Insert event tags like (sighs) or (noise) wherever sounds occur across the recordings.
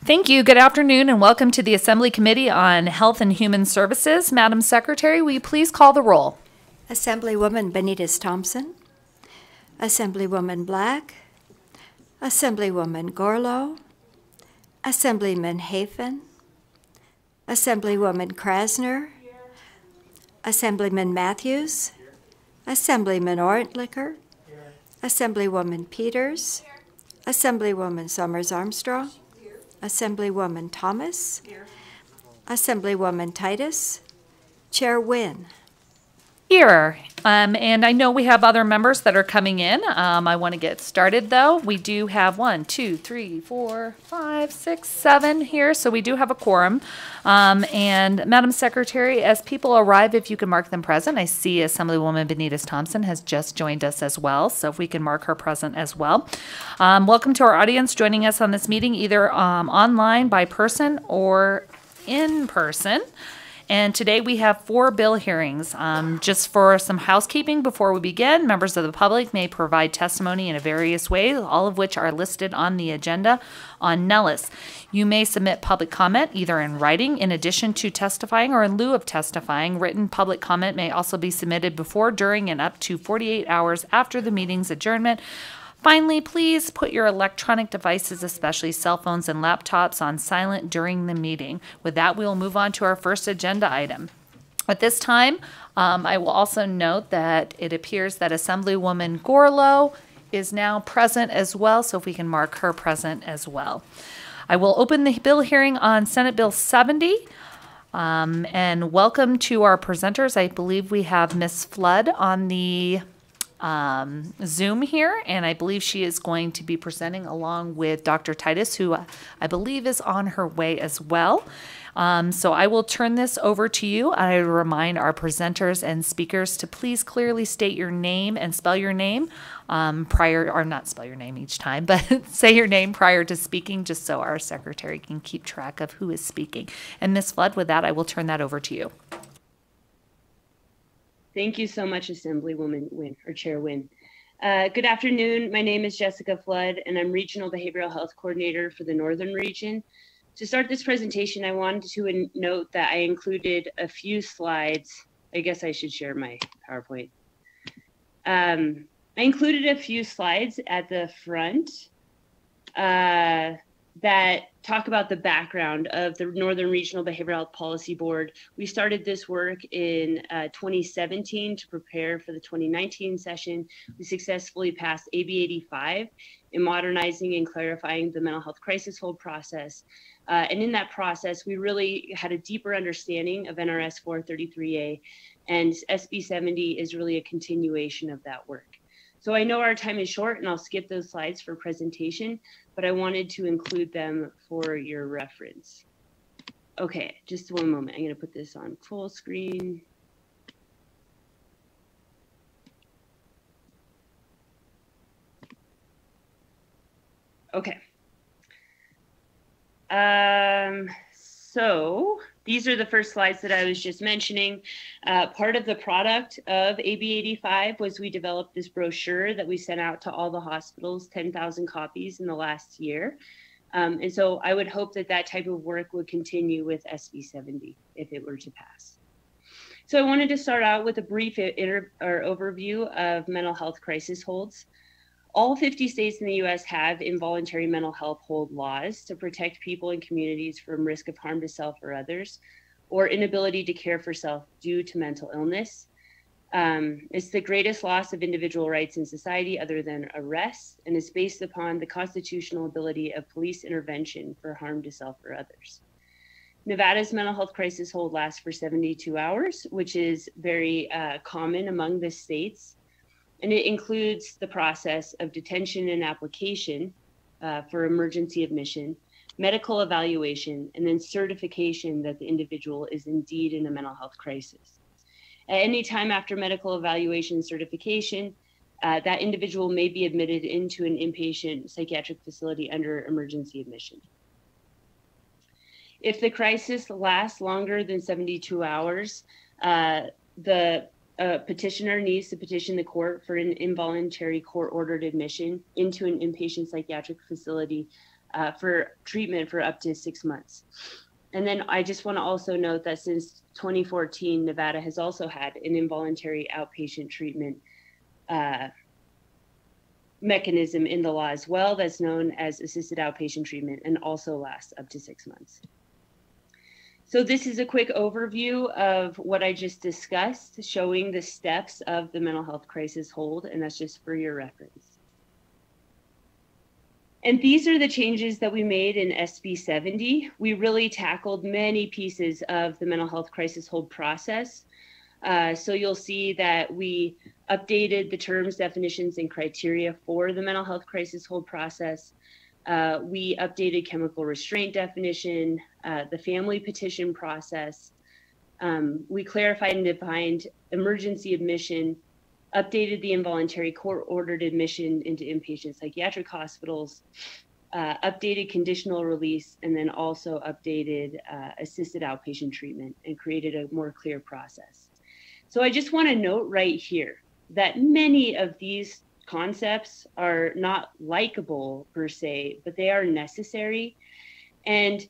Thank you. Good afternoon and welcome to the Assembly Committee on Health and Human Services. Madam Secretary, will you please call the roll? Assemblywoman Benitez Thompson, Assemblywoman Black, Assemblywoman Gorelow, Assemblyman Hafen, Assemblywoman Krasner, Assemblyman Matthews, Assemblyman Orentlicher, Assemblywoman Peters, Assemblywoman Summers Armstrong, Assemblywoman Thomas, Assemblywoman Titus, Chair Nguyen. Here. Um, and I know we have other members that are coming in. Um, I want to get started though. We do have one, two, three, four, five, six, seven here. So we do have a quorum. Um, and Madam Secretary, as people arrive, if you can mark them present, I see Assemblywoman Benitez Thompson has just joined us as well. So if we can mark her present as well. Um, welcome to our audience joining us on this meeting, either um, online by person or in person. And today we have four bill hearings. Um, just for some housekeeping before we begin, members of the public may provide testimony in a various ways, all of which are listed on the agenda on NELIS. You may submit public comment either in writing in addition to testifying or in lieu of testifying. Written public comment may also be submitted before, during, and up to 48 hours after the meeting's adjournment Finally, please put your electronic devices, especially cell phones and laptops, on silent during the meeting. With that, we will move on to our first agenda item. At this time, um, I will also note that it appears that Assemblywoman Gorelow is now present as well, so if we can mark her present as well. I will open the bill hearing on Senate Bill 70. Um, and welcome to our presenters. I believe we have Miss Flood on the um, Zoom here, and I believe she is going to be presenting along with Dr. Titus, who I believe is on her way as well. Um, so I will turn this over to you. I remind our presenters and speakers to please clearly state your name and spell your name um, prior, or not spell your name each time, (laughs) but say your name prior to speaking, just so our secretary can keep track of who is speaking. And Ms. Flood, with that, I will turn that over to you. Thank you so much, Assemblywoman Nguyen, or Chair Nguyen. Uh, good afternoon. My name is Jessica Flood, and I'm Regional Behavioral Health Coordinator for the Northern Region. To start this presentation, I wanted to note that I included a few slides. I guess I should share my PowerPoint. Um, I included a few slides at the front. Uh, that talk about the background of the Northern Regional Behavioral Health Policy Board. We started this work in uh, 2017 to prepare for the 2019 session. We successfully passed AB 85 in modernizing and clarifying the mental health crisis hold process. Uh, and in that process, we really had a deeper understanding of NRS 433A, and SB 70 is really a continuation of that work. So I know our time is short and I'll skip those slides for presentation, but I wanted to include them for your reference. Okay, just one moment. I'm gonna put this on full screen. Okay. Um, so these are the first slides that I was just mentioning. Uh, part of the product of AB 85 was we developed this brochure that we sent out to all the hospitals, 10,000 copies in the last year. Um, and so I would hope that that type of work would continue with SB 70 if it were to pass. So I wanted to start out with a brief or overview of mental health crisis holds. All 50 states in the US have involuntary mental health hold laws to protect people and communities from risk of harm to self or others, or inability to care for self due to mental illness. Um, it's the greatest loss of individual rights in society other than arrest, and is based upon the constitutional ability of police intervention for harm to self or others. Nevada's mental health crisis hold lasts for 72 hours, which is very uh, common among the states and it includes the process of detention and application uh, for emergency admission, medical evaluation, and then certification that the individual is indeed in a mental health crisis. At any time after medical evaluation certification, uh, that individual may be admitted into an inpatient psychiatric facility under emergency admission. If the crisis lasts longer than 72 hours, uh, the a petitioner needs to petition the court for an involuntary court ordered admission into an inpatient psychiatric facility uh, for treatment for up to six months. And then I just want to also note that since 2014, Nevada has also had an involuntary outpatient treatment uh, mechanism in the law as well that's known as assisted outpatient treatment and also lasts up to six months. So this is a quick overview of what I just discussed, showing the steps of the mental health crisis hold, and that's just for your reference. And these are the changes that we made in SB 70. We really tackled many pieces of the mental health crisis hold process. Uh, so you'll see that we updated the terms, definitions, and criteria for the mental health crisis hold process. Uh, we updated chemical restraint definition, uh, the family petition process. Um, we clarified and defined emergency admission, updated the involuntary court ordered admission into inpatient psychiatric hospitals, uh, updated conditional release, and then also updated uh, assisted outpatient treatment and created a more clear process. So I just want to note right here that many of these concepts are not likable per se, but they are necessary. And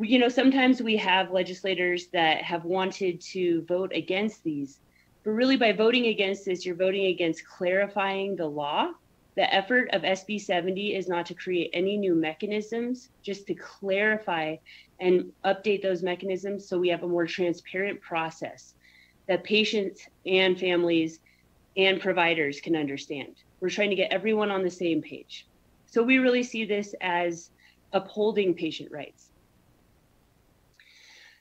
you know, sometimes we have legislators that have wanted to vote against these, but really by voting against this, you're voting against clarifying the law. The effort of SB 70 is not to create any new mechanisms, just to clarify and update those mechanisms so we have a more transparent process that patients and families and providers can understand. We're trying to get everyone on the same page. So we really see this as upholding patient rights.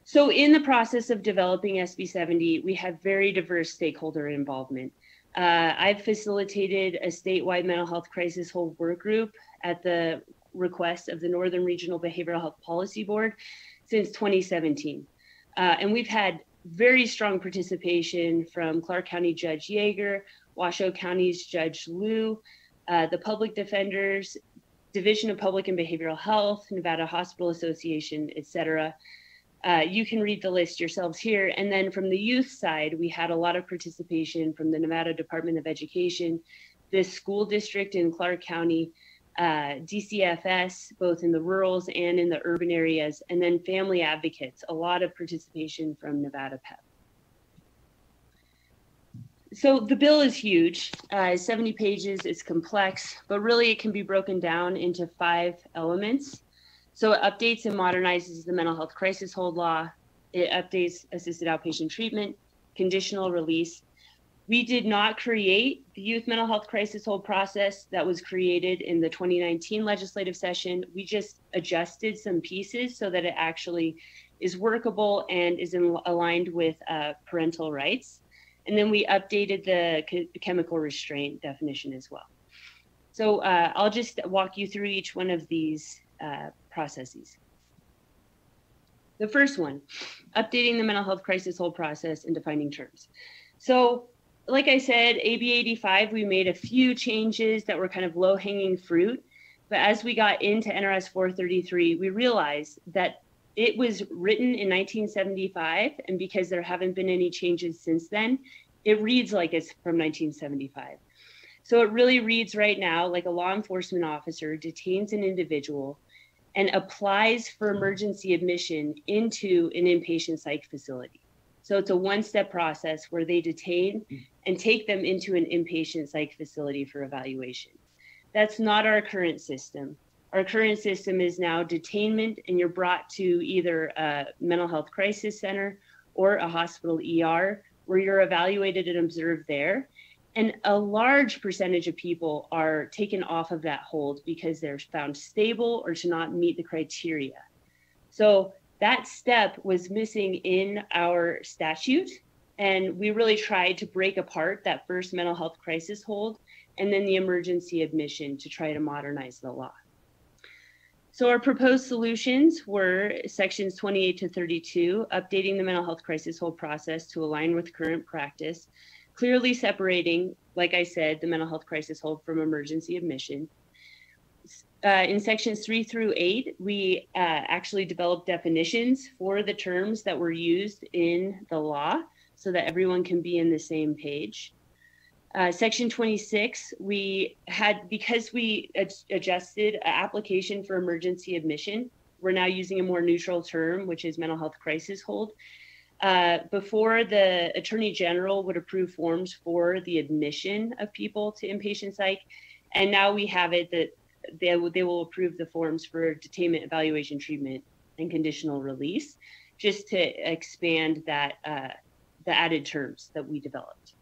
So in the process of developing SB 70, we have very diverse stakeholder involvement. Uh, I've facilitated a statewide mental health crisis whole work group at the request of the Northern Regional Behavioral Health Policy Board since 2017. Uh, and we've had very strong participation from Clark County Judge Yeager, Washoe County's Judge Liu, uh, the public defenders, Division of Public and Behavioral Health, Nevada Hospital Association, et cetera. Uh, you can read the list yourselves here. And then from the youth side, we had a lot of participation from the Nevada Department of Education, this school district in Clark County, uh, DCFS, both in the rurals and in the urban areas, and then family advocates, a lot of participation from Nevada PEP. So the bill is huge, uh, 70 pages, it's complex, but really it can be broken down into five elements. So it updates and modernizes the mental health crisis hold law, it updates assisted outpatient treatment, conditional release, we did not create the youth mental health crisis hold process that was created in the 2019 legislative session. We just adjusted some pieces so that it actually is workable and is in, aligned with uh, parental rights. And then we updated the chemical restraint definition as well. So uh, I'll just walk you through each one of these uh, processes. The first one, updating the mental health crisis whole process and defining terms. So like I said, AB 85, we made a few changes that were kind of low hanging fruit. But as we got into NRS 433, we realized that it was written in 1975. And because there haven't been any changes since then, it reads like it's from 1975. So it really reads right now like a law enforcement officer detains an individual and applies for emergency admission into an inpatient psych facility. So it's a one step process where they detain and take them into an inpatient psych facility for evaluation. That's not our current system. Our current system is now detainment, and you're brought to either a mental health crisis center or a hospital ER where you're evaluated and observed there. And a large percentage of people are taken off of that hold because they're found stable or to not meet the criteria. So that step was missing in our statute. And we really tried to break apart that first mental health crisis hold and then the emergency admission to try to modernize the law. So our proposed solutions were sections 28 to 32, updating the mental health crisis hold process to align with current practice, clearly separating, like I said, the mental health crisis hold from emergency admission, uh, in sections three through eight, we uh, actually developed definitions for the terms that were used in the law so that everyone can be in the same page. Uh, section 26, we had, because we ad- adjusted a application for emergency admission, we're now using a more neutral term, which is mental health crisis hold. Uh, before the Attorney General would approve forms for the admission of people to inpatient psych, and now we have it that they, they will approve the forms for detainment, evaluation, treatment, and conditional release, just to expand that uh, the added terms that we developed.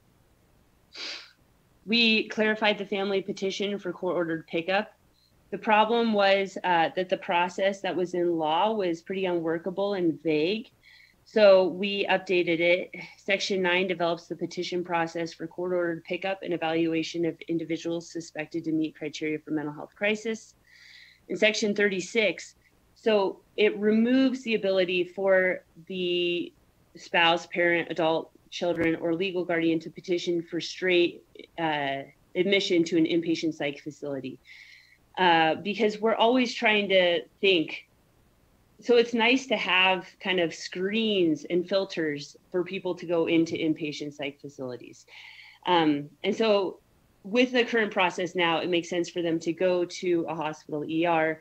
We clarified the family petition for court ordered pickup. The problem was uh, that the process that was in law was pretty unworkable and vague. So we updated it. Section 9 develops the petition process for court ordered pickup and evaluation of individuals suspected to meet criteria for mental health crisis. In Section 36, so it removes the ability for the spouse, parent, adult, children, or legal guardian to petition for straight uh, admission to an inpatient psych facility. Uh, because we're always trying to think. So it's nice to have kind of screens and filters for people to go into inpatient psych facilities. Um, and so with the current process now, it makes sense for them to go to a hospital ER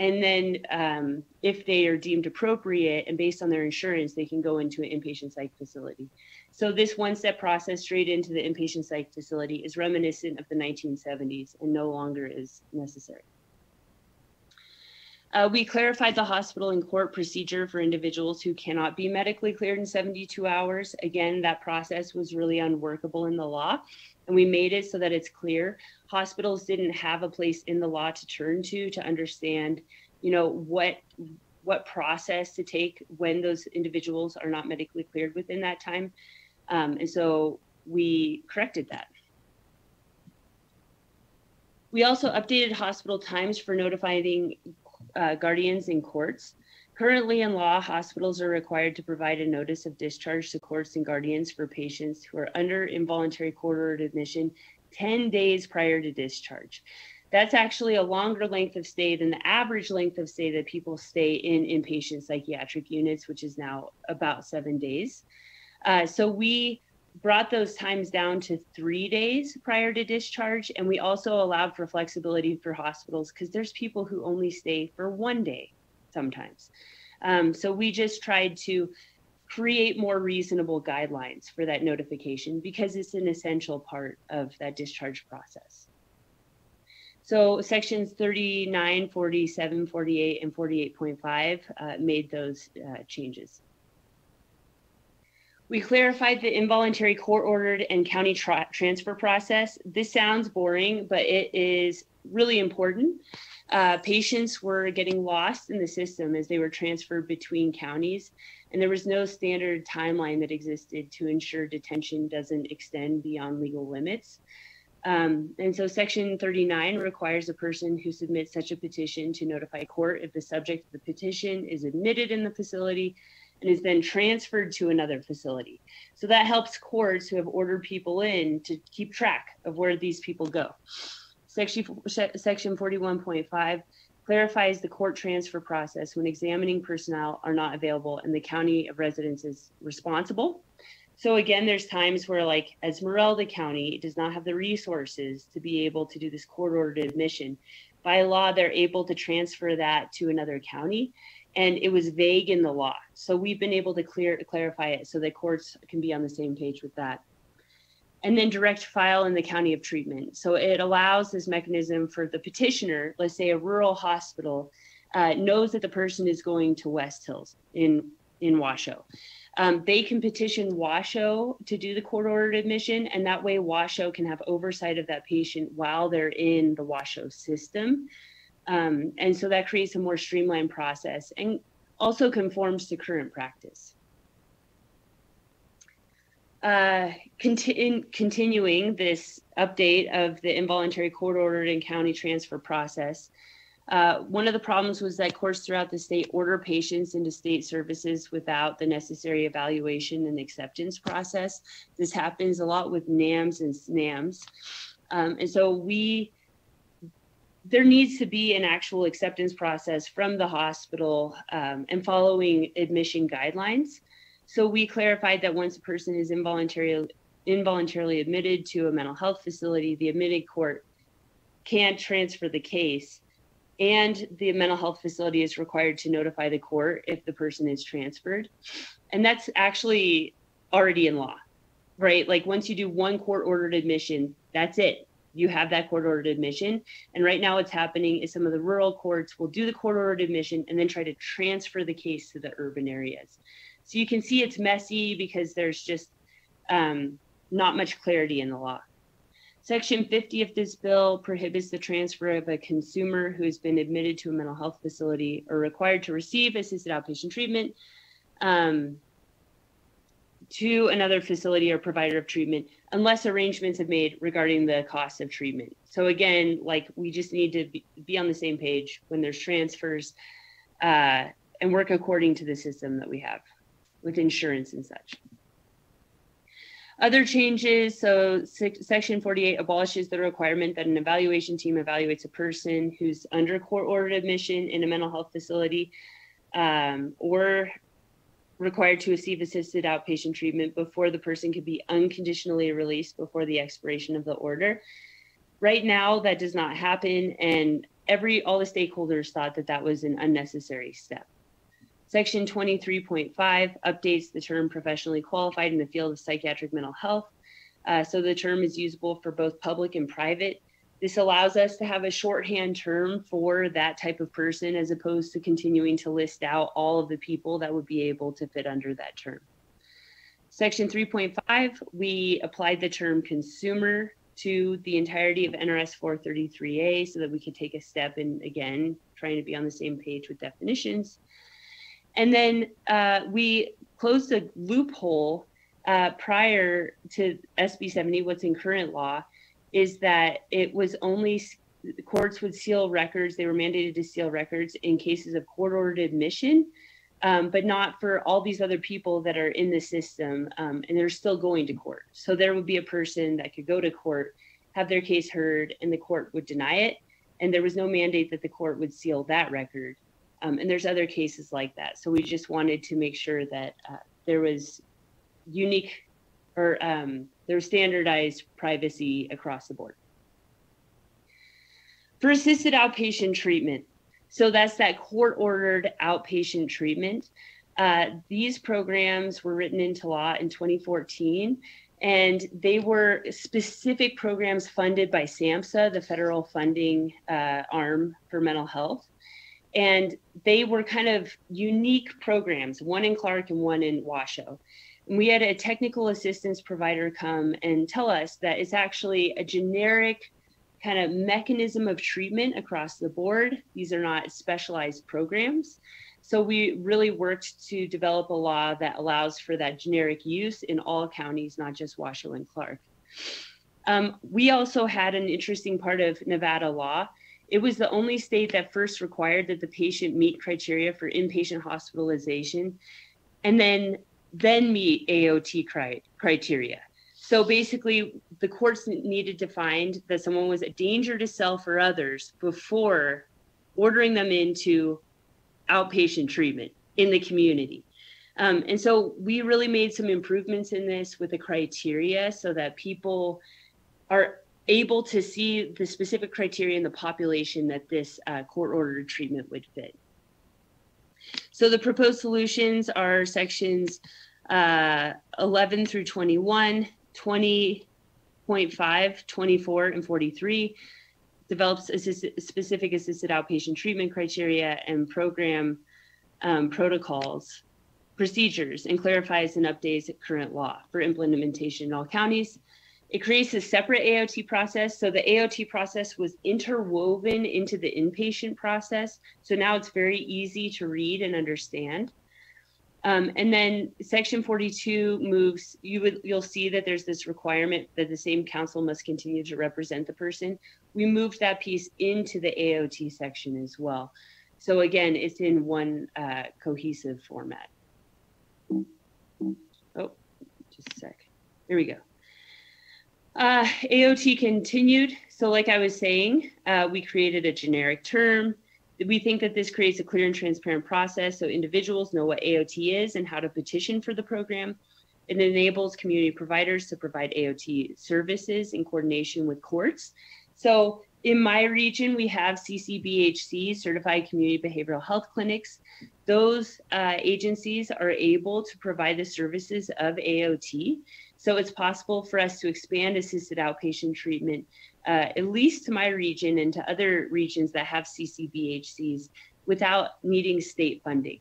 and then um, if they are deemed appropriate and based on their insurance, they can go into an inpatient psych facility. So this one-step process straight into the inpatient psych facility is reminiscent of the 1970s and no longer is necessary. Uh, we clarified the hospital and court procedure for individuals who cannot be medically cleared in 72 hours. Again, that process was really unworkable in the law, and we made it so that it's clear. Hospitals didn't have a place in the law to turn to to understand, you know, what what process to take when those individuals are not medically cleared within that time. Um, and so we corrected that. We also updated hospital times for notifying uh, guardians in courts. Currently in law, hospitals are required to provide a notice of discharge to courts and guardians for patients who are under involuntary court admission 10 days prior to discharge. That's actually a longer length of stay than the average length of stay that people stay in inpatient psychiatric units, which is now about seven days. Uh, so we brought those times down to three days prior to discharge. And we also allowed for flexibility for hospitals because there's people who only stay for one day sometimes. Um, so we just tried to create more reasonable guidelines for that notification because it's an essential part of that discharge process. So sections 39, 47, 48, and 48.5 uh, made those uh, changes. We clarified the involuntary court ordered and county tra- transfer process. This sounds boring, but it is really important. Uh, patients were getting lost in the system as they were transferred between counties, and there was no standard timeline that existed to ensure detention doesn't extend beyond legal limits. Um, and so, Section 39 requires a person who submits such a petition to notify court if the subject of the petition is admitted in the facility and is then transferred to another facility. So that helps courts who have ordered people in to keep track of where these people go. Section, section 41.5 clarifies the court transfer process when examining personnel are not available and the county of residence is responsible. So again, there's times where like Esmeralda County does not have the resources to be able to do this court ordered admission. By law, they're able to transfer that to another county and it was vague in the law. So we've been able to clear clarify it so that courts can be on the same page with that. And then direct file in the county of treatment. So it allows this mechanism for the petitioner, let's say a rural hospital, uh, knows that the person is going to West Hills in in Washoe. Um, they can petition Washoe to do the court ordered admission, and that way Washoe can have oversight of that patient while they're in the Washoe system. Um, and so that creates a more streamlined process and also conforms to current practice. Uh, conti- continuing this update of the involuntary court ordered and county transfer process, uh, one of the problems was that courts throughout the state order patients into state services without the necessary evaluation and acceptance process. This happens a lot with NNAMHS and SNAMHS. Um, and so we there needs to be an actual acceptance process from the hospital um, and following admission guidelines. So we clarified that once a person is involuntarily involuntarily admitted to a mental health facility, the admitted court can't transfer the case and the mental health facility is required to notify the court if the person is transferred. And that's actually already in law, right? Like once you do one court ordered admission, that's it. You have that court ordered admission. And right now, what's happening is some of the rural courts will do the court ordered admission and then try to transfer the case to the urban areas. So you can see it's messy because there's just um, not much clarity in the law. Section 50 of this bill prohibits the transfer of a consumer who has been admitted to a mental health facility or required to receive assisted outpatient treatment um, to another facility or provider of treatment unless arrangements have made regarding the cost of treatment. So again, like we just need to be, be on the same page when there's transfers uh, and work according to the system that we have with insurance and such. Other changes, so section 48 abolishes the requirement that an evaluation team evaluates a person who's under court ordered admission in a mental health facility um, or required to receive assisted outpatient treatment before the person could be unconditionally released before the expiration of the order. Right now, that does not happen, and every all the stakeholders thought that that was an unnecessary step. Section 23.5 updates the term professionally qualified in the field of psychiatric mental health. Uh, so the term is usable for both public and private. This allows us to have a shorthand term for that type of person as opposed to continuing to list out all of the people that would be able to fit under that term. Section 3.5, we applied the term consumer to the entirety of NRS 433A so that we could take a step in, again, trying to be on the same page with definitions. And then uh, we closed a loophole uh, prior to SB 70, what's in current law, is that it was only courts would seal records, they were mandated to seal records in cases of court ordered admission. Um, but not for all these other people that are in the system um, and they're still going to court. So there would be a person that could go to court, have their case heard, and the court would deny it. And there was no mandate that the court would seal that record. Um, and there's other cases like that. So we just wanted to make sure that uh, there was unique or there's standardized privacy across the board. For assisted outpatient treatment, so that's that court ordered outpatient treatment. Uh, these programs were written into law in 2014, and they were specific programs funded by SAMHSA, the federal funding uh, arm for mental health and they were kind of unique programs, one in Clark and one in Washoe. We had a technical assistance provider come and tell us that it's actually a generic kind of mechanism of treatment across the board. These are not specialized programs. So we really worked to develop a law that allows for that generic use in all counties, not just Washoe and Clark. Um, we also had an interesting part of Nevada law it was the only state that first required that the patient meet criteria for inpatient hospitalization and then then meet AOT cri- criteria. So basically, the courts needed to find that someone was a danger to self or others before ordering them into outpatient treatment in the community. Um, and so we really made some improvements in this with the criteria so that people are able to see the specific criteria in the population that this uh, court ordered treatment would fit. So the proposed solutions are sections uh, 11 through 21, 20.5, 24, and 43 develops assisted, specific assisted outpatient treatment criteria and program um, protocols, procedures, and clarifies and updates current law for implementation in all counties it creates a separate AOT process. So the AOT process was interwoven into the inpatient process. So now it's very easy to read and understand. Um, and then section 42 moves, you would, you'll see that there's this requirement that the same counsel must continue to represent the person. We moved that piece into the AOT section as well. So again, it's in one uh, cohesive format. Oh, just a sec. Here we go. Uh, AOT continued. So, like I was saying, uh, we created a generic term. We think that this creates a clear and transparent process so individuals know what AOT is and how to petition for the program. It enables community providers to provide AOT services in coordination with courts. So in my region, we have CCBHC, Certified Community Behavioral Health Clinics. Those uh, agencies are able to provide the services of AOT. So it's possible for us to expand assisted outpatient treatment, uh, at least to my region and to other regions that have CCBHCs without needing state funding.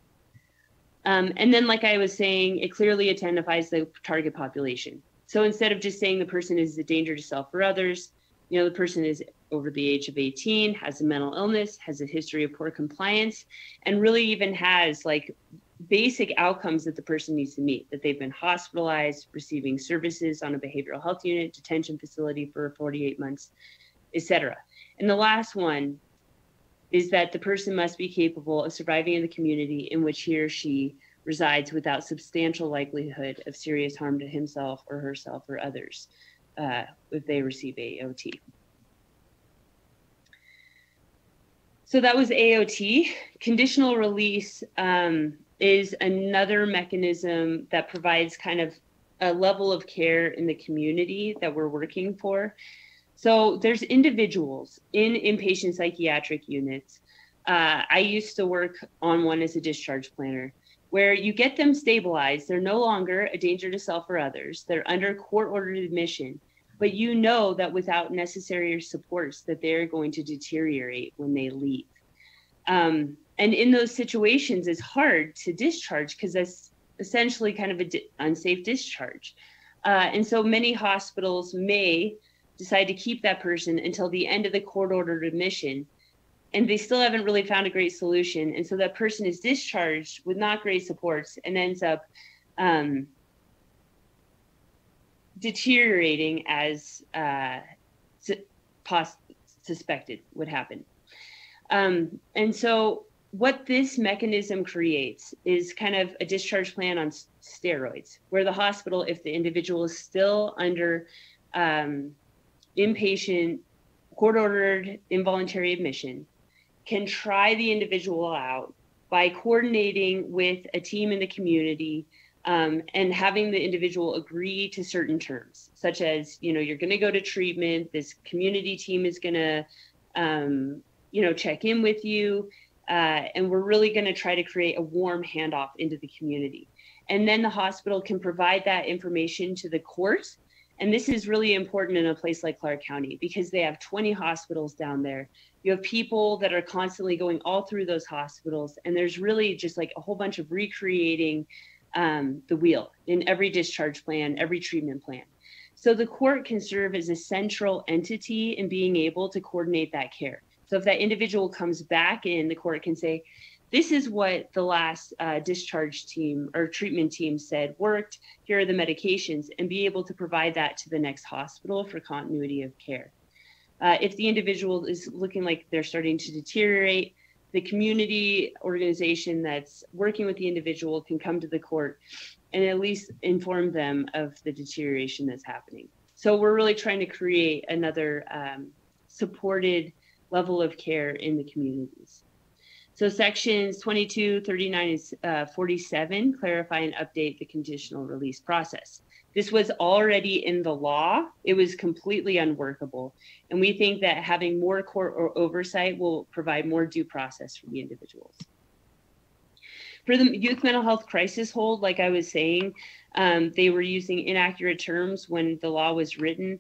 Um, and then, like I was saying, it clearly identifies the target population. So instead of just saying the person is a danger to self or others, you know, the person is over the age of 18, has a mental illness, has a history of poor compliance, and really even has like basic outcomes that the person needs to meet that they've been hospitalized, receiving services on a behavioral health unit, detention facility for 48 months, etc. And the last one is that the person must be capable of surviving in the community in which he or she resides without substantial likelihood of serious harm to himself or herself or others uh, if they receive AOT. So that was AOT. Conditional release um, is another mechanism that provides kind of a level of care in the community that we're working for. So there's individuals in inpatient psychiatric units. Uh, I used to work on one as a discharge planner where you get them stabilized. They're no longer a danger to self or others. They're under court ordered admission but you know that without necessary supports that they're going to deteriorate when they leave um, and in those situations it's hard to discharge because that's essentially kind of an di- unsafe discharge uh, and so many hospitals may decide to keep that person until the end of the court ordered admission and they still haven't really found a great solution and so that person is discharged with not great supports and ends up um, deteriorating as uh, su- pos- suspected would happen. Um, and so, what this mechanism creates is kind of a discharge plan on steroids, where the hospital, if the individual is still under um, inpatient, court ordered involuntary admission, can try the individual out by coordinating with a team in the community um, and having the individual agree to certain terms, such as, you know, you're going to go to treatment, this community team is going to, um, you know, check in with you, uh, and we're really going to try to create a warm handoff into the community. And then the hospital can provide that information to the court. And this is really important in a place like Clark County because they have 20 hospitals down there. You have people that are constantly going all through those hospitals, and there's really just like a whole bunch of recreating um, the wheel in every discharge plan, every treatment plan. So the court can serve as a central entity in being able to coordinate that care. So if that individual comes back in, the court can say, this is what the last uh, discharge team or treatment team said worked. Here are the medications, and be able to provide that to the next hospital for continuity of care. Uh, if the individual is looking like they're starting to deteriorate, the community organization that's working with the individual can come to the court and at least inform them of the deterioration that's happening. So we're really trying to create another um, supported level of care in the communities. So sections 22, 39, and uh, 47 clarify and update the conditional release process. This was already in the law. It was completely unworkable. And we think that having more court or oversight will provide more due process for the individuals. For the youth mental health crisis hold, like I was saying, um, they were using inaccurate terms when the law was written.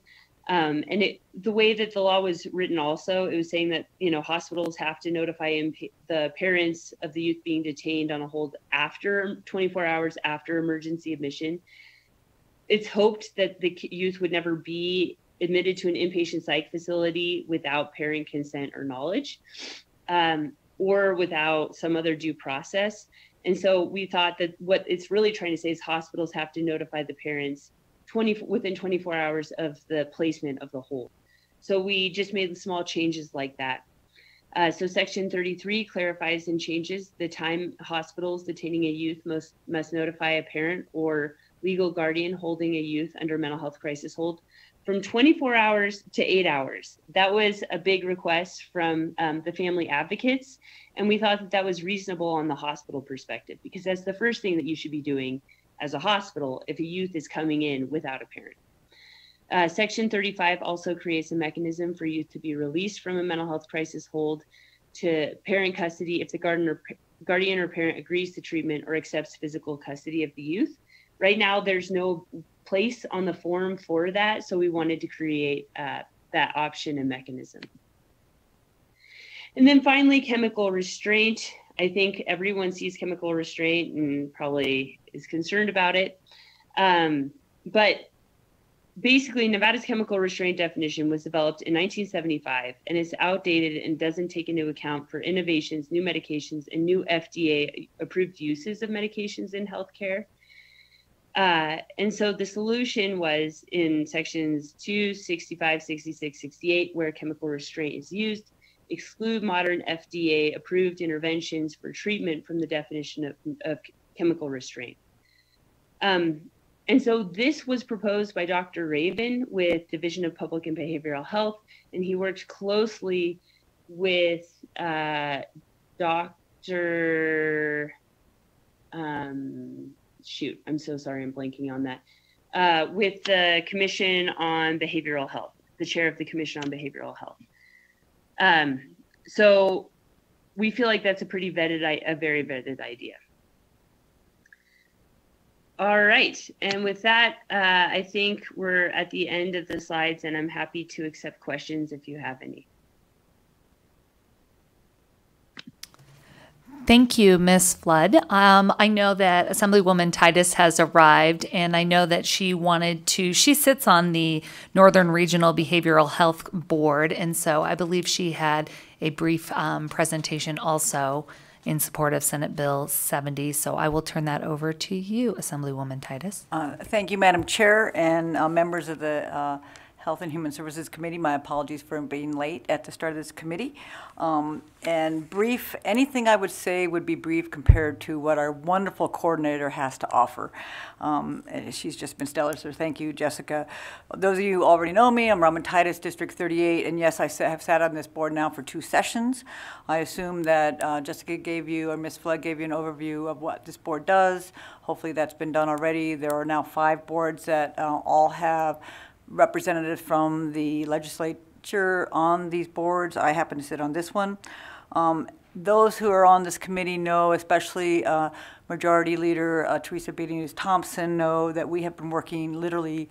Um, and it, the way that the law was written also, it was saying that, you know, hospitals have to notify imp- the parents of the youth being detained on a hold after 24 hours after emergency admission it's hoped that the youth would never be admitted to an inpatient psych facility without parent consent or knowledge um, or without some other due process. And so we thought that what it's really trying to say is hospitals have to notify the parents 20 within 24 hours of the placement of the hold. So we just made small changes like that. Uh, so section 33 clarifies and changes the time hospitals detaining a youth must must notify a parent or legal guardian holding a youth under mental health crisis hold from 24 hours to eight hours. That was a big request from um, the family advocates. And we thought that that was reasonable on the hospital perspective because that's the first thing that you should be doing as a hospital if a youth is coming in without a parent. Uh, Section 35 also creates a mechanism for youth to be released from a mental health crisis hold to parent custody if the guardian or, guardian or parent agrees to treatment or accepts physical custody of the youth. Right now, there's no place on the form for that, so we wanted to create uh, that option and mechanism. And then finally, chemical restraint. I think everyone sees chemical restraint and probably is concerned about it. Um, but basically, Nevada's chemical restraint definition was developed in 1975 and is outdated and doesn't take into account for innovations, new medications, and new FDA approved uses of medications in healthcare. Uh, and so the solution was in sections 265, 66, 68, where chemical restraint is used, exclude modern FDA approved interventions for treatment from the definition of, of chemical restraint. Um, and so this was proposed by Dr. Raven with Division of Public and Behavioral Health, and he worked closely with uh, Dr. Um, shoot, I'm so sorry, I'm blanking on that. Uh, with the Commission on Behavioral Health, the chair of the Commission on Behavioral Health. Um, so we feel like that's a pretty vetted, a very vetted idea. All right, and with that, uh, I think we're at the end of the slides, and I'm happy to accept questions if you have any. Thank you, Ms. Flood. Um, I know that Assemblywoman Titus has arrived, and I know that she wanted to. She sits on the Northern Regional Behavioral Health Board, and so I believe she had a brief um, presentation also in support of Senate Bill 70. So I will turn that over to you, Assemblywoman Titus. Uh, Thank you, Madam Chair, and uh, members of the uh, Health and Human Services Committee. My apologies for being late at the start of this committee. Um, And brief, anything I would say would be brief compared to what our wonderful coordinator has to offer. Um, She's just been stellar, so thank you, Jessica. Those of you who already know me, I'm Robin Titus, District 38, and yes, I have sat on this board now for two sessions. I assume that uh, Jessica gave you, or Ms. Flood gave you an overview of what this board does. Hopefully, that's been done already. There are now five boards that uh, all have representatives from the legislature on these boards. I happen to sit on this one. Um, Those who are on this committee know, especially uh, Majority Leader uh, Teresa Benitez Thompson, know that we have been working literally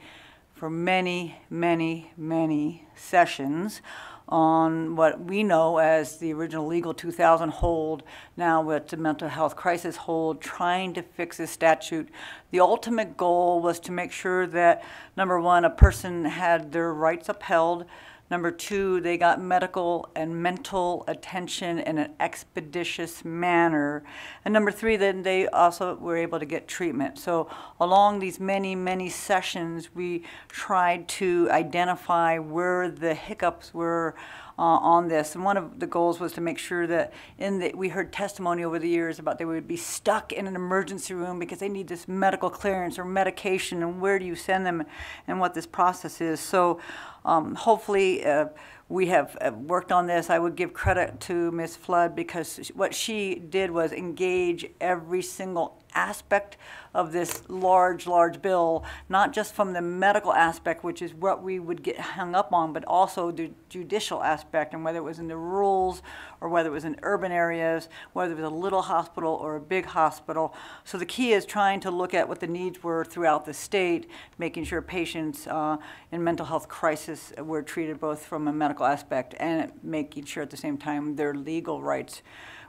for many, many, many sessions on what we know as the original legal 2000 hold, now with the mental health crisis hold, trying to fix this statute. The ultimate goal was to make sure that, number one, a person had their rights upheld. Number two, they got medical and mental attention in an expeditious manner. And number three, then they also were able to get treatment. So along these many, many sessions, we tried to identify where the hiccups were uh, on this. And one of the goals was to make sure that in the, we heard testimony over the years about they would be stuck in an emergency room because they need this medical clearance or medication and where do you send them and what this process is. So um, hopefully, uh, we have uh, worked on this. I would give credit to Ms. Flood because what she did was engage every single aspect of this large, large bill, not just from the medical aspect, which is what we would get hung up on, but also the judicial aspect, and whether it was in the rules or whether it was in urban areas, whether it was a little hospital or a big hospital. So the key is trying to look at what the needs were throughout the state, making sure patients uh, in mental health crisis were treated both from a medical aspect and making sure at the same time their legal rights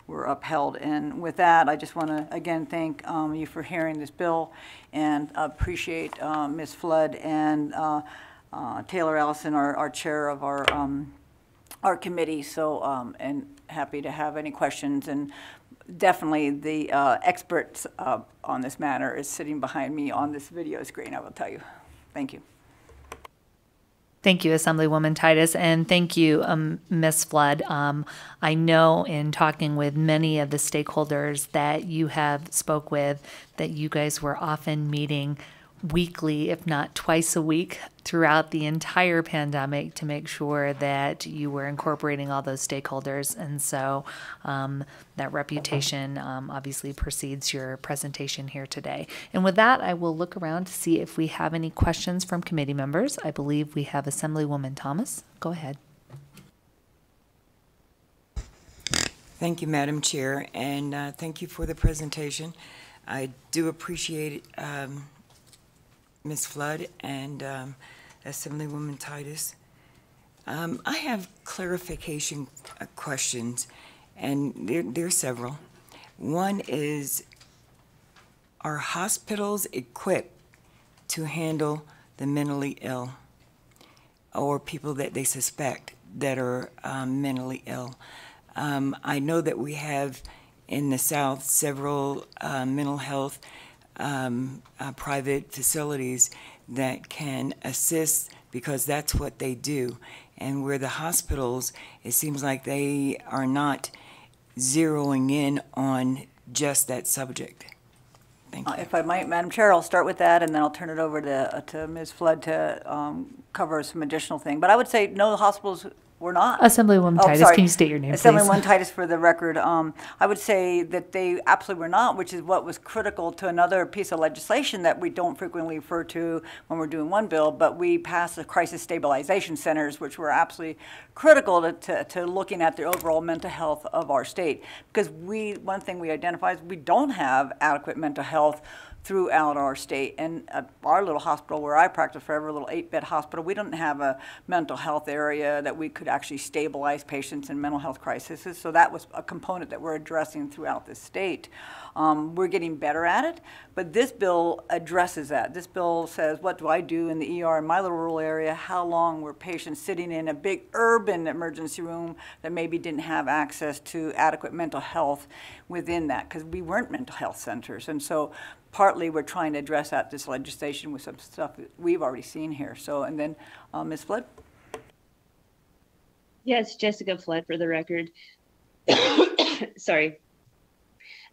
were upheld. And with that, I just want to again thank um, you for hearing this bill and appreciate uh, Ms. Flood and uh, uh, Taylor Allison, our, our chair of our um, our committee. So um, and happy to have any questions and. Definitely, the uh, experts uh, on this matter is sitting behind me on this video screen. I will tell you. Thank you. Thank you, Assemblywoman Titus, and thank you, um, Ms. Flood. Um, I know in talking with many of the stakeholders that you have spoke with that you guys were often meeting weekly, if not twice a week, throughout the entire pandemic to make sure that you were incorporating all those stakeholders. And so um, that reputation um, obviously precedes your presentation here today. And with that, I will look around to see if we have any questions from committee members. I believe we have Assemblywoman Thomas. Go ahead. Thank you, Madam Chair, and uh, thank you for the presentation. I do appreciate um, Ms. Flood and um, Assemblywoman Titus. Um, I have clarification uh, questions, and there, there are several. One is, are hospitals equipped to handle the mentally ill or people that they suspect that are um, mentally ill? Um, I know that we have in the South several uh, mental health um, uh, private facilities that can assist because that's what they do. And where the hospitals, it seems like they are not zeroing in on just that subject. Thank Uh, you. If I might, Madam Chair, I'll start with that, and then I'll turn it over to, uh, to Ms. Flood to um, cover some additional thing. But I would say, no, the hospitals were not. Assemblywoman Oh, Titus, sorry. can you state your name, please? Assemblywoman Titus for the record. Um, I would say that they absolutely were not, which is what was critical to another piece of legislation that we don't frequently refer to when we're doing one bill, but we passed the crisis stabilization centers, which were absolutely critical to, to, to looking at the overall mental health of our state. Because we, one thing we identify is we don't have adequate mental health throughout our state. And uh, our little hospital where I practice forever, a little eight-bed hospital, we didn't have a mental health area that we could actually stabilize patients in mental health crises. So that was a component that we're addressing throughout the state. Um, we're getting better at it, but this bill addresses that. This bill says, what do I do in the ER in my little rural area? How long were patients sitting in a big urban emergency room that maybe didn't have access to adequate mental health within that? Because we weren't mental health centers. And so partly we're trying to address out this legislation with some stuff that we've already seen here. So, and then, uh, Ms. Flood? Yes, Jessica Flood for the record. (coughs) Sorry.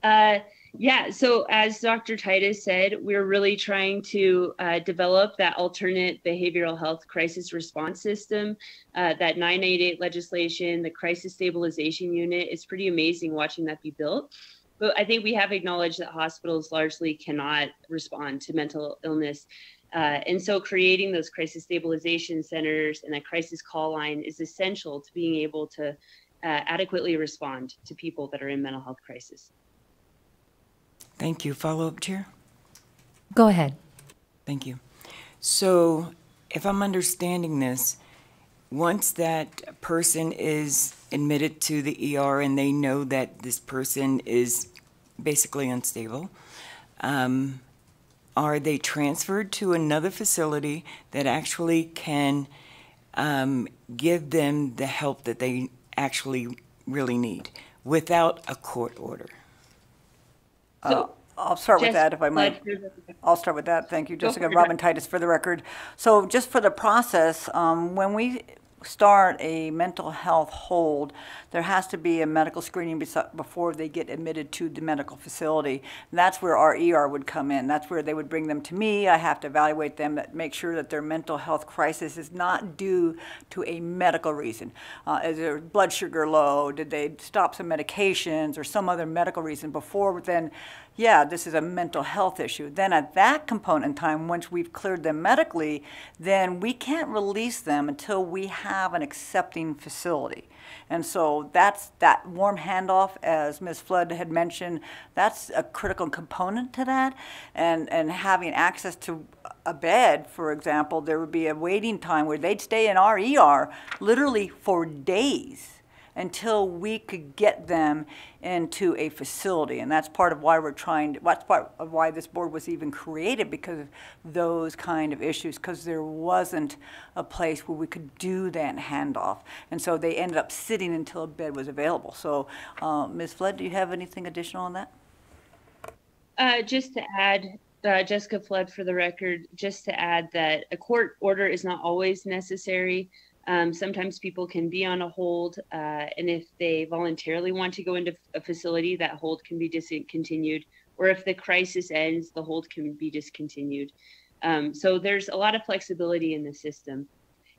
Uh, yeah, so as Dr. Titus said, we're really trying to uh, develop that alternate behavioral health crisis response system. Uh, that 988 legislation, the crisis stabilization unit, it's pretty amazing watching that be built. But I think we have acknowledged that hospitals largely cannot respond to mental illness. Uh, and so creating those crisis stabilization centers and that crisis call line is essential to being able to uh, adequately respond to people that are in mental health crisis. Thank you. Follow-up, Chair? Go ahead. Thank you. So, if I'm understanding this, once that person is admitted to the ER and they know that this person is basically unstable, um, are they transferred to another facility that actually can um, give them the help that they actually really need without a court order? So, I'll start with that if I might. I'll start with that. Thank you, Jessica. Robin Titus for the record. So just for the process, um, when we start a mental health hold, there has to be a medical screening before they get admitted to the medical facility. And that's where our ER would come in. That's where they would bring them to me. I have to evaluate them, make sure that their mental health crisis is not due to a medical reason. Uh, is their blood sugar low? Did they stop some medications or some other medical reason before then? Yeah, this is a mental health issue. Then at that component in time, once we've cleared them medically, then we can't release them until we have an accepting facility. And so that's that warm handoff, as Ms. Flood had mentioned, that's a critical component to that. And, and having access to a bed, for example, there would be a waiting time where they'd stay in our ER literally for days until we could get them into a facility. And that's part of why we're trying to, that's part of why this board was even created because of those kind of issues, because there wasn't a place where we could do that handoff. And so they ended up sitting until a bed was available. So, uh, Ms. Flood, do you have anything additional on that? Uh, just to add, uh, Jessica Flood for the record, just to add that a court order is not always necessary. Um, sometimes people can be on a hold, uh, and if they voluntarily want to go into a facility, that hold can be discontinued. Or if the crisis ends, the hold can be discontinued. Um, so there's a lot of flexibility in the system.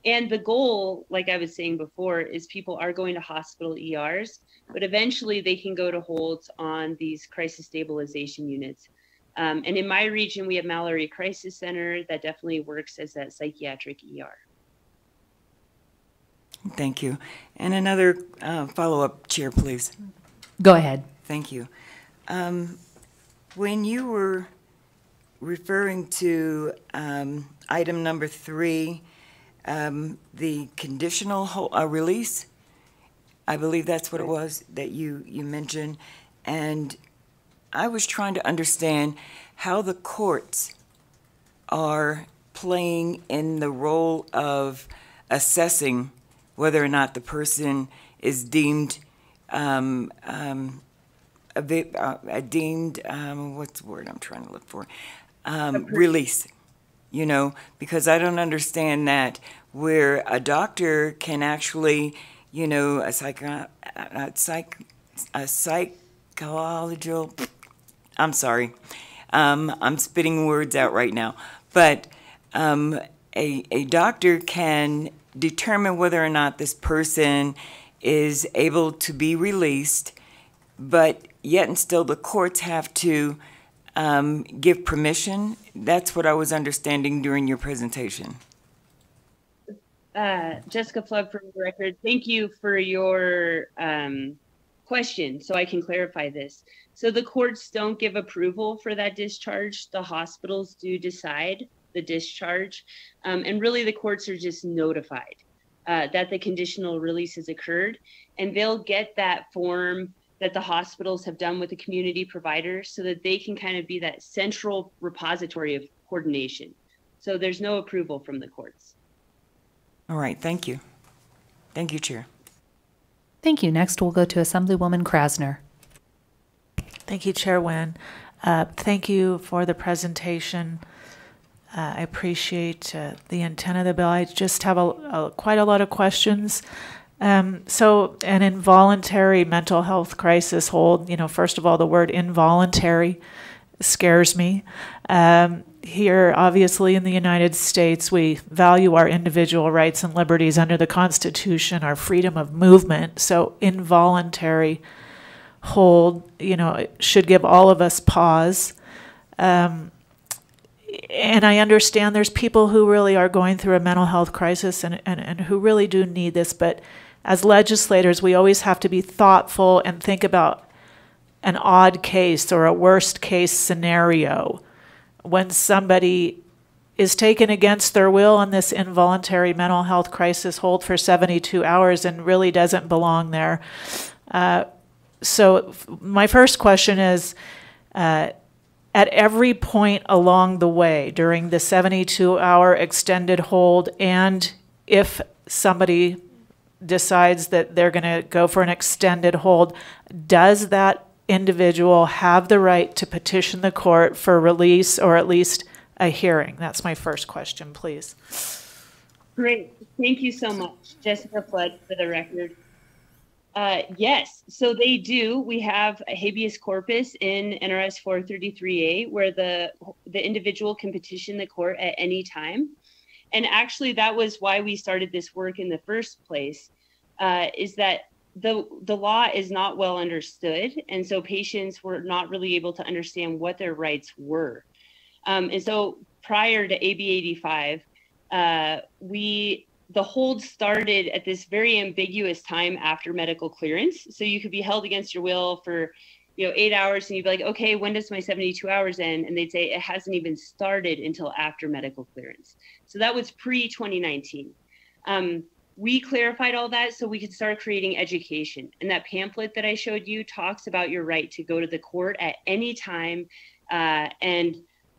And the goal, like I was saying before, is people are going to hospital ERs, but eventually they can go to holds on these crisis stabilization units. Um, and in my region, we have Mallory Crisis Center that definitely works as that psychiatric ER. Thank you. And another uh, follow-up, Chair, please. Go ahead. Thank you. Um, When you were referring to um, item number three, um, the conditional uh, release, I believe that's what it was that you, you mentioned, and I was trying to understand how the courts are playing in the role of assessing whether or not the person is deemed um, um, a bit, uh, a deemed, um, what's the word I'm trying to look for? Um, release, you know, because I don't understand that where a doctor can actually, you know, a psycho, a psych, a psychological, I'm sorry, um, I'm spitting words out right now, but um, a, a doctor can determine whether or not this person is able to be released, but yet and still the courts have to um, give permission. That's what I was understanding during your presentation. Uh, Jessica Flood from the record. Thank you for your um, question so I can clarify this. So the courts don't give approval for that discharge. The hospitals do decide the discharge. Um, and really, the courts are just notified uh, that the conditional release has occurred. And they'll get that form that the hospitals have done with the community providers so that they can kind of be that central repository of coordination. So there's no approval from the courts. All right, thank you. Thank you, Chair. Thank you. Next, we'll go to Assemblywoman Krasner. Thank you, Chair Nguyen. Uh, Thank you for the presentation. Uh, I appreciate uh, the intent of the bill. I just have a, a- quite a lot of questions. Um, So an involuntary mental health crisis hold, you know, first of all, the word involuntary scares me. Um, Here, obviously, in the United States, we value our individual rights and liberties under the Constitution, our freedom of movement. So involuntary hold, you know, should give all of us pause. Um, and I understand there's people who really are going through a mental health crisis and, and, and who really do need this, but as legislators, we always have to be thoughtful and think about an odd case or a worst case scenario when somebody is taken against their will on this involuntary mental health crisis hold for 72 hours and really doesn't belong there. Uh, so, my first question is uh, at every point along the way during the 72 hour extended hold, and if somebody decides that they're going to go for an extended hold, does that individual have the right to petition the court for release or at least a hearing? That's my first question, please. Great. Thank you so much, Jessica Flood, for the record. Uh, yes, so they do. We have a habeas corpus in NRS 433A where the the individual can petition the court at any time. And actually, that was why we started this work in the first place. Uh, is that the the law is not well understood, and so patients were not really able to understand what their rights were. Um, and so prior to AB 85, uh, we the hold started at this very ambiguous time after medical clearance. So you could be held against your will for, you know, eight hours, and you'd be like, okay, when does my 72 hours end? And they'd say it hasn't even started until after medical clearance. So that was pre 2019. Um, we clarified all that so we could start creating education. And that pamphlet that I showed you talks about your right to go to the court at any time uh, and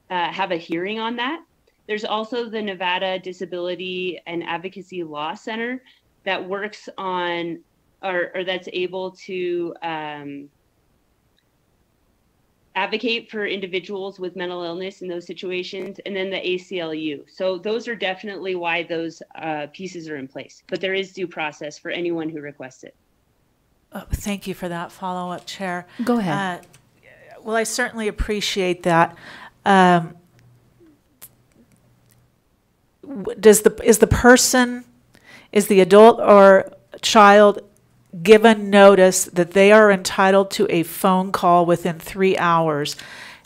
uh, have a hearing on that. There's also the Nevada Disability and Advocacy Law Center that works on or, or that's able to um, advocate for individuals with mental illness in those situations, and then the ACLU. So those are definitely why those uh, pieces are in place. But there is due process for anyone who requests it. Oh, Thank you for that follow-up, Chair. Go ahead. Uh, Well, I certainly appreciate that. Um, w- does the, is the person, is the adult or child given notice that they are entitled to a phone call within three hours?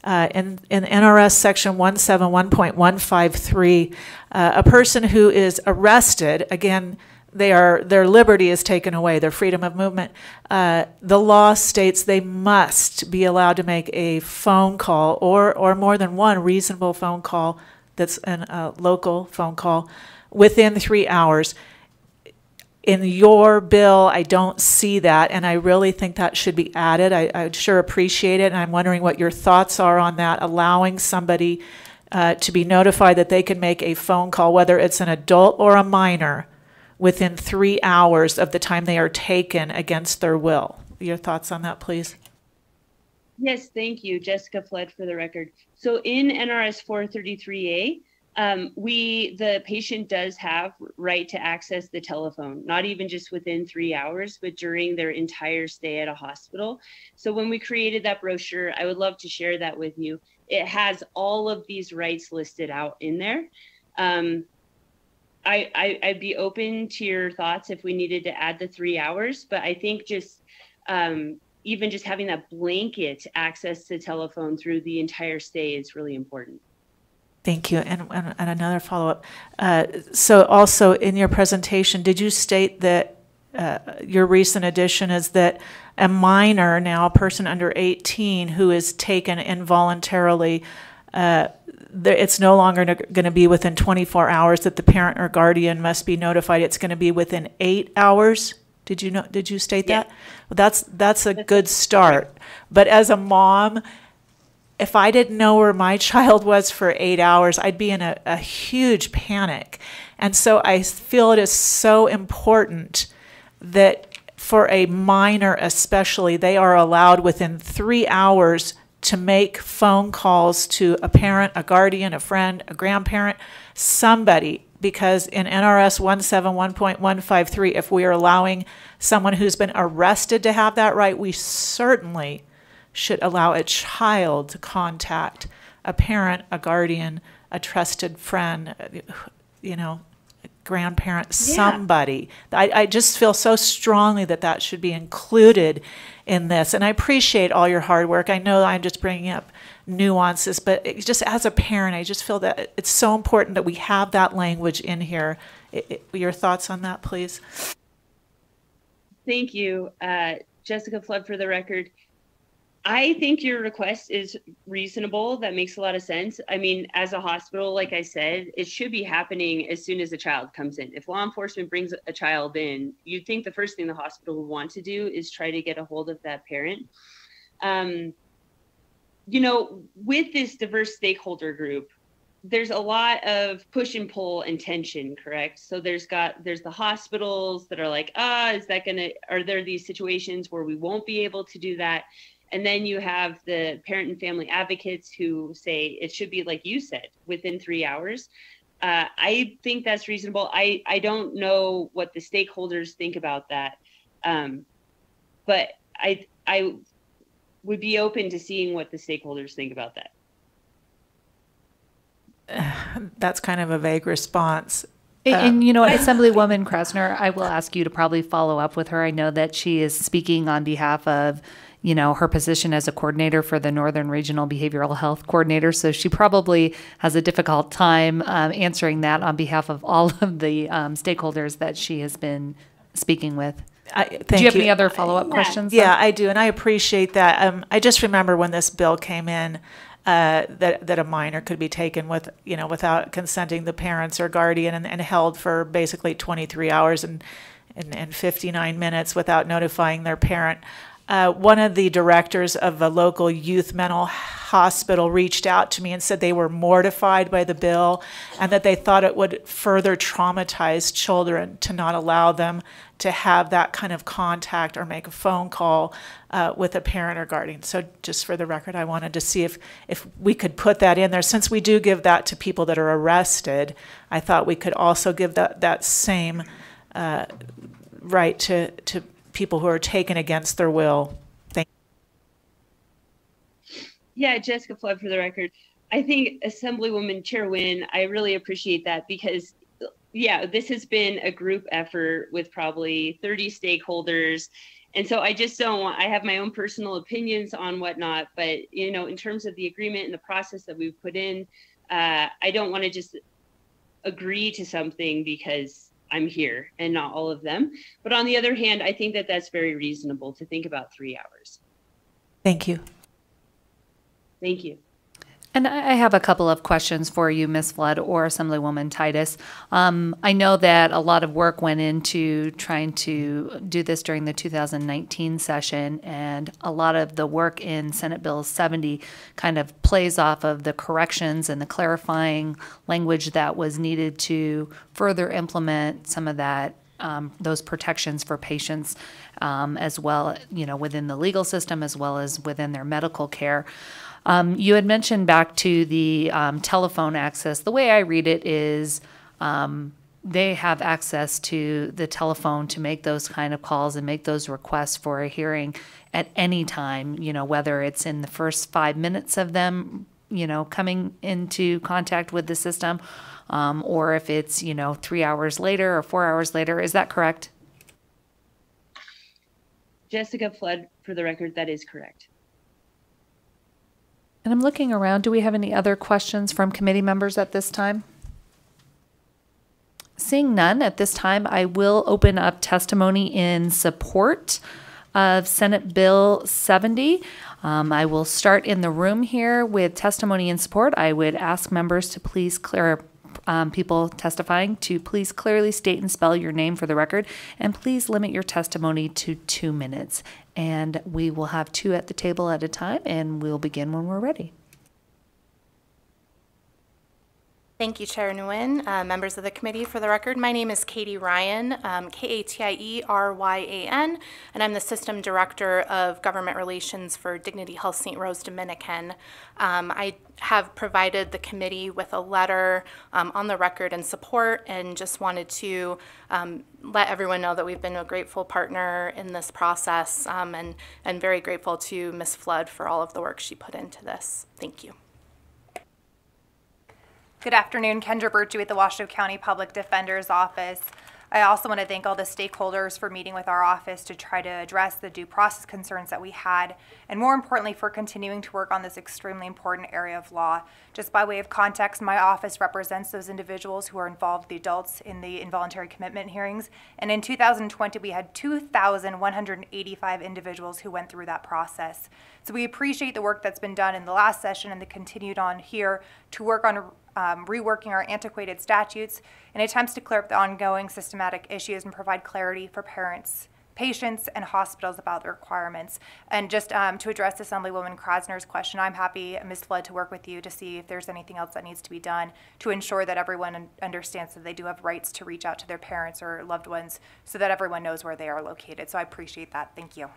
Uh, in, in NRS section 171.153, uh, a person who is arrested, again, they are, their liberty is taken away, their freedom of movement. Uh, the law states they must be allowed to make a phone call or, or more than one reasonable phone call that's a local phone call within three hours. In your bill, I don't see that, and I really think that should be added. I, I would sure appreciate it, and I'm wondering what your thoughts are on that, allowing somebody uh, to be notified that they can make a phone call, whether it's an adult or a minor, within three hours of the time they are taken against their will. Your thoughts on that, please? Yes, thank you, Jessica Flood for the record. So in NRS 433A, um, we the patient does have right to access the telephone, not even just within three hours, but during their entire stay at a hospital. So when we created that brochure, I would love to share that with you. It has all of these rights listed out in there. Um, I, I I'd be open to your thoughts if we needed to add the three hours, but I think just um, even just having that blanket access to telephone through the entire stay is really important. Thank you. And, and, and another follow up. Uh, so, also in your presentation, did you state that uh, your recent addition is that a minor, now a person under 18, who is taken involuntarily, uh, it's no longer going to be within 24 hours that the parent or guardian must be notified. It's going to be within eight hours. Did you know? Did you state Yeah. that? Well, that's that's a good start. But as a mom, if I didn't know where my (laughs) child was for eight hours, I'd be in a, a huge panic. And so I feel it is so important that for a minor, especially, they are allowed within three hours to make phone calls to a parent, a guardian, a friend, a grandparent, somebody. Because in NRS 171.153, if we are allowing someone who's been arrested to have that right, we certainly should allow a child to contact a parent, a guardian, a trusted friend, you know, a grandparent, somebody. I, I just feel so strongly that that should be included in this. And I appreciate all your hard work. I know I'm just bringing up nuances, but it, just as a parent, I just feel that it's so important that we have that language in here. I- I- your thoughts on that, please? Thank you, uh, Jessica Flood for the record. I think your request is reasonable. That makes a lot of sense. I mean, as a hospital, like I said, it should be happening as soon as a child comes in. If law enforcement brings a child in, you'd think the first thing the hospital would want to do is try to get a hold of that parent. Um, you know, with this diverse stakeholder group, there's a lot of push and pull and tension, correct? So there's got there's the hospitals that are like, ah, is that gonna are there these situations where we won't be able to do that? And then you have the parent and family advocates who say it should be like you said, within three hours. Uh, I think that's reasonable. I I don't know what the stakeholders think about that, um, but I I would be open to seeing what the stakeholders think about that. (sighs) That's kind of a vague response. And, and, you know, Assemblywoman Krasner, I will ask you to probably follow up with her. I know that she is speaking on behalf of, you know, her position as a coordinator for the Northern Regional Behavioral Health Coordinator. So she probably has a difficult time um, answering that on behalf of all of the um, stakeholders that she has been speaking with. I, thank Do you have any other follow up questions? Yeah, I do, and I appreciate that. Um, I just remember when this bill came in, uh, that that a minor could be taken with you know without consenting the parents or guardian and, and held for basically 23 hours and, and and 59 minutes without notifying their parent. Uh, one of the directors of a local youth mental hospital reached out to me and said they were mortified by the bill and that they thought it would further traumatize children to not allow them to have that kind of contact or make a phone call uh, with a parent or guardian. So just for the record, I wanted to see if, if we could put that in there. Since we do give that to people that are arrested, I thought we could also give that, that same uh, right to, to people who are taken against their will. Thank Yeah, Jessica Flood for the record. I think Assemblywoman Chair I really appreciate that because, yeah, this has been a group effort with probably 30 stakeholders. And so I just don't want, I have my own personal opinions on whatnot, but, you know, in terms of the agreement and the process that we've put in, uh, I don't want to just agree to something because I'm here and not all of them. But on the other hand, I think that that's very reasonable to think about three hours. Thank you. Thank you. And I have a couple of questions for you, Ms. Flood or Assemblywoman Titus. Um, I know that a lot of work went into trying to do this during the 2019 session, and a lot of the work in Senate Bill 70 kind of plays off of the corrections and the clarifying language that was needed to further implement some of that um, those protections for patients um, as well, you know, within the legal system as well as within their medical care. Um, you had mentioned back to the um, telephone access. The way I read it is um, they have access to the telephone to make those kind of calls and make those requests for a hearing at any time, you know, whether it's in the first five minutes of them, you know, coming into contact with the system, um, or if it's, you know, three hours later or four hours later. Is that correct? Jessica Flood, for the record, that is correct. And I'm looking around. Do we have any other questions from committee members at this time? Seeing none at this time, I will open up testimony in support of Senate Bill 70. Um, I will start in the room here with testimony in support. I would ask members to please clear, um, people testifying to please clearly state and spell your name for the record, and please limit your testimony to two minutes. And we will have two at the table at a time, and we'll begin when we're ready. Thank you, Chair Nguyen. Uh, members of the committee, for the record, my name is Katie Ryan, um, K-A-T-I-E-R-Y-A-N, and I'm the System Director of Government Relations for Dignity Health St. Rose Dominican. Um, I have provided the committee with a letter um, on the record in support and just wanted to um, let everyone know that we've been a grateful partner in this process um, and, and very grateful to Ms. Flood for all of the work she put into this. Thank you. Good afternoon, Kendra Bertschy with the Washoe County Public Defender's Office. I also want to thank all the stakeholders for meeting with our office to try to address the due process concerns that we had, and more importantly, for continuing to work on this extremely important area of law. Just by way of context, my office represents those individuals who are involved, the adults, in the involuntary commitment hearings. And in 2020, we had 2,185 individuals who went through that process. So we appreciate the work that's been done in the last session and the continued on here to work on um, reworking our antiquated statutes in attempts to clear up the ongoing systematic issues and provide clarity for parents, patients, and hospitals about the requirements. And just um, to address Assemblywoman Krasner's question, I'm happy, Ms. Flood, to work with you to see if there's anything else that needs to be done to ensure that everyone understands that they do have rights to reach out to their parents or loved ones so that everyone knows where they are located. So I appreciate that. Thank you.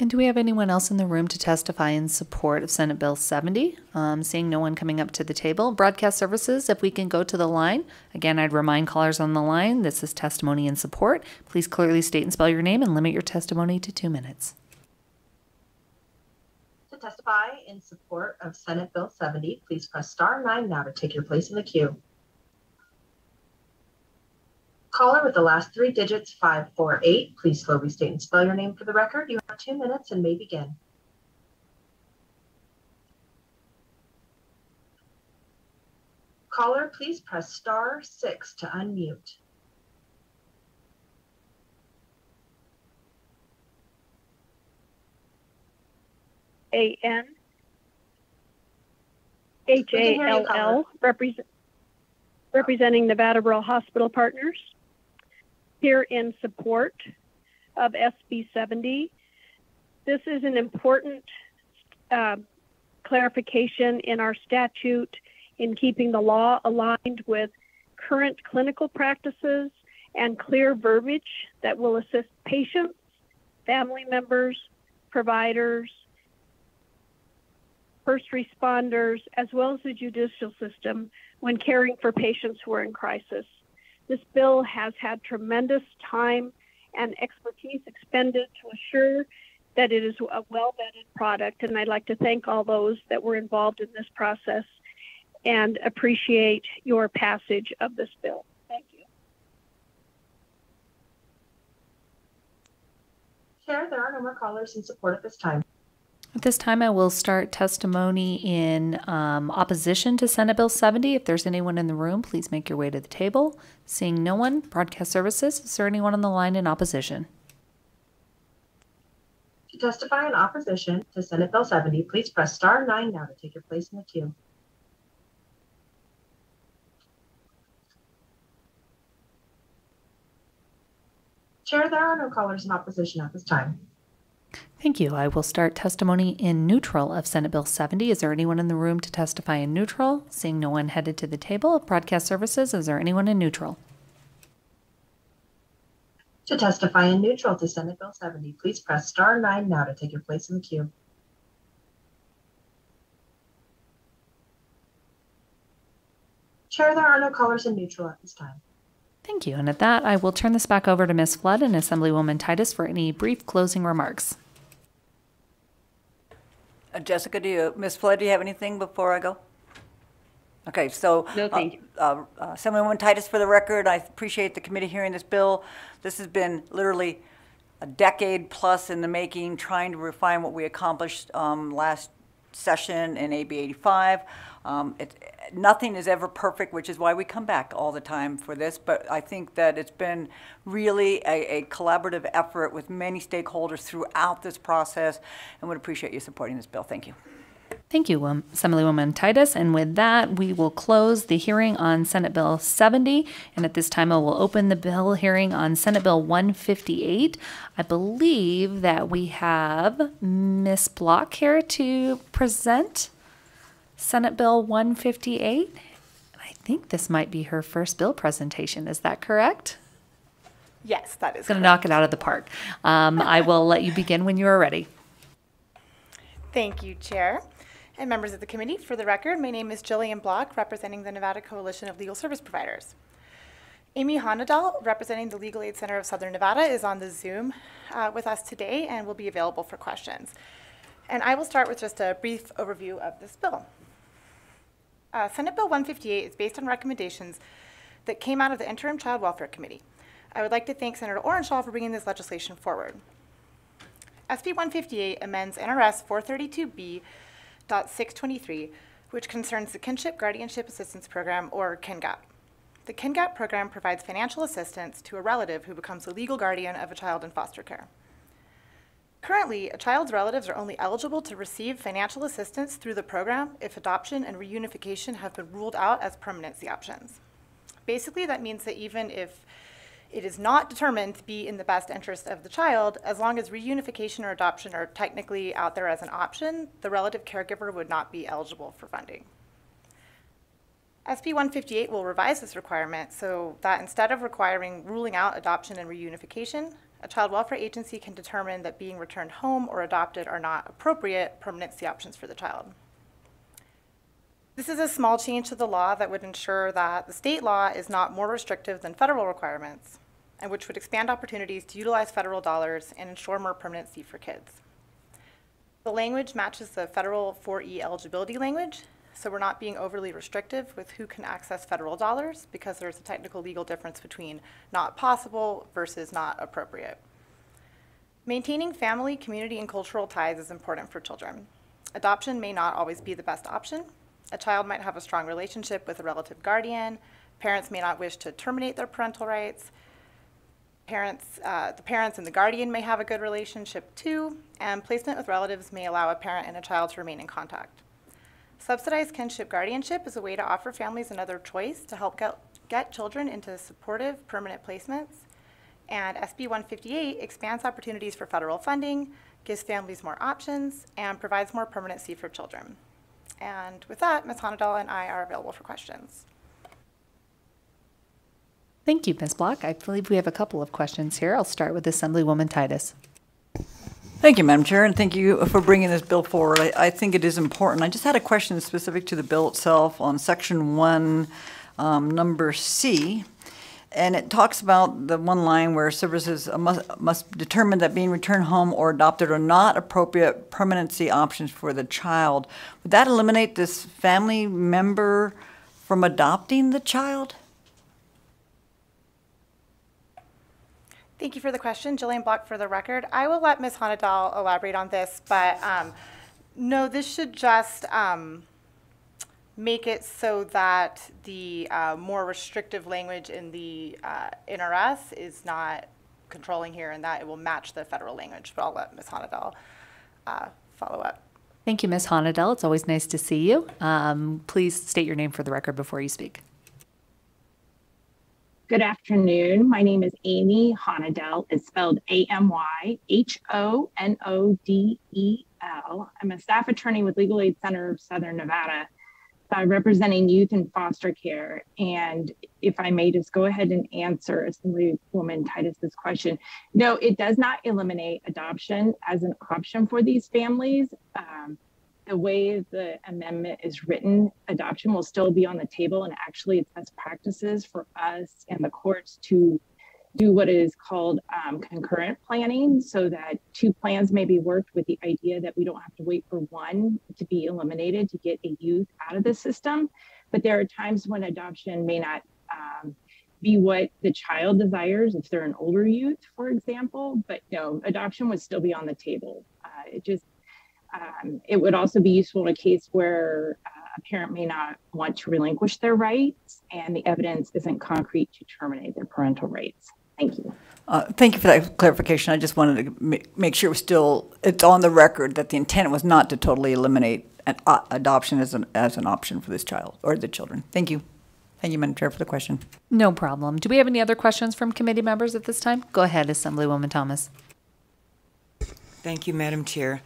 And do we have anyone else in the room to testify in support of Senate Bill 70? Um, seeing no one coming up to the table. Broadcast services, if we can go to the line. Again, I'd remind callers on the line this is testimony in support. Please clearly state and spell your name and limit your testimony to two minutes. To testify in support of Senate Bill 70, please press star nine now to take your place in the queue. Caller with the last three digits 548, please slowly state and spell your name for the record. You have two minutes and may begin. Caller, please press star six to unmute. A N H A L L We H can A hear you, L caller. L, represent- representing Nevada Rural Hospital Partners, here in support of SB 70. This is an important uh, clarification in our statute in keeping the law aligned with current clinical practices and clear verbiage that will assist patients, family members, providers, first responders, as well as the judicial system when caring for patients who are in crisis. This bill has had tremendous time and expertise expended to assure that it is a well vetted product. And I'd like to thank all those that were involved in this process and appreciate your passage of this bill. Thank you. Chair, there are no more callers in support at this time. At this time, I will start testimony in um, opposition to Senate Bill 70. If there's anyone in the room, please make your way to the table. Seeing no one, Broadcast Services, is there anyone on the line in opposition? To testify in opposition to Senate Bill 70, please press star nine now to take your place in the queue. Chair, there are no callers in opposition at this time. Thank you. I will start testimony in neutral of Senate Bill 70. Is there anyone in the room to testify in neutral? Seeing no one headed to the table, of Broadcast Services, is there anyone in neutral? To testify in neutral to Senate Bill 70, please press star nine now to take your place in the queue. Chair, there are no callers in neutral at this time. Thank you. And at that, I will turn this back over to Ms. Flood and Assemblywoman Titus for any brief closing remarks. Uh, Jessica, do you, Ms. Flood, do you have anything before I go? Okay, so. No, thank you. uh, uh, Assemblywoman Titus, for the record, I appreciate the committee hearing this bill. This has been literally a decade plus in the making, trying to refine what we accomplished um, last session in AB 85. Um, it, nothing is ever perfect, which is why we come back all the time for this. But I think that it's been really a, a collaborative effort with many stakeholders throughout this process, and would appreciate you supporting this bill. Thank you. Thank you, Assemblywoman Titus. And with that, we will close the hearing on Senate Bill 70. And at this time, I will open the bill hearing on Senate Bill 158. I believe that we have Ms. Block here to present Senate Bill 158. And I think this might be her first bill presentation. Is that correct? Yes, that is Going to knock it out of the park. Um, I will let you begin when you are ready. Thank you, Chair. And members of the committee, for the record, my name is Jillian Block, representing the Nevada Coalition of Legal Service Providers. Amy Honodel, representing the Legal Aid Center of Southern Nevada, is on the Zoom uh, with us today and will be available for questions. And I will start with just a brief overview of this bill. Uh, Senate Bill 158 is based on recommendations that came out of the Interim Child Welfare Committee. I would like to thank Senator Ohrenschall for bringing this legislation forward. SB 158 amends NRS 432B.623, which concerns the Kinship Guardianship Assistance Program, or KINGAP. The KINGAP program provides financial assistance to a relative who becomes the legal guardian of a child in foster care. Currently, a child's relatives are only eligible to receive financial assistance through the program if adoption and reunification have been ruled out as permanency options. Basically, that means that even if it is not determined to be in the best interest of the child, as long as reunification or adoption are technically out there as an option, the relative caregiver would not be eligible for funding. SB 158 will revise this requirement so that instead of requiring ruling out adoption and reunification, a child welfare agency can determine that being returned home or adopted are not appropriate permanency options for the child. This is a small change to the law that would ensure that the state law is not more restrictive than federal requirements, and which would expand opportunities to utilize federal dollars and ensure more permanency for kids. The language matches the federal 4E eligibility language, so we're not being overly restrictive with who can access federal dollars because there's a technical legal difference between not possible versus not appropriate. Maintaining family, community, and cultural ties is important for children. Adoption may not always be the best option. A child might have a strong relationship with a relative guardian. Parents may not wish to terminate their parental rights. Parents, uh, the parents and the guardian may have a good relationship too, and placement with relatives may allow a parent and a child to remain in contact. Subsidized kinship guardianship is a way to offer families another choice to help get, get children into supportive, permanent placements. And SB 158 expands opportunities for federal funding, gives families more options, and provides more permanency for children. And with that, Ms. Honodel and I are available for questions. Thank you, Ms. Block. I believe we have a couple of questions here. I'll start with Assemblywoman Titus. Thank you, Madam Chair, and thank you for bringing this bill forward. I, I think it is important. I just had a question specific to the bill itself on Section 1, um, Number C. and it talks about the one line where services must, must determine that being returned home or adopted are not appropriate permanency options for the child. Would that eliminate this family member from adopting the child? Thank you for the question. Jillian Block for the record. I will let Ms. Honodel elaborate on this, but um, no, this should just um, make it so that the uh, more restrictive language in the uh, NRS is not controlling here and that it will match the federal language. But I'll let Ms. Honodel uh, follow up. Thank you, Ms. Honodel. It's always nice to see you. Um, please state your name for the record before you speak. Good afternoon. My name is Amy Honodel. It's spelled A M Y H O N O D E L. I'm a staff attorney with Legal Aid Center of Southern Nevada, uh, representing youth in foster care. And if I may just go ahead and answer Assemblywoman Titus's question. No, it does not eliminate adoption as an option for these families. Um, the way the amendment is written, adoption will still be on the table. And actually, it's best practices for us and the courts to do what is called um, concurrent planning so that two plans may be worked with the idea that we don't have to wait for one to be eliminated to get a youth out of the system. But there are times when adoption may not um, be what the child desires if they're an older youth, for example. But no, adoption would still be on the table. Uh, it just um, it would also be useful in a case where uh, a parent may not want to relinquish their rights and the evidence isn't concrete to terminate their parental rights. Thank you. Uh, thank you for that clarification. I just wanted to make sure it was still it's on the record that the intent was not to totally eliminate an, uh, adoption as an as an option for this child or the children. Thank you. Thank you, Madam Chair, for the question. No problem. Do we have any other questions from committee members at this time? Go ahead, Assemblywoman Thomas. Thank you, Madam Chair.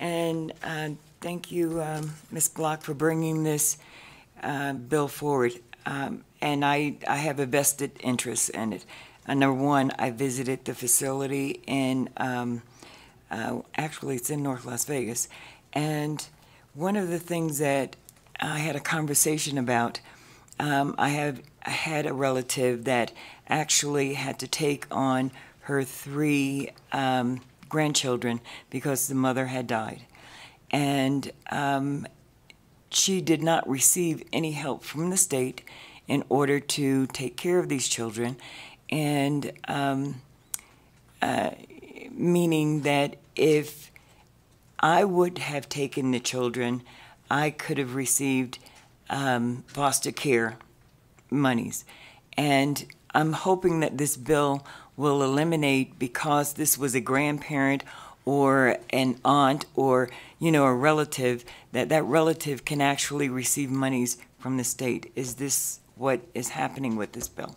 And uh, thank you, um, Ms. Block, for bringing this uh, bill forward. Um, and I, I have a vested interest in it. Uh, number one, I visited the facility in, um, uh, actually, it's in North Las Vegas. And one of the things that I had a conversation about, um, I have I had a relative that actually had to take on her three um, grandchildren because the mother had died. And um, she did not receive any help from the state in order to take care of these children. And um, uh, meaning that if I would have taken the children, I could have received um, foster care monies. And I'm hoping that this bill will eliminate because this was a grandparent or an aunt or you know a relative that that relative can actually receive monies from the state is this what is happening with this bill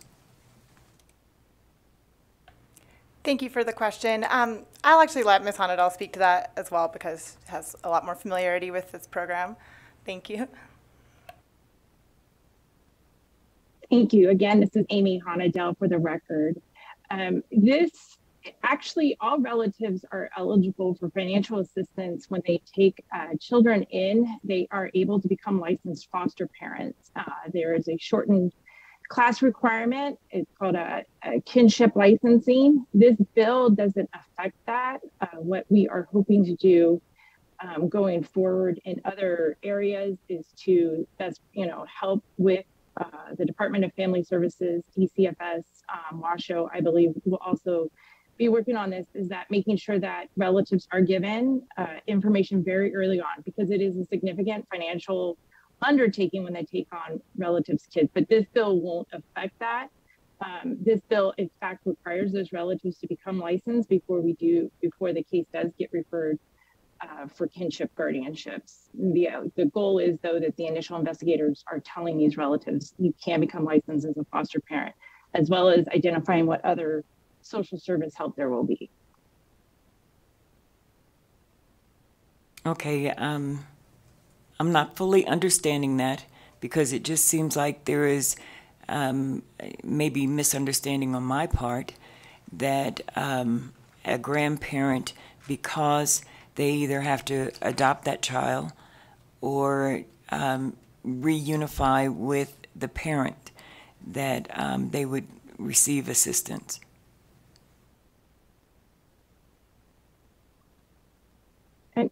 Thank you for the question. Um, I'll actually let Ms. Honodel speak to that as well because she has a lot more familiarity with this program. Thank you. Thank you. Again, this is Amy Honodel for the record. Um, this actually, all relatives are eligible for financial assistance when they take uh, children in. They are able to become licensed foster parents. Uh, there is a shortened class requirement. It's called a, a, kinship licensing. This bill doesn't affect that. Uh, what we are hoping to do um, going forward in other areas is to you know help with uh, the Department of Family Services, DCFS, um, I believe, will also be working on this is that making sure that relatives are given uh, information very early on because it is a significant financial undertaking when they take on relatives' kids. But this bill won't affect that. Um, this bill, in fact, requires those relatives to become licensed before we do, before the case does get referred uh, for kinship guardianships. The, uh, the goal is, though, that the initial investigators are telling these relatives you can become licensed as a foster parent, as well as identifying what other social service help there will be. Okay, um, I'm not fully understanding that because it just seems like there is um, maybe misunderstanding on my part that um, a grandparent, because they either have to adopt that child or um, reunify with the parent, that um, they would receive assistance? And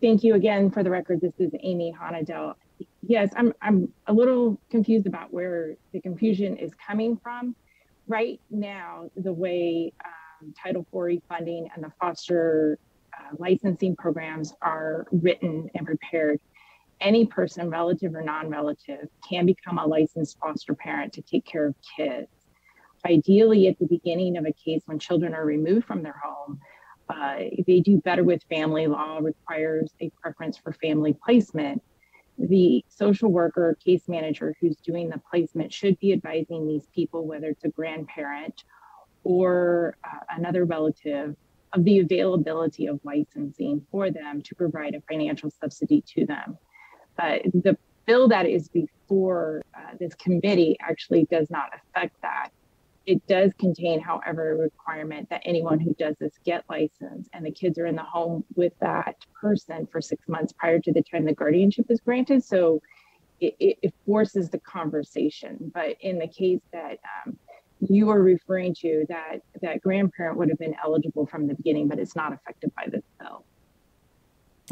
thank you again for the record. This is Amy Honodel. Yes, I'm I'm a little confused about where the confusion is coming from. Right now, the way um, Title IV funding and the foster uh, licensing programs are written and prepared, any person, relative or non-relative, can become a licensed foster parent to take care of kids. Ideally, at the beginning of a case when children are removed from their home, uh, they do better with family law requires a preference for family placement the social worker case manager who's doing the placement should be advising these people whether it's a grandparent or uh, another relative of the availability of licensing for them to provide a financial subsidy to them uh, the bill that is before uh, this committee actually does not affect that it does contain, however, a requirement that anyone who does this get licensed and the kids are in the home with that person for six months prior to the time the guardianship is granted. So it, it forces the conversation. But in the case that um, you are referring to, that that grandparent would have been eligible from the beginning, but it's not affected by this bill.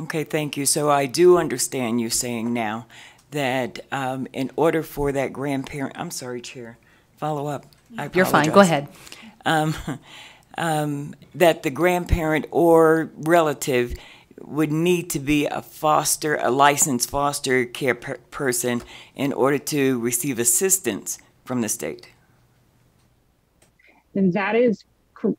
Okay, thank you. So I do understand you saying now that um, in order for that grandparent, I'm sorry, Chair, follow up. I You're fine. Go ahead. Um, um, that the grandparent or relative would need to be a foster, a licensed foster care per- person in order to receive assistance from the state. And that is,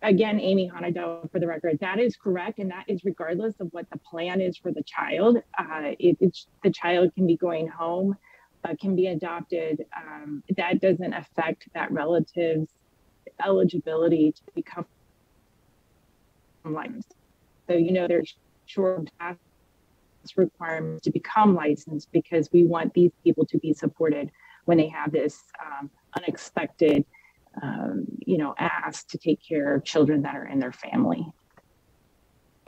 again, Amy Honodel for the record, that is correct. And that is regardless of what the plan is for the child. Uh, it, the child can be going home uh, can be adopted, um, that doesn't affect that relative's eligibility to become licensed. So, you know, there's short path requirements to become licensed because we want these people to be supported when they have this um, unexpected, um, you know, asked to take care of children that are in their family.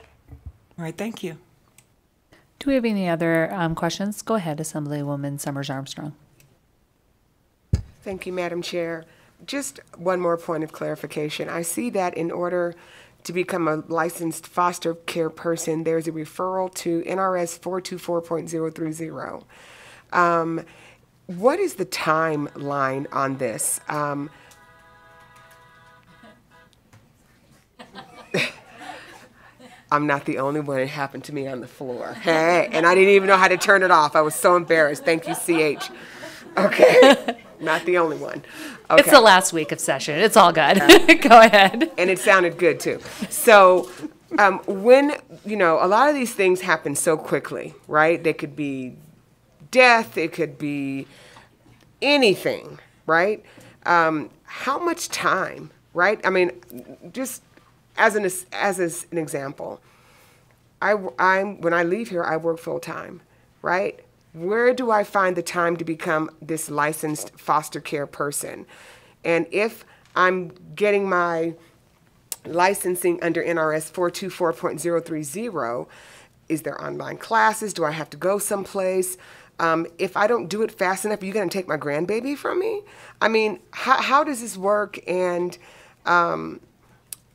All right, thank you. Do we have any other um, questions? Go ahead, Assemblywoman Summers Armstrong. Thank you, Madam Chair. Just one more point of clarification. I see that in order to become a licensed foster care person, there's a referral to NRS 424.030. Um, what is the timeline on this? Um, (laughs) I'm not the only one. It happened to me on the floor. Hey, and I didn't even know how to turn it off. I was so embarrassed. Thank you, CH. Okay, (laughs) not the only one. Okay. It's the last week of session. It's all good. (laughs) Go ahead. And it sounded good too. So, um, when you know, a lot of these things happen so quickly, right? They could be death. It could be anything, right? Um, how much time, right? I mean, just as an as an example, I I'm when I leave here, I work full time, right? Where do I find the time to become this licensed foster care person? And if I'm getting my licensing under NRS 424.030, is there online classes? Do I have to go someplace? Um, if I don't do it fast enough, are you going to take my grandbaby from me? I mean, how, how does this work? And um,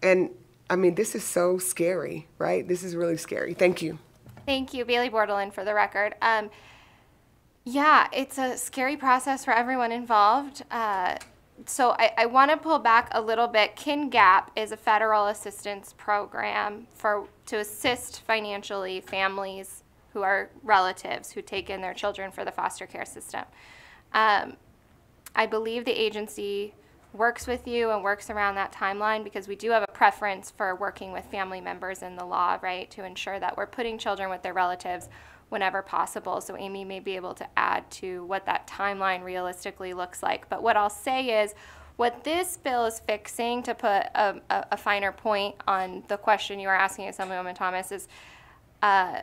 and I mean, this is so scary, right? This is really scary. Thank you. Thank you, Bailey Bortolin, for the record. Um, yeah, it's a scary process for everyone involved. Uh, so I, I want to pull back a little bit. KinGAP is a federal assistance program for to assist financially families who are relatives who take in their children for the foster care system. Um, I believe the agency works with you and works around that timeline because we do have a preference for working with family members in the law, right, to ensure that we're putting children with their relatives whenever possible. So Amy may be able to add to what that timeline realistically looks like. But what I'll say is, what this bill is fixing, to put a, a, a finer point on the question you are asking, Assemblywoman Thomas, is uh,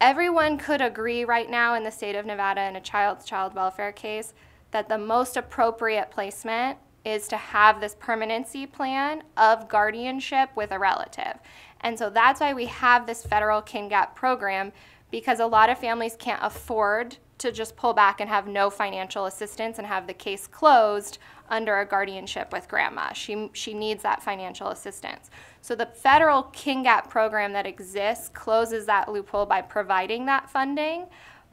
everyone could agree right now in the state of Nevada in a child's child welfare case that the most appropriate placement is to have this permanency plan of guardianship with a relative. And so that's why we have this federal KinGAP program because a lot of families can't afford to just pull back and have no financial assistance and have the case closed under a guardianship with grandma. She, she needs that financial assistance. So the federal KinGAP program that exists closes that loophole by providing that funding.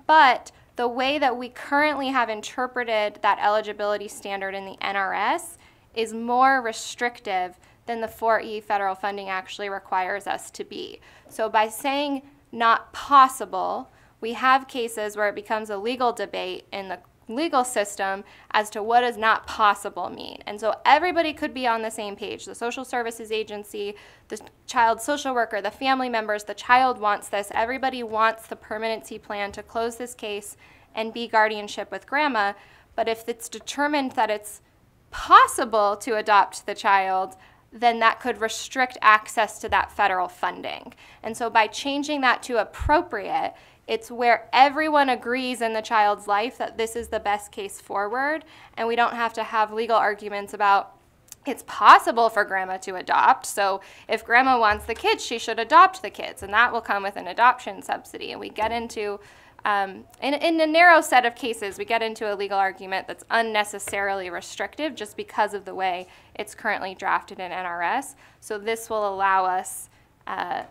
But the way that we currently have interpreted that eligibility standard in the NRS is more restrictive than the 4E federal funding actually requires us to be. So by saying not possible, we have cases where it becomes a legal debate in the legal system as to what does not possible mean. And so everybody could be on the same page. The social services agency, the child social worker, the family members, the child wants this. Everybody wants the permanency plan to close this case and be guardianship with grandma. But if it's determined that it's possible to adopt the child, then that could restrict access to that federal funding. And so by changing that to appropriate, it's where everyone agrees in the child's life that this is the best case forward, and we don't have to have legal arguments about it's possible for grandma to adopt. So if grandma wants the kids, she should adopt the kids, and that will come with an adoption subsidy. And we get into, um, in, in a narrow set of cases, we get into a legal argument that's unnecessarily restrictive just because of the way it's currently drafted in NRS. So this will allow us uh,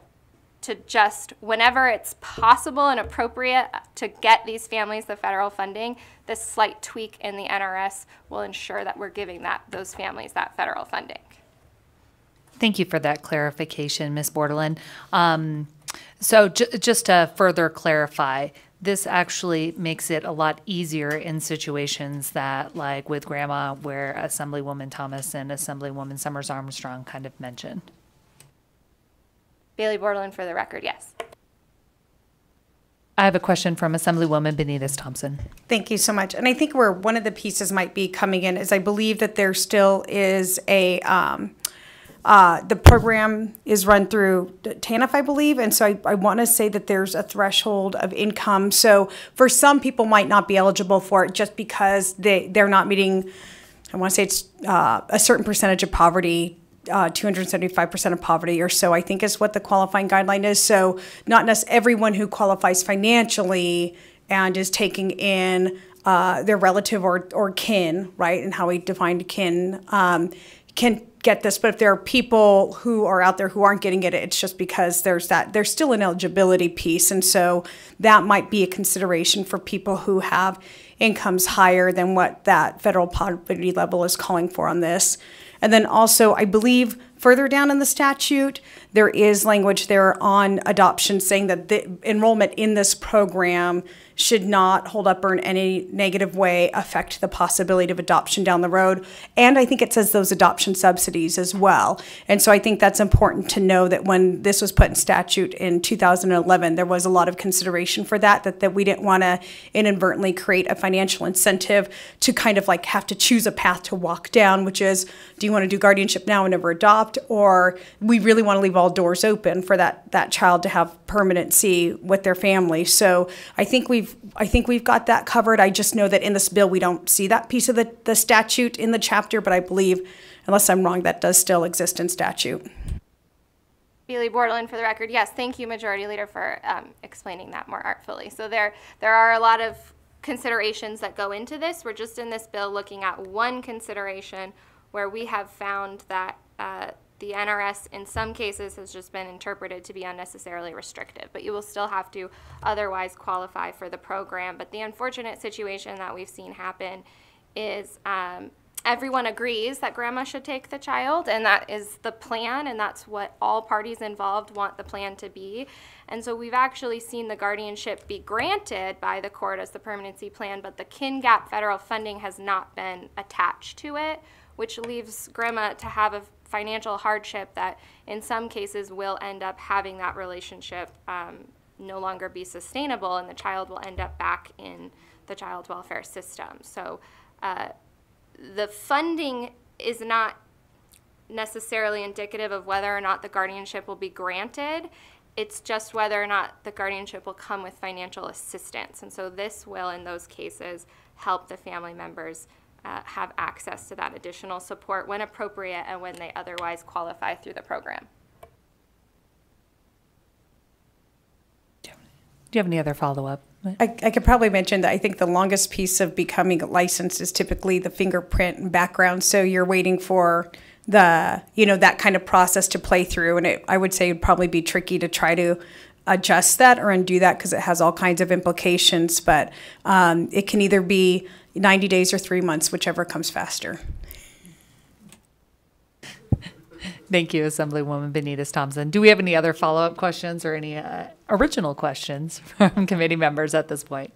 to just, whenever it's possible and appropriate to get these families the federal funding, this slight tweak in the NRS will ensure that we're giving that those families that federal funding. Thank you for that clarification, Ms. Bortolin. Um, so just to further clarify, this actually makes it a lot easier in situations that, like with Grandma, where Assemblywoman Thomas and Assemblywoman Summers Armstrong kind of mentioned. Bailey Bortolin for the record, yes. I have a question from Assemblywoman Benitez Thompson. Thank you so much. And I think where one of the pieces might be coming in is I believe that there still is a, um, uh, the program is run through TANF, I believe. And so I, I want to say that there's a threshold of income. So for some people might not be eligible for it just because they, they're not meeting, I want to say it's uh, a certain percentage of poverty uh, 275% of poverty or so, I think is what the qualifying guideline is. So, not necessarily everyone who qualifies financially and is taking in uh, their relative or, or kin, right, and how we defined kin, um, can get this. But if there are people who are out there who aren't getting it, it's just because there's that, there's still an eligibility piece. And so, that might be a consideration for people who have incomes higher than what that federal poverty level is calling for on this. And then also, I believe further down in the statute, there is language there on adoption saying that the enrollment in this program should not hold up or in any negative way affect the possibility of adoption down the road. And I think it says those adoption subsidies as well. And so I think that's important to know that when this was put in statute in 2011, there was a lot of consideration for that, that, that we didn't want to inadvertently create a financial incentive to kind of like have to choose a path to walk down, which is do you want to do guardianship now and never adopt? Or we really want to leave all doors open for that, that child to have permanency with their family. So I think we've I think we've got that covered. I just know that in this bill we don't see that piece of the, the statute in the chapter, but I believe, unless I'm wrong, that does still exist in statute. Bailey Bortolin for the record. Yes, thank you, Majority Leader, for um, explaining that more artfully. So there, there are a lot of considerations that go into this. We're just in this bill looking at one consideration where we have found that uh, the NRS in some cases has just been interpreted to be unnecessarily restrictive, but you will still have to otherwise qualify for the program. But the unfortunate situation that we've seen happen is um, everyone agrees that grandma should take the child, and that is the plan, and that's what all parties involved want the plan to be. And so we've actually seen the guardianship be granted by the court as the permanency plan, but the KinGAP federal funding has not been attached to it, which leaves grandma to have a financial hardship that in some cases will end up having that relationship um, no longer be sustainable and the child will end up back in the child welfare system. So uh, the funding is not necessarily indicative of whether or not the guardianship will be granted. It's just whether or not the guardianship will come with financial assistance. And so this will, in those cases, help the family members uh, have access to that additional support when appropriate and when they otherwise qualify through the program. Do you have any other follow-up? I, I could probably mention that I think the longest piece of becoming licensed is typically the fingerprint and background. So you're waiting for the, you know, that kind of process to play through. And it, I would say it'd probably be tricky to try to adjust that or undo that because it has all kinds of implications. But um, it can either be 90 days or three months, whichever comes faster. Thank you, Assemblywoman Benitez Thompson. Do we have any other follow-up questions or any uh, original questions (laughs) from committee members at this point?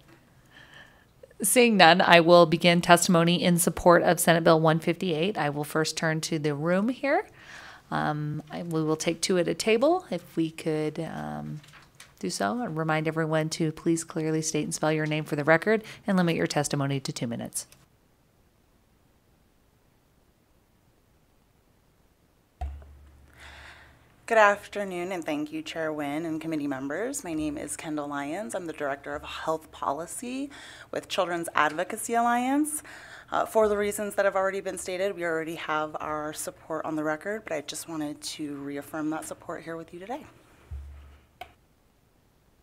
Seeing none, I will begin testimony in support of Senate Bill 158. I will first turn to the room here. Um, I, we will take two at a table. If we could um, do so, and remind everyone to please clearly state and spell your name for the record and limit your testimony to two minutes. Good afternoon, and thank you, Chair Nguyen and committee members. My name is Kendall Lyons. I'm the Director of Health Policy with Children's Advocacy Alliance. Uh, for the reasons that have already been stated, we already have our support on the record, but I just wanted to reaffirm that support here with you today.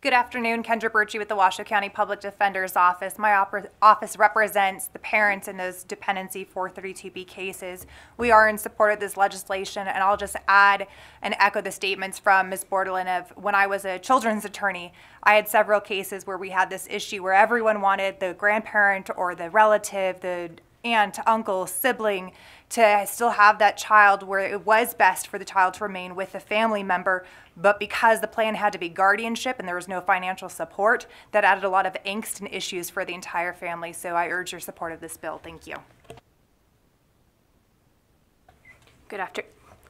Good afternoon, Kendra Bertschy with the Washoe County Public Defender's Office. My office represents the parents in those dependency 432B cases. We are in support of this legislation, and I'll just add and echo the statements from Ms. Bortolin of when I was a children's attorney, I had several cases where we had this issue where everyone wanted the grandparent or the relative, the aunt, uncle, sibling to still have that child where it was best for the child to remain with a family member. But because the plan had to be guardianship and there was no financial support, that added a lot of angst and issues for the entire family. So I urge your support of this bill. Thank you. Good after.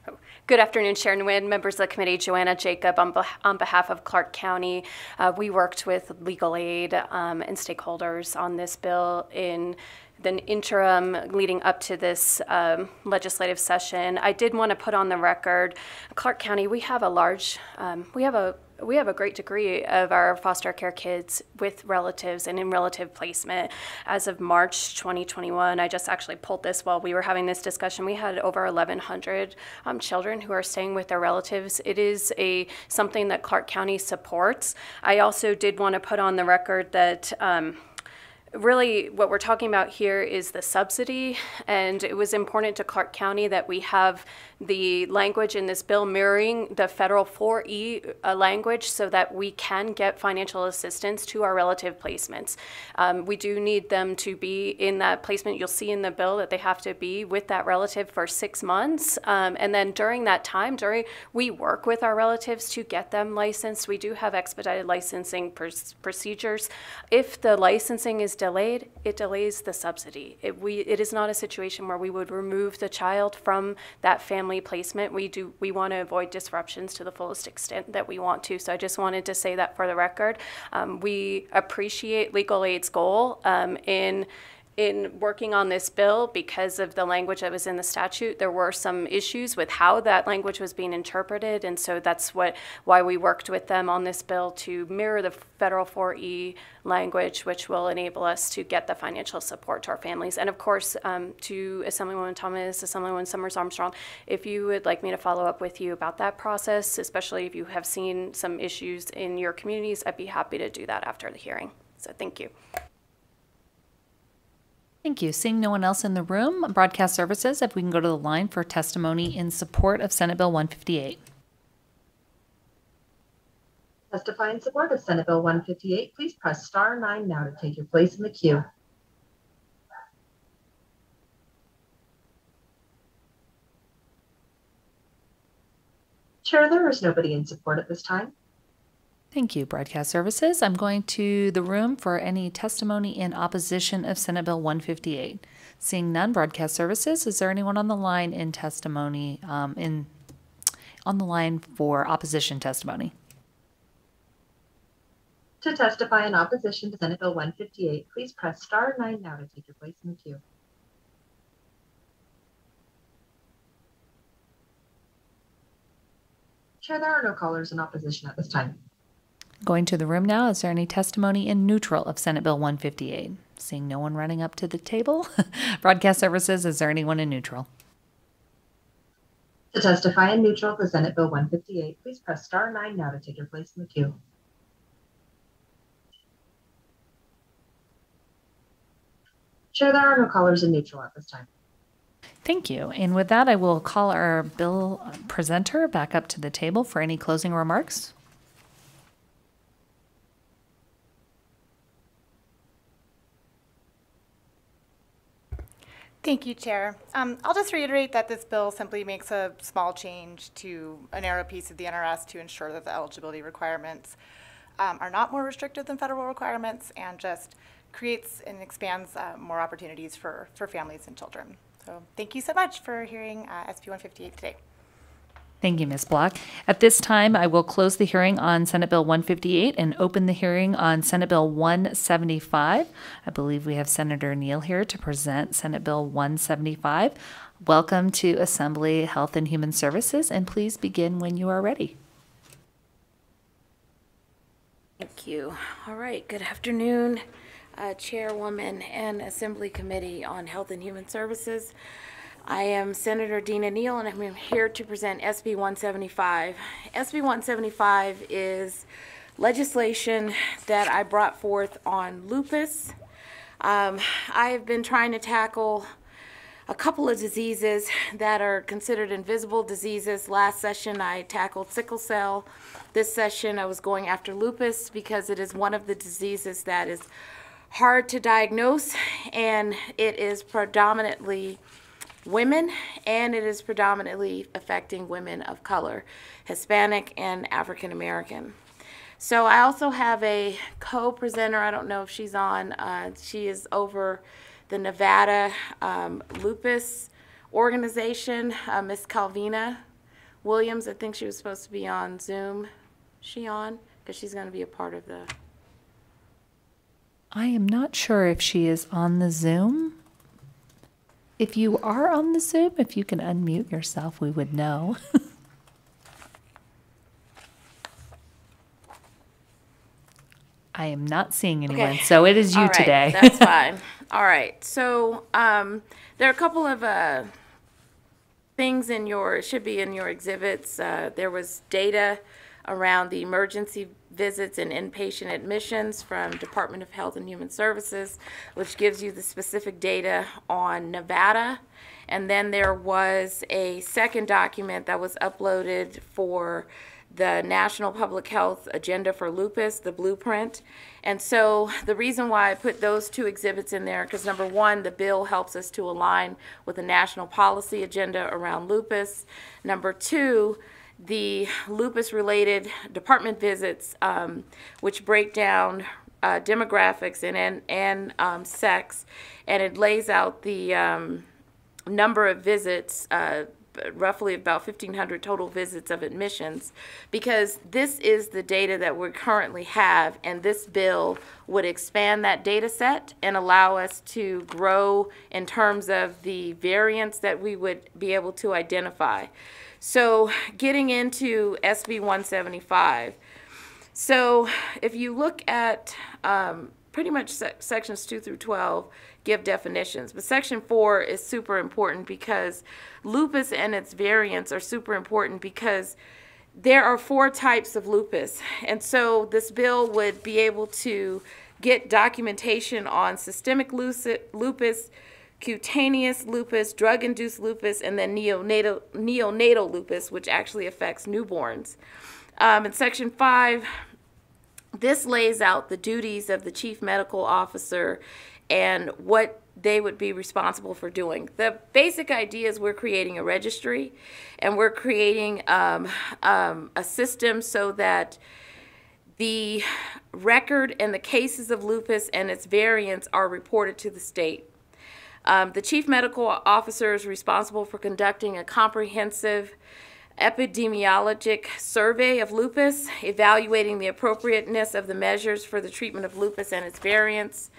oh, Good afternoon, Chair Nguyen, members of the committee, Joanna Jacob, on, beh- on behalf of Clark County. Uh, we worked with legal aid um, and stakeholders on this bill in the interim leading up to this um, legislative session. I did want to put on the record, Clark County, we have a large, um, we have a we have a great degree of our foster care kids with relatives and in relative placement. As of March 2021, I just actually pulled this while we were having this discussion. We had over 1,100 um, children who are staying with their relatives. It is a something that Clark County supports. I also did want to put on the record that. Um, really what we're talking about here is the subsidy and it was important to clark county that we have the language in this bill mirroring the federal 4e uh, language so that we can get financial assistance to our relative placements. Um, we do need them to be in that placement. You'll see in the bill that they have to be with that relative for six months. Um, and then during that time during we work with our relatives to get them licensed. We do have expedited licensing pr- procedures. If the licensing is delayed, it delays the subsidy. It, we, it is not a situation where we would remove the child from that family placement. We do we want to avoid disruptions to the fullest extent that we want to. So I just wanted to say that for the record. Um, we appreciate legal aid's goal um, in in working on this bill because of the language that was in the statute there were some issues with how that language was being interpreted. And so that's what why we worked with them on this bill to mirror the federal 4e language which will enable us to get the financial support to our families. And of course um, to assemblywoman thomas assemblywoman summers armstrong if you would like me to follow up with you about that process especially if you have seen some issues in your communities i'd be happy to do that after the hearing. So thank you Thank you. Seeing no one else in the room, Broadcast Services, if we can go to the line for testimony in support of Senate Bill 158. Testify in support of Senate Bill 158, please press star nine now to take your place in the queue. Chair, there is nobody in support at this time. Thank you, Broadcast Services. I'm going to the room for any testimony in opposition of Senate Bill 158. Seeing none, Broadcast Services, is there anyone on the line in testimony, um, in, on the line for opposition testimony? To testify in opposition to Senate Bill 158, please press star nine now to take your place in the queue. Chair, there are no callers in opposition at this time. Going to the room now, is there any testimony in neutral of Senate Bill 158? Seeing no one running up to the table. (laughs) Broadcast Services, is there anyone in neutral? To testify in neutral to Senate Bill 158, please press star 9 now to take your place in the queue. Chair, sure, there are no callers in neutral at this time. Thank you. And with that, I will call our bill presenter back up to the table for any closing remarks. Thank you, Chair. Um, I'll just reiterate that this bill simply makes a small change to a narrow piece of the NRS to ensure that the eligibility requirements um, are not more restrictive than federal requirements and just creates and expands uh, more opportunities for, for families and children. So thank you so much for hearing uh, SB 158 today. Thank you, Ms. Block. At this time, I will close the hearing on Senate Bill 158 and open the hearing on Senate Bill 175. I believe we have Senator Neal here to present Senate Bill 175. Welcome to Assembly Health and Human Services, and please begin when you are ready. Thank you. All right, good afternoon, uh, Chairwoman and Assembly Committee on Health and Human Services. I am Senator Dina Neal, and I'm here to present SB 175. SB 175 is legislation that I brought forth on lupus. Um, I have been trying to tackle a couple of diseases that are considered invisible diseases. Last session, I tackled sickle cell. This session, I was going after lupus because it is one of the diseases that is hard to diagnose, and it is predominantly women, and it is predominantly affecting women of color, Hispanic and African American. So I also have a co-presenter. I don't know if she's on. Uh, she is over the Nevada um, Lupus Organization, uh, Miss Calvina Williams. I think she was supposed to be on Zoom. She on? Because she's going to be a part of the. I am not sure if she is on the Zoom. If you are on the Zoom, if you can unmute yourself, we would know. (laughs) I am not seeing anyone, Okay. so it is you right, today. That's (laughs) fine. All right. So um, there are a couple of uh, things in your, it should be in your exhibits. Uh, there was data around the emergency visits and inpatient admissions from Department of Health and Human Services, which gives you the specific data on Nevada. And then there was a second document that was uploaded for the National Public Health Agenda for Lupus, the blueprint. And so the reason why I put those two exhibits in there, because number one, the bill helps us to align with the national policy agenda around lupus. Number two, the lupus-related department visits, um, which break down uh, demographics and and, and um, sex, and it lays out the um, number of visits. Uh, roughly about 1500 total visits of admissions because this is the data that we currently have and this bill would expand that data set and allow us to grow in terms of the variants that we would be able to identify so getting into SB 175. So if you look at um, pretty much se sections 2 through 12 give definitions, but section 4 is super important because lupus and its variants are super important because there are four types of lupus. And so this bill would be able to get documentation on systemic lupus, cutaneous lupus, drug-induced lupus, and then neonatal, neonatal lupus, which actually affects newborns. Um, in Section 5, this lays out the duties of the chief medical officer and what they would be responsible for doing. The basic idea is we're creating a registry and we're creating um, um, a system so that the record and the cases of lupus and its variants are reported to the state. Um, the chief medical officer is responsible for conducting a comprehensive epidemiologic survey of lupus, evaluating the appropriateness of the measures for the treatment of lupus and its variants.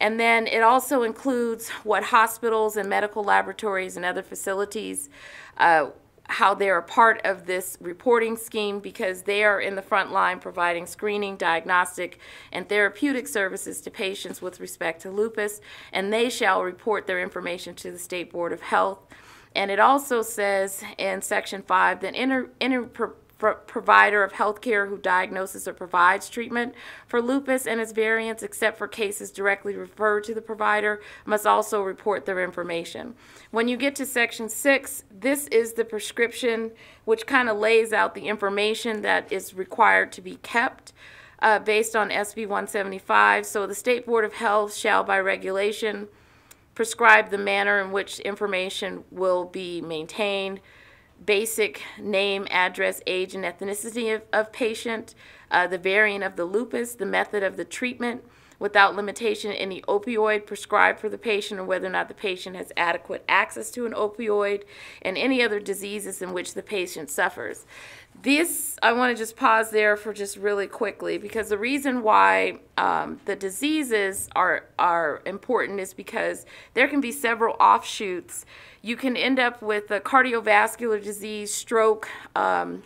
And then it also includes what hospitals and medical laboratories and other facilities, uh, how they're a part of this reporting scheme because they are in the front line providing screening, diagnostic, and therapeutic services to patients with respect to lupus, and they shall report their information to the State Board of Health. And it also says in Section 5 that inter, inter provider of healthcare who diagnoses or provides treatment for lupus and its variants, except for cases directly referred to the provider, must also report their information. When you get to section six, this is the prescription which kind of lays out the information that is required to be kept. Uh, based on SB 175. So the State Board of Health shall, by regulation, prescribe the manner in which information will be maintained, basic name, address, age, and ethnicity of, of patient, uh, the variant of the lupus, the method of the treatment, without limitation any opioid prescribed for the patient or whether or not the patient has adequate access to an opioid, and any other diseases in which the patient suffers. This, I want to just pause there for just really quickly because the reason why um, the diseases are, are important is because there can be several offshoots. You can end up with a cardiovascular disease, stroke, um,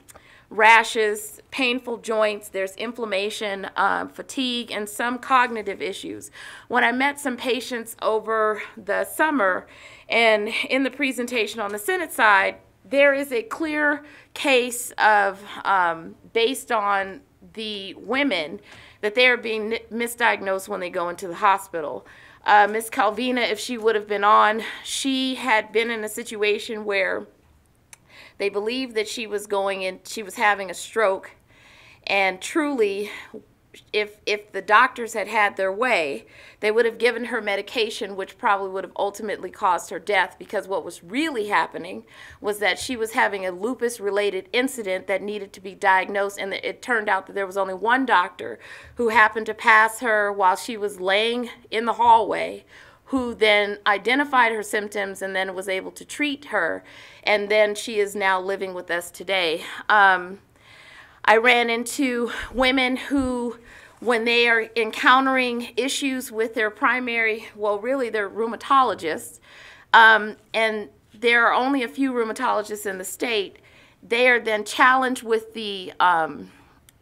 rashes, painful joints, there's inflammation, um, fatigue, and some cognitive issues. When I met some patients over the summer, and in the presentation on the Senate side, there is a clear case of, um, based on the women, that they are being misdiagnosed when they go into the hospital. Uh, Miss Calvina, if she would have been on, she had been in a situation where they believed that she was going in, she was having a stroke, and truly, if if the doctors had had their way, they would have given her medication, which probably would have ultimately caused her death. Because what was really happening was that she was having a lupus-related incident that needed to be diagnosed, and it turned out that there was only one doctor who happened to pass her while she was laying in the hallway who then identified her symptoms and then was able to treat her. And then she is now living with us today. Um, I ran into women who, when they are encountering issues with their primary, well, really, they're rheumatologists, um, and there are only a few rheumatologists in the state, they are then challenged with the um,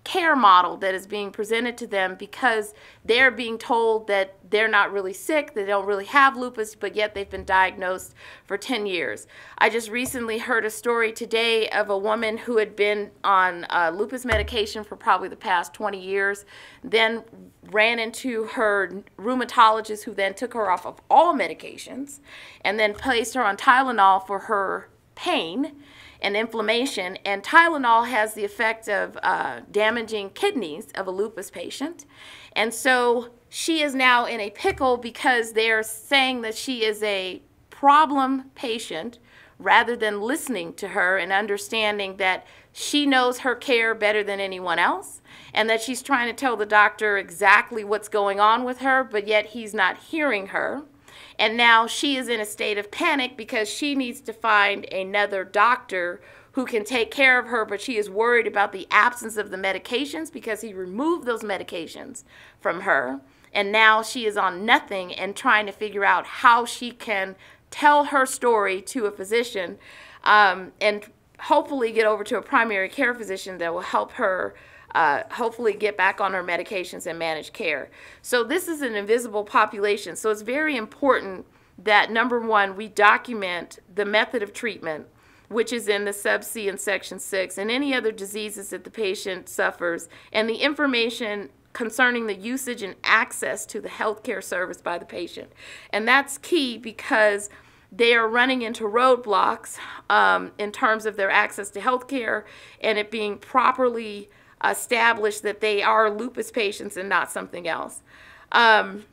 care model that is being presented to them because they're being told that they're not really sick, they don't really have lupus, but yet they've been diagnosed for 10 years. I just recently heard a story today of a woman who had been on uh, lupus medication for probably the past 20 years, then ran into her rheumatologist who then took her off of all medications and then placed her on Tylenol for her pain and inflammation. And Tylenol has the effect of uh, damaging kidneys of a lupus patient. And so she is now in a pickle because they're saying that she is a problem patient rather than listening to her and understanding that she knows her care better than anyone else and that she's trying to tell the doctor exactly what's going on with her, but yet he's not hearing her. And now she is in a state of panic because she needs to find another doctor who can take care of her, but she is worried about the absence of the medications because he removed those medications from her. And now she is on nothing and trying to figure out how she can tell her story to a physician um, and hopefully get over to a primary care physician that will help her uh, hopefully get back on her medications and manage care. So this is an invisible population. So it's very important that number one, we document the method of treatment, which is in the sub C in section six, and any other diseases that the patient suffers, and the information concerning the usage and access to the healthcare service by the patient. And that's key because they are running into roadblocks um, in terms of their access to healthcare and it being properly establish that they are lupus patients and not something else. Um,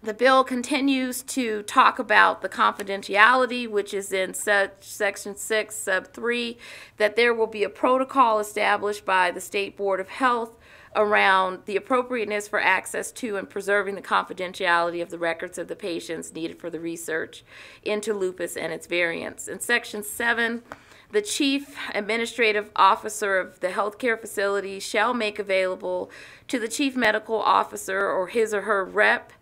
the bill continues to talk about the confidentiality, which is in section 6, sub 3, that there will be a protocol established by the State Board of Health around the appropriateness for access to and preserving the confidentiality of the records of the patients needed for the research into lupus and its variants. In section 7, the chief administrative officer of the healthcare facility shall make available to the chief medical officer or his or her rep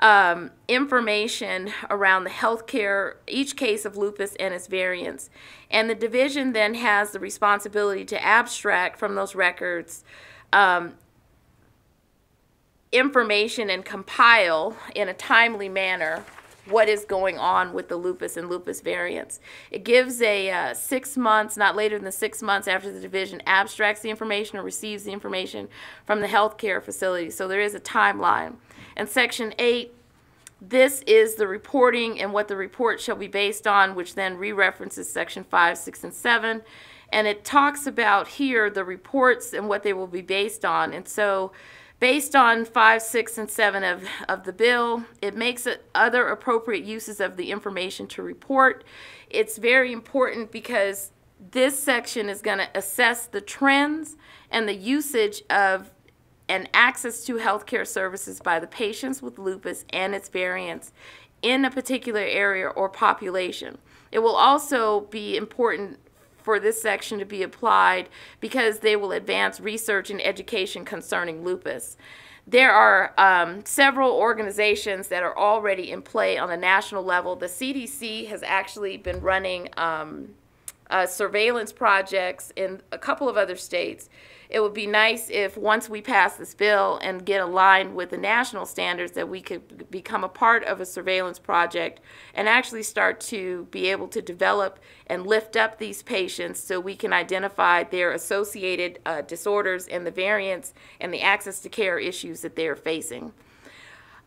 um, information around the healthcare, each case of lupus and its variants. And the division then has the responsibility to abstract from those records um, information and compile in a timely manner what is going on with the lupus and lupus variants. It gives a uh, six months, not later than six months after the division abstracts the information or receives the information from the healthcare facility. So there is a timeline. And Section 8 this is the reporting and what the report shall be based on, which then re-references section five, six, and seven. And it talks about here the reports and what they will be based on. And so based on five, six, and seven of, of the bill, it makes it other appropriate uses of the information to report. It's very important because this section is going to assess the trends and the usage of and access to healthcare services by the patients with lupus and its variants in a particular area or population. It will also be important for this section to be applied because they will advance research and education concerning lupus. There are um, several organizations that are already in play on the national level. The CDC has actually been running um, uh, surveillance projects in a couple of other states it would be nice if once we pass this bill and get aligned with the national standards that we could become a part of a surveillance project and actually start to be able to develop and lift up these patients so we can identify their associated uh, disorders and the variants and the access to care issues that they're facing.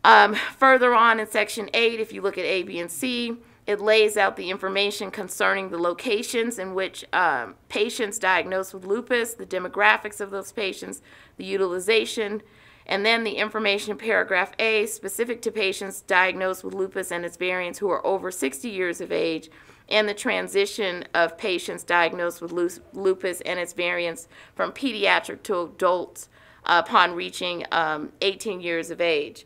Um, further on in section 8, if you look at A, B, and C, it lays out the information concerning the locations in which um, patients diagnosed with lupus, the demographics of those patients, the utilization, and then the information in paragraph A specific to patients diagnosed with lupus and its variants who are over 60 years of age, and the transition of patients diagnosed with lupus and its variants from pediatric to adults uh, upon reaching um, 18 years of age.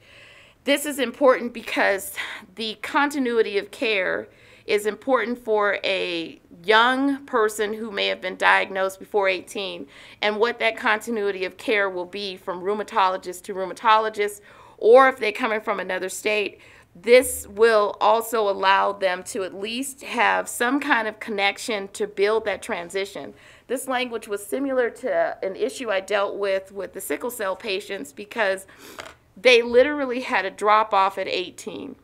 This is important because the continuity of care is important for a young person who may have been diagnosed before 18 and what that continuity of care will be from rheumatologist to rheumatologist or if they're coming from another state this will also allow them to at least have some kind of connection to build that transition. This language was similar to an issue I dealt with with the sickle cell patients because they literally had a drop off at 18.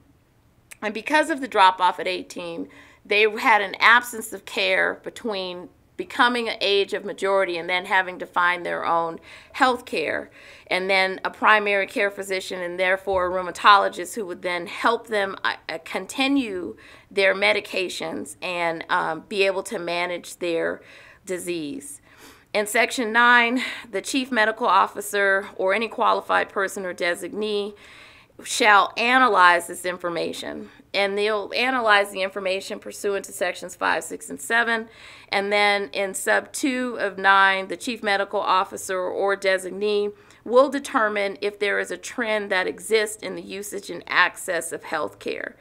And because of the drop off at 18, they had an absence of care between becoming an age of majority and then having to find their own health care and then a primary care physician and therefore a rheumatologist who would then help them uh, uh continue their medications and um, be able to manage their disease. In Section 9, the chief medical officer or any qualified person or designee shall analyze this information. And they'll analyze the information pursuant to sections 5, 6, and 7. And then in sub 2 of 9, the chief medical officer or designee will determine if there is a trend that exists in the usage and access of health care.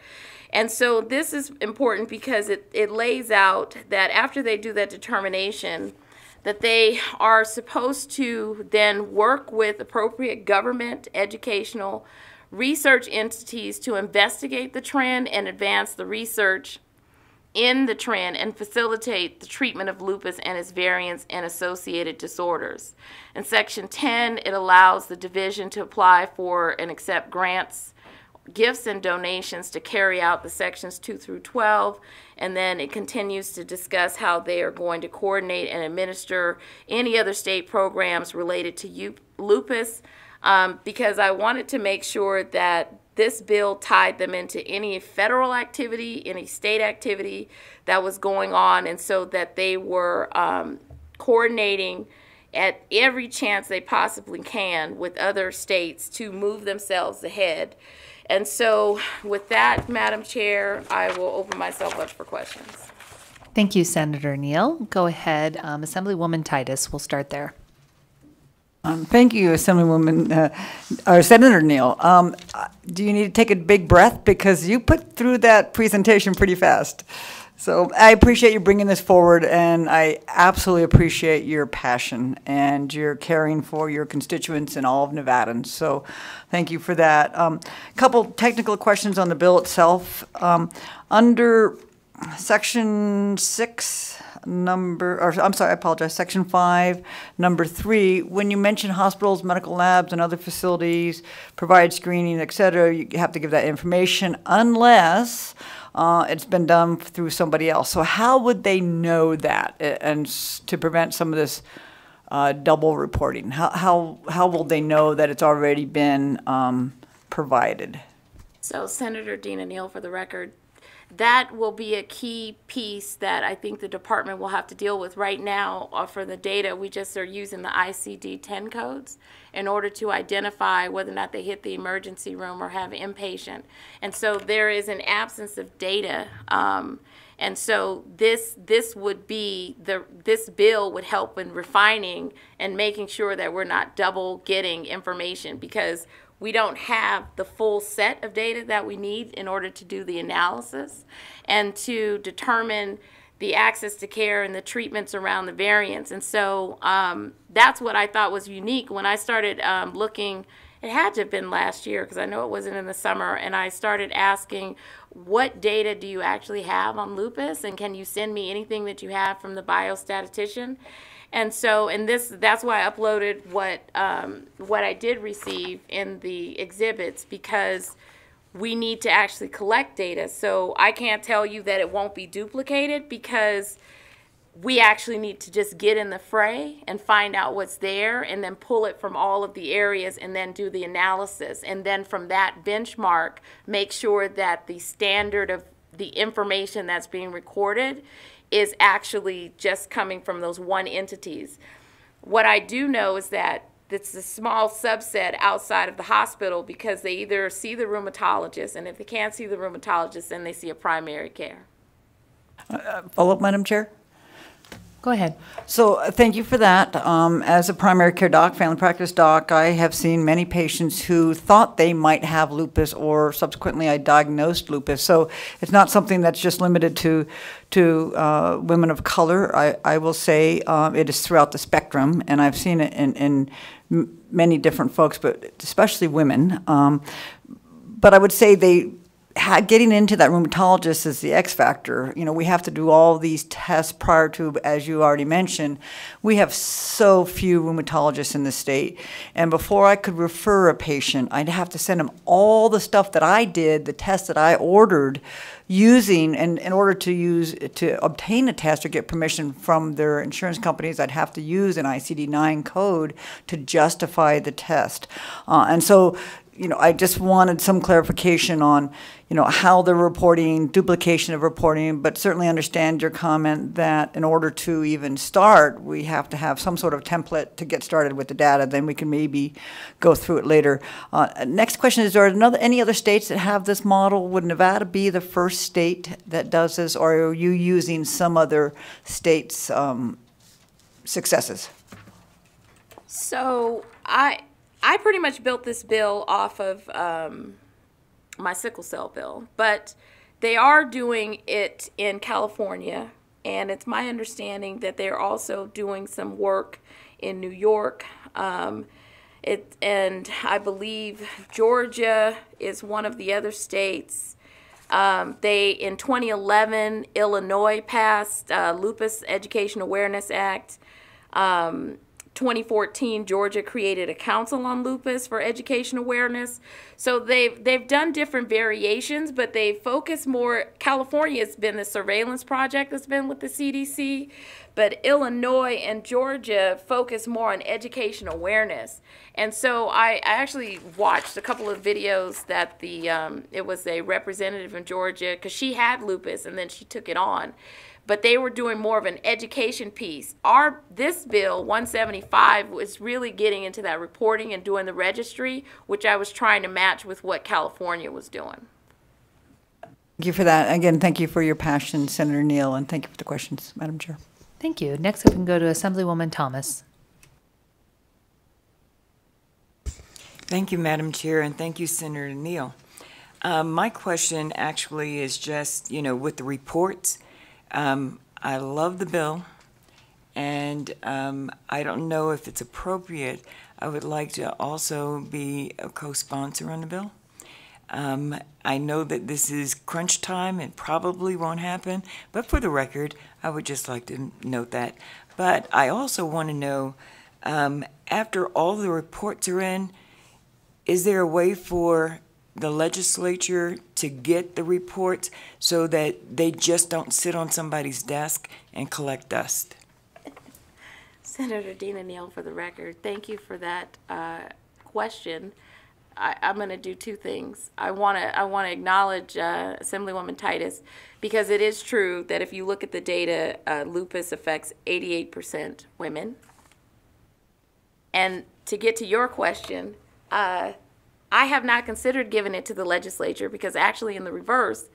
And so this is important because it, it lays out that after they do that determination, that they are supposed to then work with appropriate government, educational, research entities to investigate the trend and advance the research in the trend and facilitate the treatment of lupus and its variants and associated disorders. In Section 10, it allows the division to apply for and accept grants gifts and donations to carry out the sections 2 through 12 and then it continues to discuss how they are going to coordinate and administer any other state programs related to lupus um, because I wanted to make sure that this bill tied them into any federal activity, any state activity that was going on, and so that they were um, coordinating at every chance they possibly can with other states to move themselves ahead. And so with that, Madam Chair, I will open myself up for questions. Thank you, Senator Neal. Go ahead, um, Assemblywoman Titus. We'll start there. Um, thank you, Assemblywoman, uh, or Senator Neal. Um, do you need to take a big breath because you put through that presentation pretty fast? So I appreciate you bringing this forward, and I absolutely appreciate your passion and your caring for your constituents and all of Nevadans. So thank you for that. A um, couple technical questions on the bill itself. Um, under section six, number, or I'm sorry, I apologize, section five, number three, when you mention hospitals, medical labs, and other facilities provide screening, et cetera, you have to give that information unless uh, it's been done through somebody else. So how would they know that and to prevent some of this uh, double reporting? How, how, how will they know that it's already been um, provided? So Senator Dina Neal, for the record, that will be a key piece that I think the department will have to deal with. Right now, uh, for the data, we just are using the ICD-10 codes in order to identify whether or not they hit the emergency room or have inpatient. And so there is an absence of data. Um, and so this this would be the this bill would help in refining and making sure that we're not double getting information because we don't have the full set of data that we need in order to do the analysis and to determine the access to care and the treatments around the variants. And so um, that's what I thought was unique when I started um, looking. It had to have been last year because I know it wasn't in the summer. And I started asking, what data do you actually have on lupus? And can you send me anything that you have from the biostatistician? And so, and this, that's why I uploaded what, um, what I did receive in the exhibits because we need to actually collect data. So I can't tell you that it won't be duplicated because we actually need to just get in the fray and find out what's there and then pull it from all of the areas and then do the analysis. And then from that benchmark, make sure that the standard of the information that's being recorded is actually just coming from those one entities. What I do know is that it's a small subset outside of the hospital because they either see the rheumatologist, and if they can't see the rheumatologist, then they see a primary care. Follow up, Madam Chair? Go ahead. So, uh, thank you for that. Um, As a primary care doc, family practice doc, I have seen many patients who thought they might have lupus, or subsequently I diagnosed lupus. So, it's not something that's just limited to, to uh, women of color. I, I will say um, it is throughout the spectrum, and I've seen it in, in many different folks, but especially women. Um, But I would say they, getting into that rheumatologist is the X factor. You know, we have to do all these tests prior to, as you already mentioned, we have so few rheumatologists in the state. And before I could refer a patient, I'd have to send them all the stuff that I did, the tests that I ordered, using, and in order to use, to obtain a test or get permission from their insurance companies, I'd have to use an ICD-9 code to justify the test. Uh, and so, you know, I just wanted some clarification on, you know, how they're reporting, duplication of reporting, but certainly understand your comment that in order to even start, we have to have some sort of template to get started with the data, then we can maybe go through it later. Uh, next question, is there another, any other states that have this model? Would Nevada be the first state that does this, or are you using some other states' um, successes? So I I pretty much built this bill off of um, my sickle cell bill, but they are doing it in California, and it's my understanding that they're also doing some work in New York. Um, it and I believe Georgia is one of the other states. Um, they in 2011, Illinois passed uh, Lupus Education Awareness Act. Um, 2014, Georgia created a council on lupus for education awareness. So they've they've done different variations, but they focus more. California has been the surveillance project that's been with the CDC, but Illinois and Georgia focus more on education awareness. And so I, I actually watched a couple of videos that the um, it was a representative in Georgia because she had lupus and then she took it on but they were doing more of an education piece. Our this bill 175 was really getting into that reporting and doing the registry, which I was trying to match with what California was doing. Thank you for that. Again, thank you for your passion, Senator Neal, and thank you for the questions, Madam Chair. Thank you. Next up, we can go to Assemblywoman Thomas. Thank you, Madam Chair, and thank you, Senator Neal. Um, my question actually is just, you know, with the reports, um, I love the bill, and um, I don't know if it's appropriate. I would like to also be a co-sponsor on the bill. Um, I know that this is crunch time and probably won't happen, but for the record, I would just like to note that. But I also want to know, um, after all the reports are in, is there a way for the legislature to get the reports so that they just don't sit on somebody's desk and collect dust? Senator Dina Neal, for the record, thank you for that uh, question. I, I'm going to do two things. I want to I want to acknowledge uh, Assemblywoman Titus because it is true that if you look at the data, uh, lupus affects 88% women. And to get to your question, uh, I have not considered giving it to the legislature because actually, in the reverse,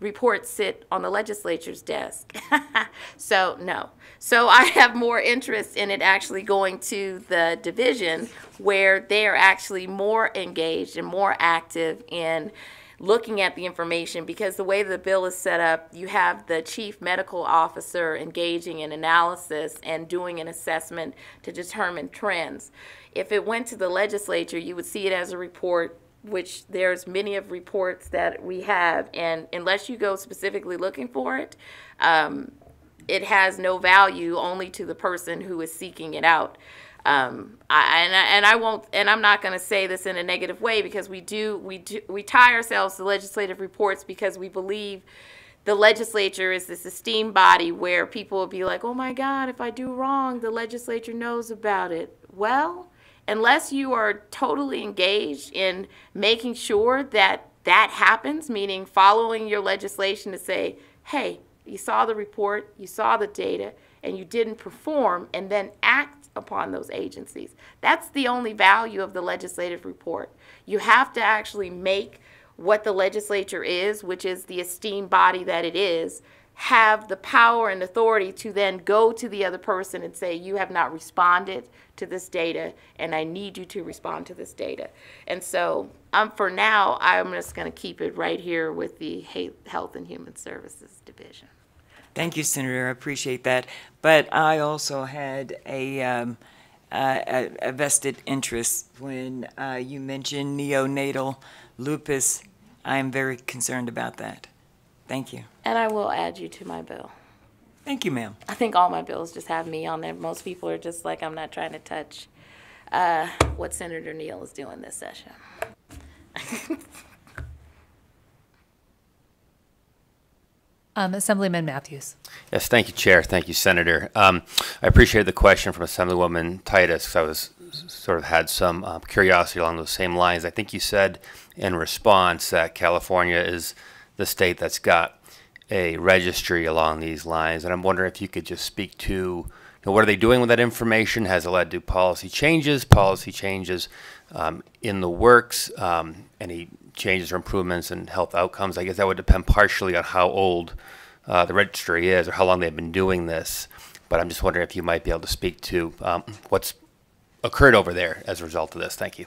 reports sit on the legislature's desk. (laughs) so, no. So, I have more interest in it actually going to the division where they are actually more engaged and more active in looking at the information because the way the bill is set up, you have the chief medical officer engaging in analysis and doing an assessment to determine trends. If it went to the legislature, you would see it as a report which there's many of reports that we have, and unless you go specifically looking for it, um, it has no value only to the person who is seeking it out. Um, I, and, I, and I won't, and I'm not going to say this in a negative way because we do, we do, we tie ourselves to legislative reports because we believe the legislature is this esteemed body where people will be like, oh my God, if I do wrong, the legislature knows about it. Well, unless you are totally engaged in making sure that that happens, meaning following your legislation to say, hey, you saw the report, you saw the data, and you didn't perform, and then act upon those agencies. That's the only value of the legislative report. You have to actually make what the legislature is, which is the esteemed body that it is, have the power and authority to then go to the other person and say, You have not responded to this data, and I need you to respond to this data. And so, um, for now, I'm just going to keep it right here with the Health and Human Services Division. Thank you, Senator. I appreciate that. But I also had a, um, uh, a, a vested interest when uh, you mentioned neonatal lupus. I am very concerned about that. Thank you. And I will add you to my bill. Thank you, ma'am. I think all my bills just have me on there. Most people are just like, I'm not trying to touch uh, what Senator Neal is doing this session. (laughs) um, Assemblyman Matthews. Yes, thank you, Chair. Thank you, Senator. Um, I appreciate the question from Assemblywoman Titus because I was sort of had some um, curiosity along those same lines. I think you said in response that California is the state that's got a registry along these lines. And I'm wondering if you could just speak to you know, what are they doing with that information? Has it led to policy changes, policy changes um, in the works, um, any changes or improvements in health outcomes? I guess that would depend partially on how old uh, the registry is or how long they've been doing this. But I'm just wondering if you might be able to speak to um, what's occurred over there as a result of this. Thank you.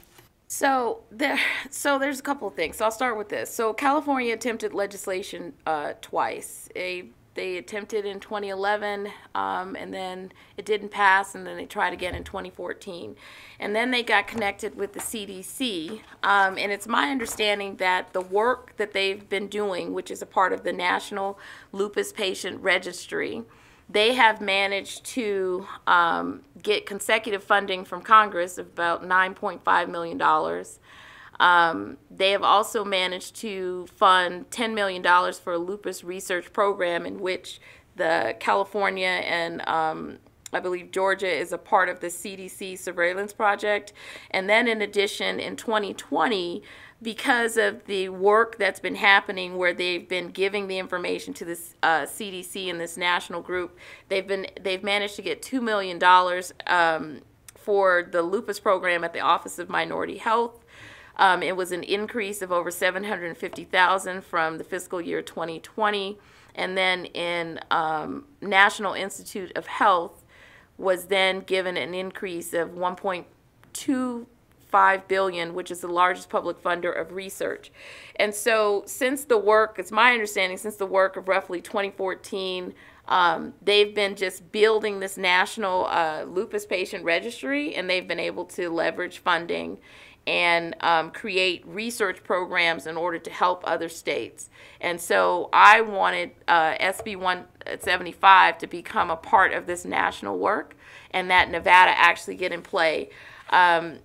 So there, (laughs) so there's a couple of things. So I'll start with this. So California attempted legislation uh, twice. A, they attempted in 2011, um, and then it didn't pass, and then they tried again in 2014, and then they got connected with the CDC. Um, and it's my understanding that the work that they've been doing, which is a part of the National Lupus Patient Registry, they have managed to um, get consecutive funding from Congress of about $9.5 million. Um, they have also managed to fund $10 million for a lupus research program in which the California and um, I believe Georgia is a part of the CDC surveillance project. And then in addition, in 2020, because of the work that's been happening where they've been giving the information to this uh, CDC and this national group, they've been they've managed to get two million dollars um, for the lupus program at the Office of Minority Health. Um, it was an increase of over 750,000 from the fiscal year 2020, and then in um, National Institute of Health was then given an increase of 1.2 5 billion, which is the largest public funder of research. And so since the work, it's my understanding, since the work of roughly 2014, um, they've been just building this national uh, lupus patient registry and they've been able to leverage funding and um, create research programs in order to help other states. And so I wanted uh, SB 175 to become a part of this national work and that Nevada actually get in play. Um,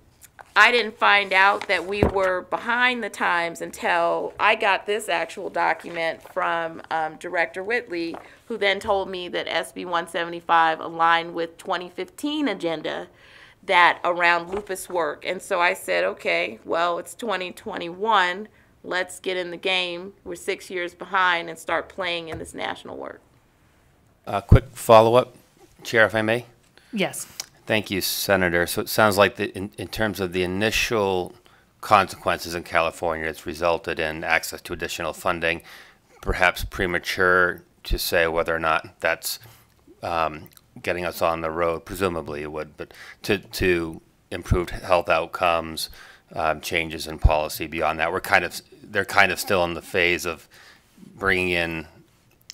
I didn't find out that we were behind the times until I got this actual document from um, Director Whitley, who then told me that SB 175 aligned with 2015 agenda that around lupus work. And so I said, okay, well, it's 2021. Let's get in the game. We're six years behind and start playing in this national work. Uh, quick follow-up, Chair, if I may. Yes. Thank you, Senator. So it sounds like the, in, in terms of the initial consequences in California, it's resulted in access to additional funding, perhaps premature to say whether or not that's um, getting us on the road. Presumably it would, but to, to improved health outcomes, um, changes in policy beyond that. We're kind of, they're kind of still in the phase of bringing in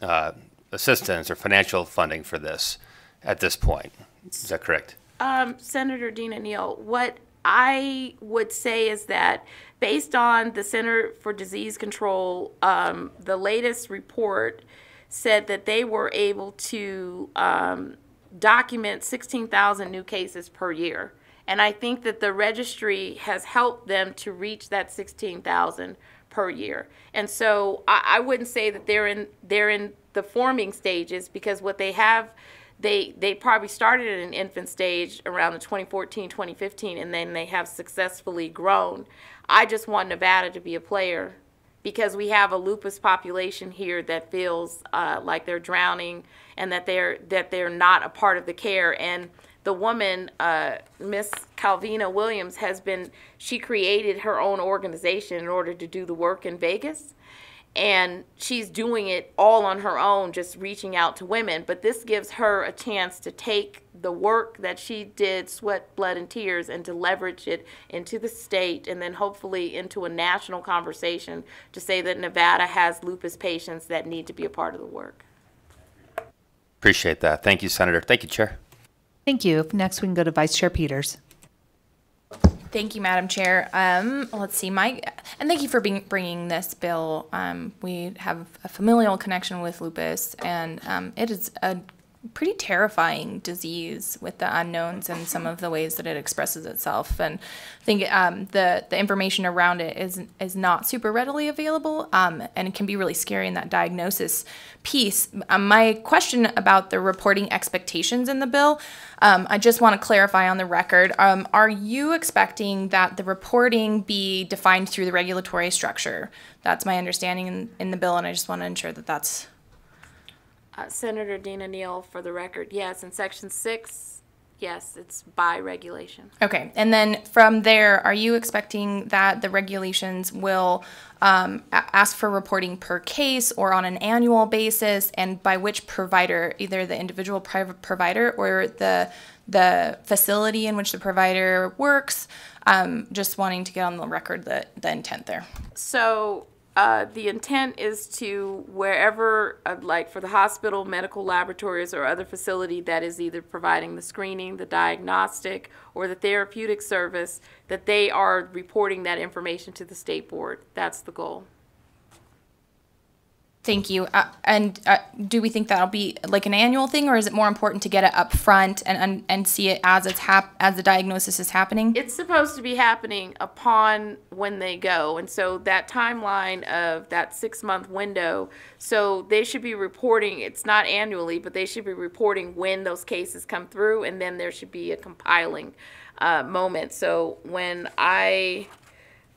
uh, assistance or financial funding for this at this point. Is that correct? Um, Senator Dina Neal, what I would say is that based on the Center for Disease Control, um, the latest report said that they were able to um, document 16,000 new cases per year. And I think that the registry has helped them to reach that 16,000 per year. And so I, I wouldn't say that they're in they're in the forming stages because what they have they they probably started at an infant stage around the 2014 2015 and then they have successfully grown. I just want nevada to be a player because we have a lupus population here that feels uh, like they're drowning and that they're that they're not a part of the care. And the woman uh, miss calvina williams has been she created her own organization in order to do the work in vegas and she's doing it all on her own, just reaching out to women. But this gives her a chance to take the work that she did, sweat, blood, and tears, and to leverage it into the state and then hopefully into a national conversation to say that Nevada has lupus patients that need to be a part of the work. Appreciate that. Thank you, Senator. Thank you, Chair. Thank you. Next, we can go to Vice Chair Peters. Thank you, Madam Chair. Um, let's see, my and thank you for being, bringing this bill. Um, we have a familial connection with lupus, and um, it is a pretty terrifying disease with the unknowns and some of the ways that it expresses itself. And I think um, the the information around it is is not super readily available, um, and it can be really scary in that diagnosis piece. Um, my question about the reporting expectations in the bill, um, I just want to clarify on the record. Um, are you expecting that the reporting be defined through the regulatory structure? That's my understanding in, in the bill, and I just want to ensure that that's uh, Senator Dina Neal, for the record, yes. In section six, yes, it's by regulation. Okay, and then from there, are you expecting that the regulations will um, ask for reporting per case or on an annual basis, and by which provider, either the individual private provider or the the facility in which the provider works? Um, just wanting to get on the record the, the intent there. So uh, the intent is to wherever, uh, like for the hospital, medical laboratories, or other facility that is either providing the screening, the diagnostic, or the therapeutic service, that they are reporting that information to the state board. That's the goal. Thank you. Uh, and uh, do we think that'll be like an annual thing, or is it more important to get it up front and and, and see it as it's hap- as the diagnosis is happening? It's supposed to be happening upon when they go, and so that timeline of that six month window. So they should be reporting. It's not annually, but they should be reporting when those cases come through, and then there should be a compiling uh, moment. So when I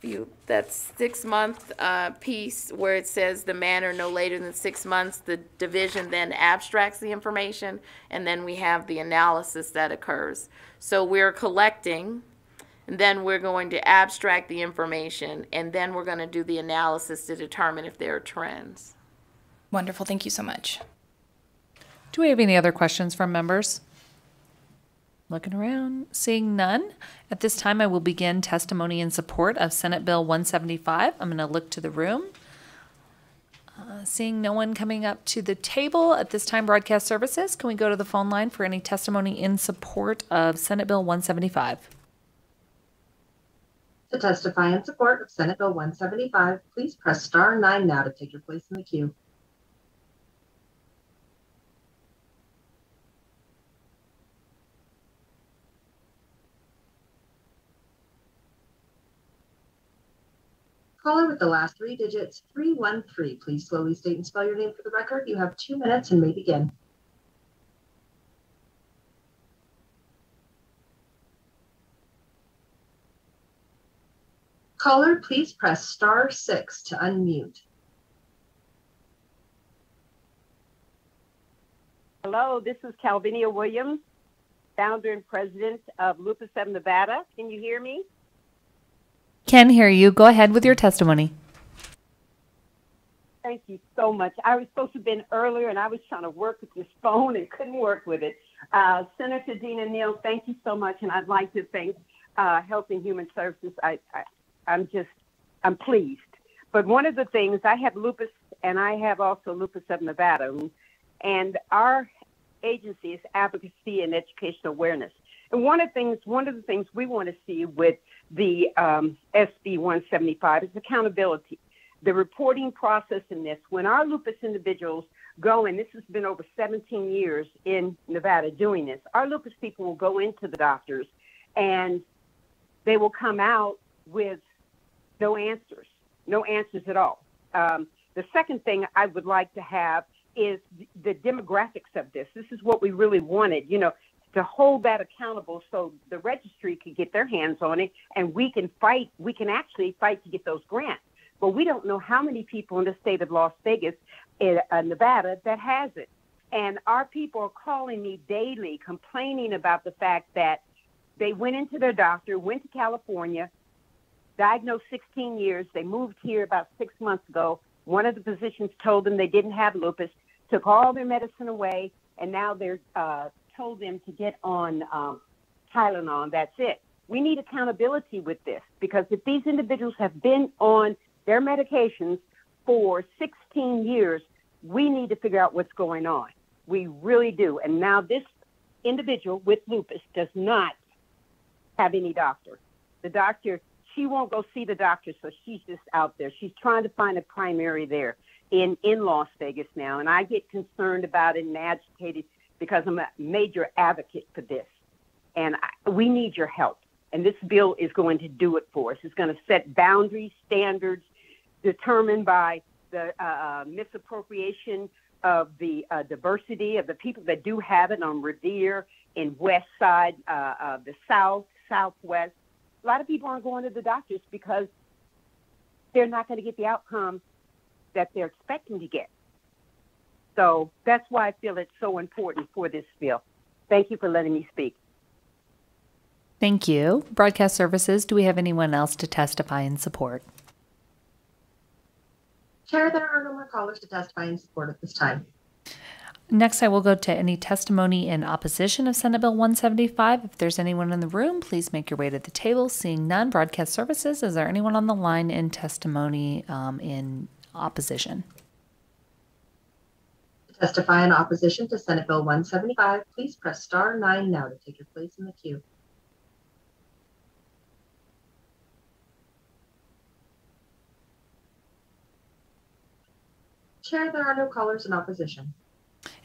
you, that six month uh, piece where it says the manner no later than six months, the division then abstracts the information, and then we have the analysis that occurs. So we're collecting, and then we're going to abstract the information, and then we're going to do the analysis to determine if there are trends. Wonderful. Thank you so much. Do we have any other questions from members? Looking around, seeing none. At this time, I will begin testimony in support of Senate Bill 175. I'm going to look to the room. Uh, seeing no one coming up to the table at this time, broadcast services, can we go to the phone line for any testimony in support of Senate Bill 175? To testify in support of Senate Bill 175, please press star nine now to take your place in the queue. Caller with the last three digits, 313, please slowly state and spell your name for the record. You have two minutes and may begin. Caller, please press star six to unmute. Hello, this is Calvinia Williams, founder and president of Lupus of Nevada. Can you hear me? Can hear you. Go ahead with your testimony. Thank you so much. I was supposed to have been earlier and I was trying to work with this phone and couldn't work with it. Uh, Senator Dina Neal, thank you so much. And I'd like to thank uh, Health and Human Services. I, I, I'm just, I'm pleased. But one of the things, I have lupus and I have also lupus of Nevada. And our agency is advocacy and educational awareness. And one of the things, one of the things we want to see with the um, SB 175 is accountability. The reporting process in this, when our lupus individuals go, and this has been over 17 years in Nevada doing this, our lupus people will go into the doctors and they will come out with no answers, no answers at all. Um, the second thing I would like to have is the demographics of this. This is what we really wanted, you know, to hold that accountable so the registry could get their hands on it and we can fight, we can actually fight to get those grants. But we don't know how many people in the state of Las Vegas, in uh, Nevada, that has it. And our people are calling me daily complaining about the fact that they went into their doctor, went to California, diagnosed 16 years. They moved here about six months ago. One of the physicians told them they didn't have lupus, took all their medicine away, and now they're uh, told them to get on um, Tylenol. That's it. We need accountability with this because if these individuals have been on their medications for 16 years, we need to figure out what's going on. We really do. And now this individual with lupus does not have any doctor. The doctor, she won't go see the doctor, so she's just out there. She's trying to find a primary there in, in Las Vegas now. And I get concerned about it and agitated because I'm a major advocate for this. And I, we need your help. And this bill is going to do it for us. It's going to set boundaries, standards determined by the uh, uh, misappropriation of the uh, diversity of the people that do have it on Revere in West Side, uh, uh, the South, Southwest. A lot of people aren't going to the doctors because they're not going to get the outcome that they're expecting to get. So that's why I feel it's so important for this bill. Thank you for letting me speak. Thank you. Broadcast Services, do we have anyone else to testify in support? Chair, there are no more callers to testify in support at this time. Next, I will go to any testimony in opposition of Senate Bill 175. If there's anyone in the room, please make your way to the table. Seeing none, Broadcast Services, is there anyone on the line in testimony um, in opposition? Testify in opposition to Senate Bill 175, please press star nine now to take your place in the queue. Chair, there are no callers in opposition.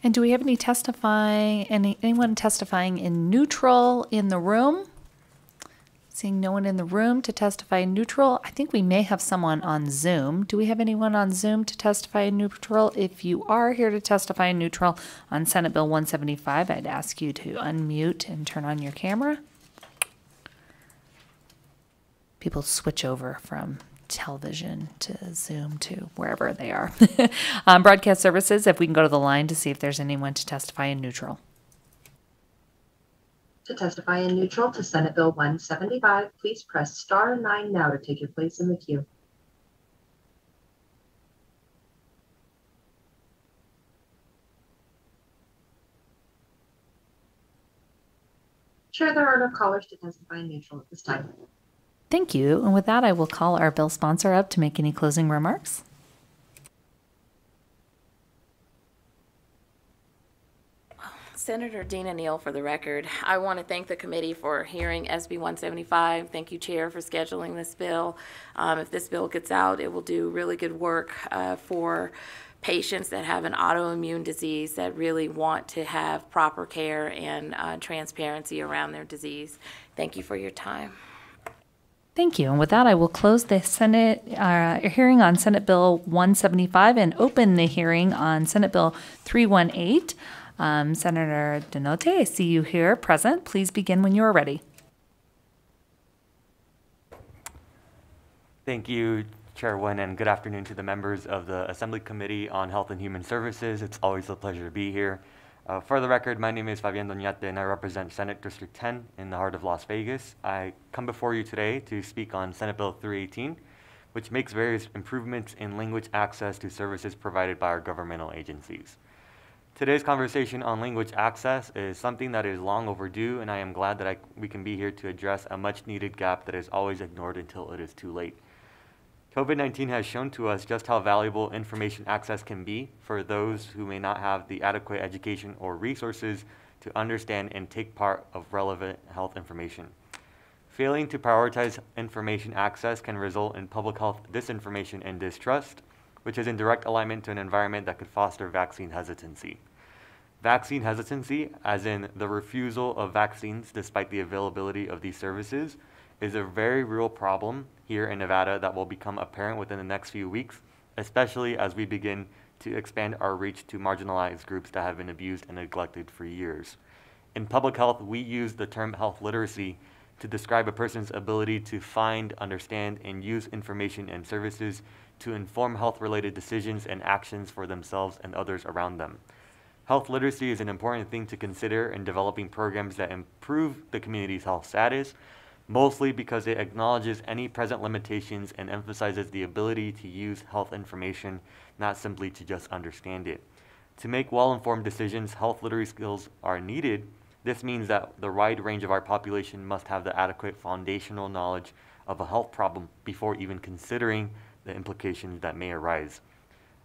And do we have any testifying, any, anyone testifying in neutral in the room? Seeing no one in the room to testify in neutral, I think we may have someone on Zoom. Do we have anyone on Zoom to testify in neutral? If you are here to testify in neutral on Senate Bill 175, I'd ask you to unmute and turn on your camera. People switch over from television to Zoom to wherever they are. (laughs) um, broadcast services, if we can go to the line to see if there's anyone to testify in neutral. To testify in neutral to Senate Bill 175, please press star nine now to take your place in the queue. Chair, there are no callers to testify in neutral at this time. Thank you. And with that, I will call our bill sponsor up to make any closing remarks. Senator Dina Neal for the record. I want to thank the committee for hearing SB 175. Thank you, Chair, for scheduling this bill. Um, if this bill gets out, it will do really good work uh, for patients that have an autoimmune disease that really want to have proper care and uh, transparency around their disease. Thank you for your time. Thank you. And with that, I will close the Senate uh, hearing on Senate Bill 175 and open the hearing on Senate Bill 318. Um, Senator Doñate, I see you here present. Please begin when you are ready. Thank you, Chair Nguyen, and good afternoon to the members of the Assembly Committee on Health and Human Services. It's always a pleasure to be here. Uh, for the record, my name is Fabian Doñate, and I represent Senate District 10 in the heart of Las Vegas. I come before you today to speak on Senate Bill 318, which makes various improvements in language access to services provided by our governmental agencies. Today's conversation on language access is something that is long overdue, and I am glad that I, we can be here to address a much needed gap that is always ignored until it is too late. COVID 19 has shown to us just how valuable information access can be for those who may not have the adequate education or resources to understand and take part of relevant health information. Failing to prioritize information access can result in public health disinformation and distrust, which is in direct alignment to an environment that could foster vaccine hesitancy. Vaccine hesitancy, as in the refusal of vaccines despite the availability of these services, is a very real problem here in Nevada that will become apparent within the next few weeks, especially as we begin to expand our reach to marginalized groups that have been abused and neglected for years. In public health, we use the term health literacy to describe a person's ability to find, understand, and use information and services to inform health related decisions and actions for themselves and others around them. Health literacy is an important thing to consider in developing programs that improve the community's health status, mostly because it acknowledges any present limitations and emphasizes the ability to use health information, not simply to just understand it. To make well informed decisions, health literacy skills are needed. This means that the wide range of our population must have the adequate foundational knowledge of a health problem before even considering the implications that may arise.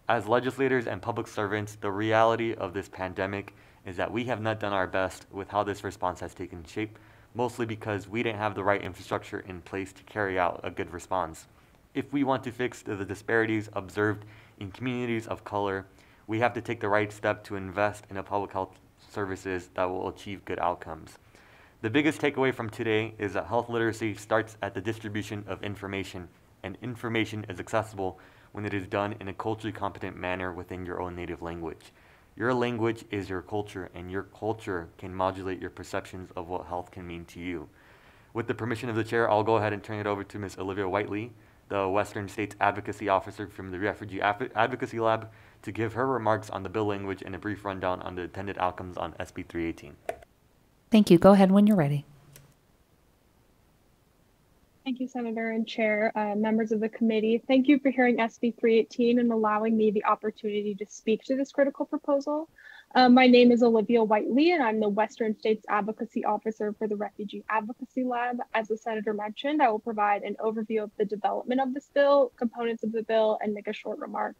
As legislators and public servants, the reality of this pandemic is that we have not done our best with how this response has taken shape, mostly because we didn't have the right infrastructure in place to carry out a good response. If we want to fix the disparities observed in communities of color, we have to take the right step to invest in a public health services that will achieve good outcomes. The biggest takeaway from today is that health literacy starts at the distribution of information, and information is accessible when it is done in a culturally competent manner within your own native language. Your language is your culture, and your culture can modulate your perceptions of what health can mean to you. With the permission of the chair, I'll go ahead and turn it over to Ms. Olivia Whiteley, the Western States Advocacy Officer from the Refugee Advocacy Lab, to give her remarks on the bill language and a brief rundown on the intended outcomes on SB 318. Thank you. Go ahead when you're ready. Thank you, Senator and Chair, uh, members of the committee. Thank you for hearing SB 318 and allowing me the opportunity to speak to this critical proposal. Uh, my name is Olivia Whiteley, and I'm the Western States Advocacy Officer for the Refugee Advocacy Lab. As the Senator mentioned, I will provide an overview of the development of this bill, components of the bill, and make a short remark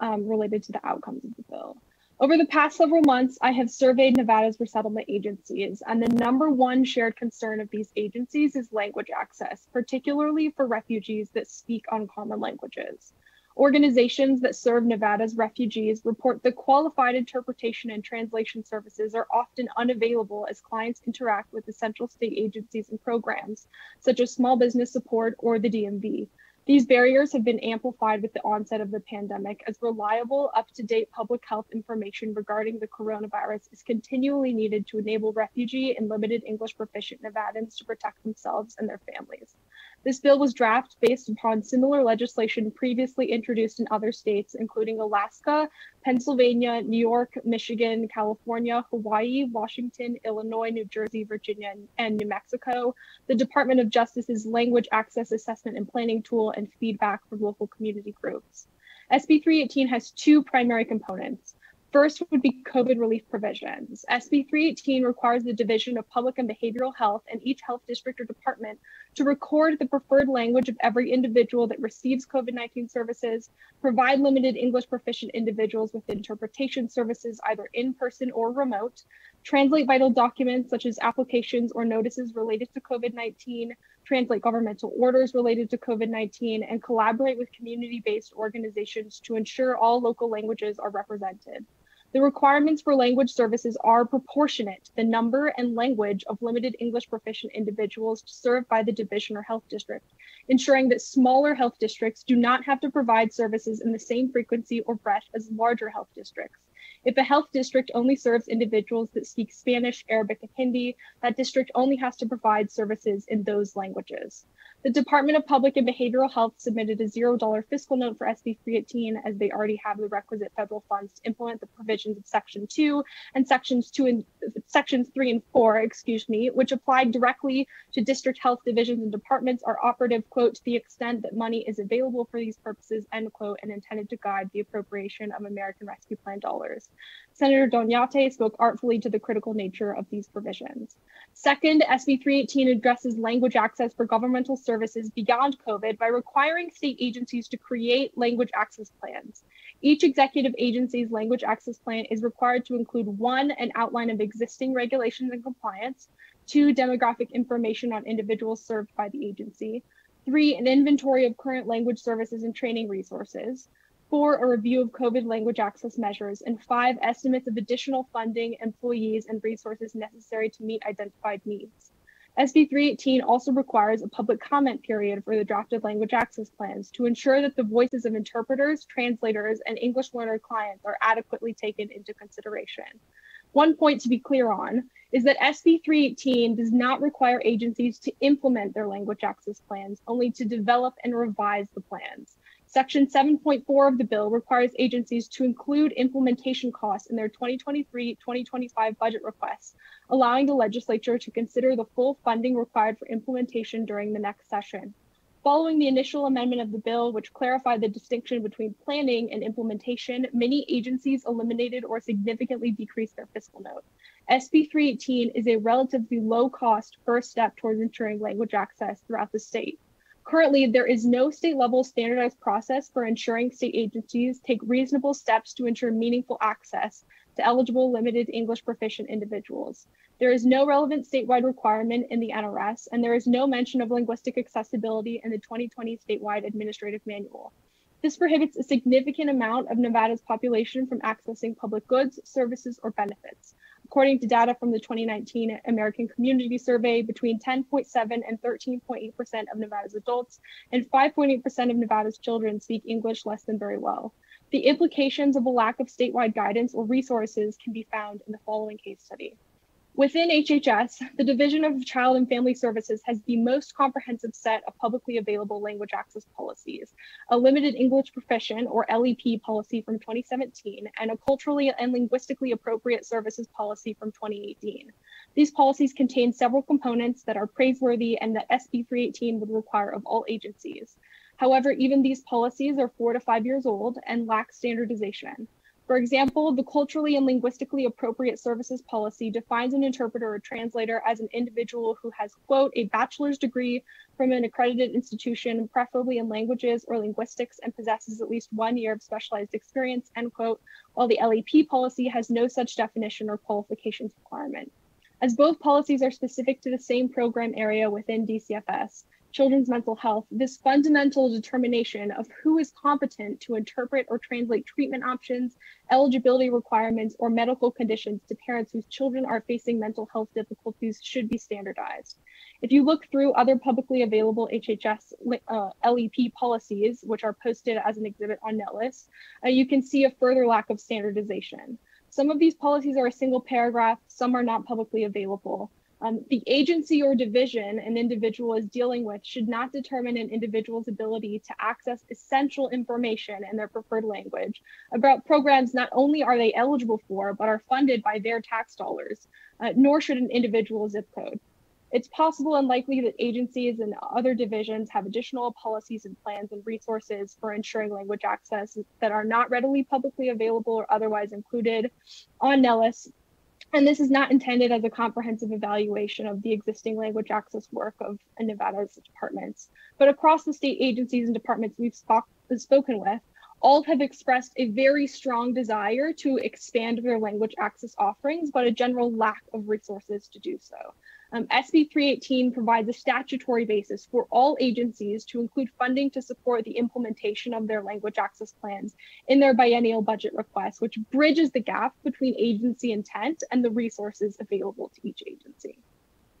um, related to the outcomes of the bill. Over the past several months, I have surveyed Nevada's resettlement agencies, and the number one shared concern of these agencies is language access, particularly for refugees that speak uncommon languages. Organizations that serve Nevada's refugees report that qualified interpretation and translation services are often unavailable as clients interact with essential state agencies and programs, such as small business support or the DMV. These barriers have been amplified with the onset of the pandemic as reliable, up to date public health information regarding the coronavirus is continually needed to enable refugee and limited English proficient Nevadans to protect themselves and their families. This bill was drafted based upon similar legislation previously introduced in other states, including Alaska, Pennsylvania, New York, Michigan, California, Hawaii, Washington, Illinois, New Jersey, Virginia, and New Mexico, the Department of Justice's Language Access Assessment and Planning Tool, and feedback from local community groups. SB 318 has two primary components. First would be COVID relief provisions. SB 318 requires the Division of Public and Behavioral Health and each health district or department to record the preferred language of every individual that receives COVID 19 services, provide limited English proficient individuals with interpretation services either in person or remote, translate vital documents such as applications or notices related to COVID 19, translate governmental orders related to COVID 19, and collaborate with community based organizations to ensure all local languages are represented. The requirements for language services are proportionate to the number and language of limited English proficient individuals served by the division or health district, ensuring that smaller health districts do not have to provide services in the same frequency or breadth as larger health districts. If a health district only serves individuals that speak Spanish, Arabic, and Hindi, that district only has to provide services in those languages. The Department of Public and Behavioral Health submitted a $0 fiscal note for SB 318 as they already have the requisite federal funds to implement the provisions of Section 2 and Sections 2 and Sections 3 and 4, excuse me, which apply directly to district health divisions and departments are operative, quote, to the extent that money is available for these purposes, end quote, and intended to guide the appropriation of American Rescue Plan dollars. Senator Doñate spoke artfully to the critical nature of these provisions. Second, SB 318 addresses language access for governmental services beyond COVID by requiring state agencies to create language access plans. Each executive agency's language access plan is required to include one, an outline of existing regulations and compliance, two, demographic information on individuals served by the agency, three, an inventory of current language services and training resources, four, a review of COVID language access measures, and five, estimates of additional funding, employees, and resources necessary to meet identified needs. SB 318 also requires a public comment period for the drafted language access plans to ensure that the voices of interpreters, translators, and English learner clients are adequately taken into consideration. One point to be clear on is that SB 318 does not require agencies to implement their language access plans, only to develop and revise the plans. Section 7.4 of the bill requires agencies to include implementation costs in their 2023-2025 budget requests, allowing the legislature to consider the full funding required for implementation during the next session. Following the initial amendment of the bill, which clarified the distinction between planning and implementation, many agencies eliminated or significantly decreased their fiscal note. SB 318 is a relatively low cost first step towards ensuring language access throughout the state. Currently, there is no state level standardized process for ensuring state agencies take reasonable steps to ensure meaningful access to eligible limited English proficient individuals. There is no relevant statewide requirement in the NRS, and there is no mention of linguistic accessibility in the 2020 statewide administrative manual. This prohibits a significant amount of Nevada's population from accessing public goods, services, or benefits. According to data from the 2019 American Community Survey, between 10.7 and 13.8% of Nevada's adults and 5.8% of Nevada's children speak English less than very well. The implications of a lack of statewide guidance or resources can be found in the following case study. Within HHS, the Division of Child and Family Services has the most comprehensive set of publicly available language access policies, a limited English proficient or LEP policy from 2017, and a culturally and linguistically appropriate services policy from 2018. These policies contain several components that are praiseworthy and that SB 318 would require of all agencies. However, even these policies are four to five years old and lack standardization. For example, the culturally and linguistically appropriate services policy defines an interpreter or translator as an individual who has, quote, a bachelor's degree from an accredited institution, preferably in languages or linguistics, and possesses at least one year of specialized experience, end quote, while the LEP policy has no such definition or qualifications requirement. As both policies are specific to the same program area within DCFS, children's mental health, this fundamental determination of who is competent to interpret or translate treatment options, eligibility requirements, or medical conditions to parents whose children are facing mental health difficulties should be standardized. If you look through other publicly available HHS uh, LEP policies, which are posted as an exhibit on NELIS, uh, you can see a further lack of standardization. Some of these policies are a single paragraph, some are not publicly available. Um, the agency or division an individual is dealing with should not determine an individual's ability to access essential information in their preferred language about programs not only are they eligible for, but are funded by their tax dollars, uh, nor should an individual zip code. It's possible and likely that agencies and other divisions have additional policies and plans and resources for ensuring language access that are not readily publicly available or otherwise included on NELIS and this is not intended as a comprehensive evaluation of the existing language access work of Nevada's departments. But across the state agencies and departments we've spoken with, all have expressed a very strong desire to expand their language access offerings, but a general lack of resources to do so. Um, SB 318 provides a statutory basis for all agencies to include funding to support the implementation of their language access plans in their biennial budget requests, which bridges the gap between agency intent and the resources available to each agency.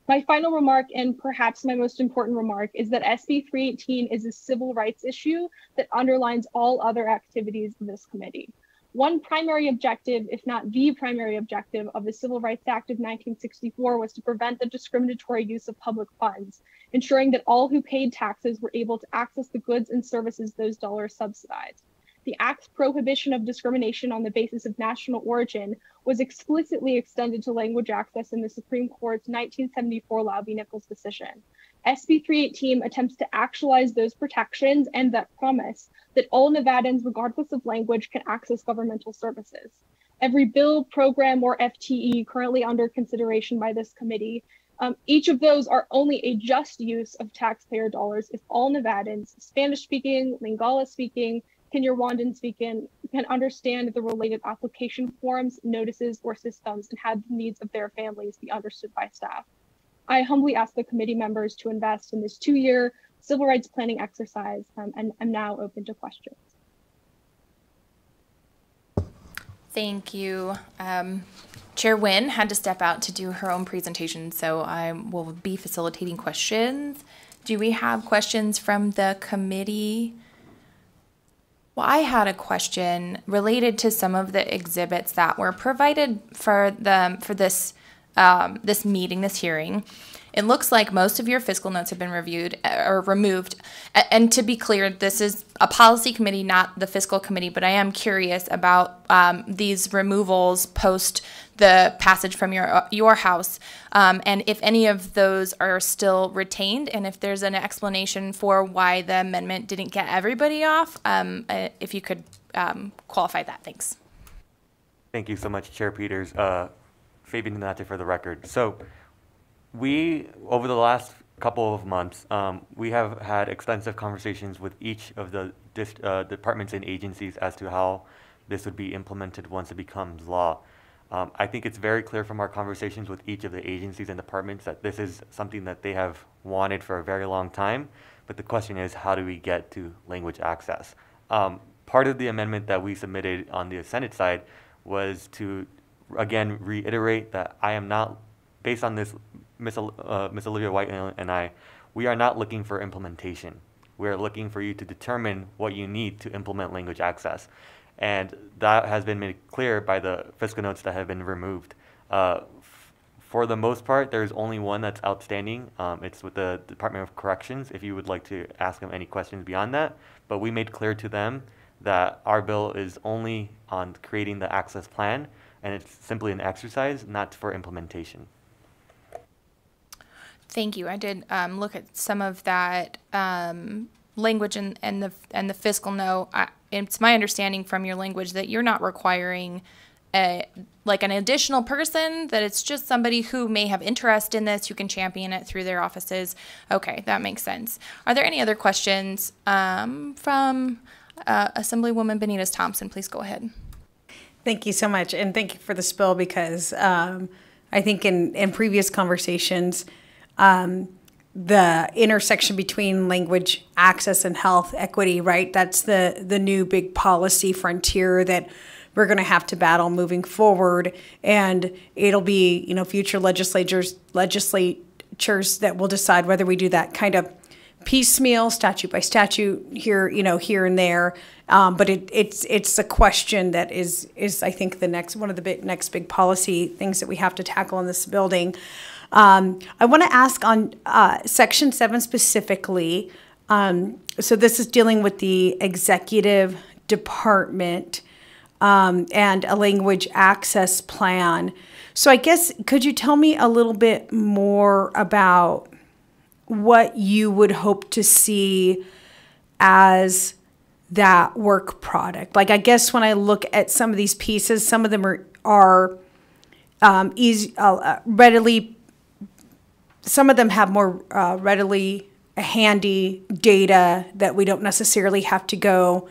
My final remark, and perhaps my most important remark, is that SB 318 is a civil rights issue that underlines all other activities of this committee. One primary objective, if not the primary objective, of the Civil Rights Act of 1964 was to prevent the discriminatory use of public funds, ensuring that all who paid taxes were able to access the goods and services those dollars subsidized. The Act's prohibition of discrimination on the basis of national origin was explicitly extended to language access in the Supreme Court's 1974 Lau v. Nichols decision. SB 318 attempts to actualize those protections and that promise that all Nevadans, regardless of language, can access governmental services. Every bill, program, or FTE currently under consideration by this committee, um, each of those are only a just use of taxpayer dollars if all Nevadans, Spanish speaking, Lingala speaking, Kinyarwandan speaking, can understand the related application forms, notices, or systems and have the needs of their families be understood by staff. I humbly ask the committee members to invest in this two-year civil rights planning exercise um, and am now open to questions. Thank you. Um, Chair Nguyen had to step out to do her own presentation, so I will be facilitating questions. Do we have questions from the committee? Well, I had a question related to some of the exhibits that were provided for the for this um, this meeting, this hearing. It looks like most of your fiscal notes have been reviewed uh, or removed. And to be clear, this is a policy committee, not the fiscal committee, but I am curious about um, these removals post the passage from your uh, your house, um, and if any of those are still retained, and if there's an explanation for why the amendment didn't get everybody off, um, uh, if you could um, qualify that, thanks. Thank you so much, Chair Peters. Uh, Fabian Doñate for the record. So we, over the last couple of months, um, we have had extensive conversations with each of the uh, departments and agencies as to how this would be implemented once it becomes law. Um, I think it's very clear from our conversations with each of the agencies and departments that this is something that they have wanted for a very long time. But the question is, how do we get to language access? Um, part of the amendment that we submitted on the Senate side was to, again, reiterate that I am not, based on this Ms. Uh, Ms. Olivia White and I, we are not looking for implementation. We're looking for you to determine what you need to implement language access. And that has been made clear by the fiscal notes that have been removed. Uh, for the most part, there's only one that's outstanding. Um, it's with the Department of Corrections, if you would like to ask them any questions beyond that. But we made clear to them that our bill is only on creating the access plan, and it's simply an exercise, not for implementation. Thank you. I did um, look at some of that um, language and, and the and the fiscal note. I, it's my understanding from your language that you're not requiring a, like an additional person. That it's just somebody who may have interest in this who can champion it through their offices. Okay, that makes sense. Are there any other questions um, from uh, Assemblywoman Benitez Thompson? Please go ahead. Thank you so much, and thank you for the spill because um, I think in in previous conversations um, the intersection between language access and health equity, right? That's the the new big policy frontier that we're going to have to battle moving forward, and it'll be you know future legislators legislatures that will decide whether we do that kind of piecemeal, statute by statute, here you know here and there. Um, but it, it's it's a question that is is I think the next one of the big, next big policy things that we have to tackle in this building. Um, I want to ask on uh, Section 7 specifically. Um, so, this is dealing with the executive department um, and a language access plan. So, I guess, could you tell me a little bit more about what you would hope to see as that work product? Like, I guess when I look at some of these pieces, some of them are, are um, easy, uh, readily some of them have more uh, readily handy data that we don't necessarily have to go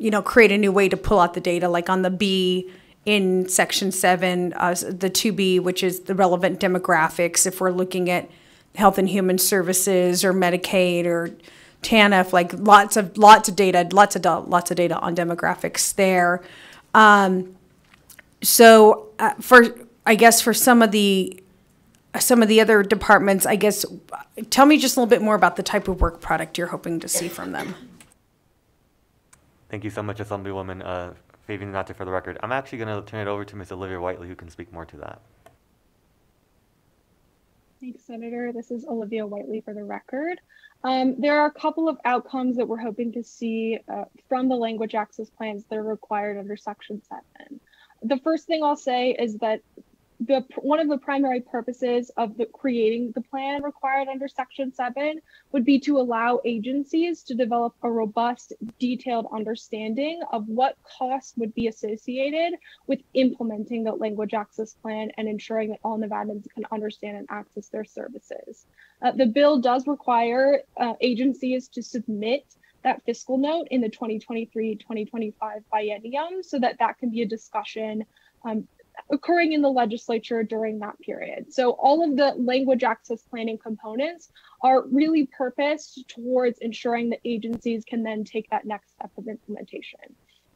you know, create a new way to pull out the data, like on the B in section seven, uh, the two B, which is the relevant demographics. If we're looking at Health and Human Services or Medicaid or TANF, like lots of lots of data, lots of lots of data on demographics there. Um, so uh, for I guess for some of the some of the other departments, I guess tell me just a little bit more about the type of work product you're hoping to see from them. Thank you so much, Assemblywoman uh, Fabian Doñate, for the record. I'm actually going to turn it over to Ms. Olivia Whiteley, who can speak more to that. Thanks, Senator. This is Olivia Whiteley for the record. Um, there are a couple of outcomes that we're hoping to see uh, from the language access plans that are required under Section 7. The first thing I'll say is that the one of the primary purposes of the creating the plan required under section 7 would be to allow agencies to develop a robust detailed understanding of what costs would be associated with implementing the language access plan and ensuring that all nevadans can understand and access their services. Uh, the bill does require uh, agencies to submit that fiscal note in the 2023-2025 biennium so that that can be a discussion um, occurring in the legislature during that period. So all of the language access planning components are really purposed towards ensuring that agencies can then take that next step of implementation.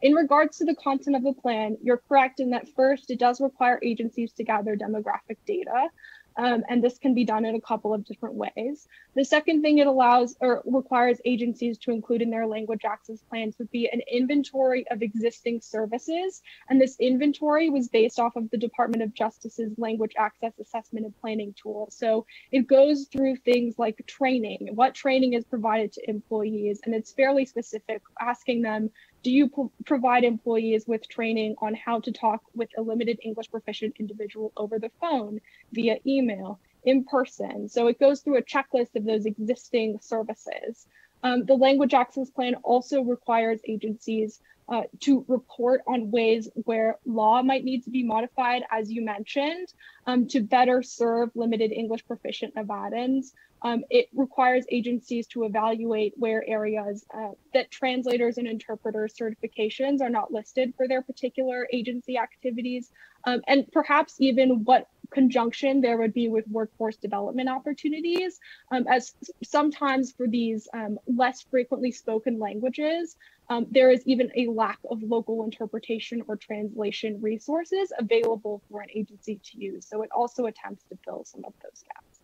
In regards to the content of the plan, you're correct in that first, it does require agencies to gather demographic data. Um, and this can be done in a couple of different ways. The second thing it allows or requires agencies to include in their language access plans would be an inventory of existing services. And this inventory was based off of the Department of Justice's language access assessment and planning tool. So it goes through things like training, what training is provided to employees, and it's fairly specific, asking them do you pro- provide employees with training on how to talk with a limited English proficient individual over the phone, via email, in person? So it goes through a checklist of those existing services. Um, the language access plan also requires agencies uh, to report on ways where law might need to be modified, as you mentioned, um, to better serve limited English proficient Nevadans. Um, it requires agencies to evaluate where areas uh, that translators and interpreters certifications are not listed for their particular agency activities, um, and perhaps even what conjunction there would be with workforce development opportunities, um, as sometimes for these um, less frequently spoken languages, um, there is even a lack of local interpretation or translation resources available for an agency to use. So it also attempts to fill some of those gaps.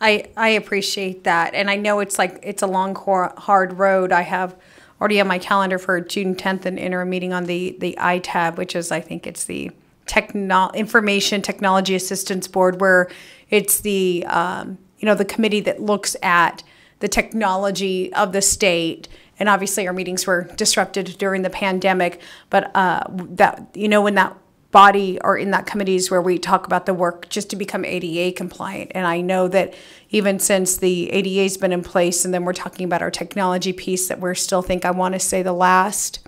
I, I appreciate that. And I know it's like, it's a long, hard road. I have already on my calendar for June 10th an interim meeting on the, the ITAB, which is, I think it's the techno Information Technology Assistance Board, where it's the, um, you know, the committee that looks at the technology of the state and obviously our meetings were disrupted during the pandemic but uh, that you know when that body or in that committees where we talk about the work just to become ADA compliant. And I know that even since the ADA has been in place, and then we're talking about our technology piece, that we're still think I want to say the last.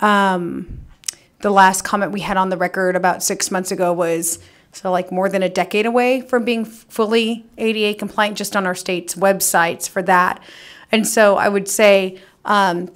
Um, the last comment we had on the record about six months ago was so like more than a decade away from being fully ADA compliant just on our state's websites for that. And so I would say um,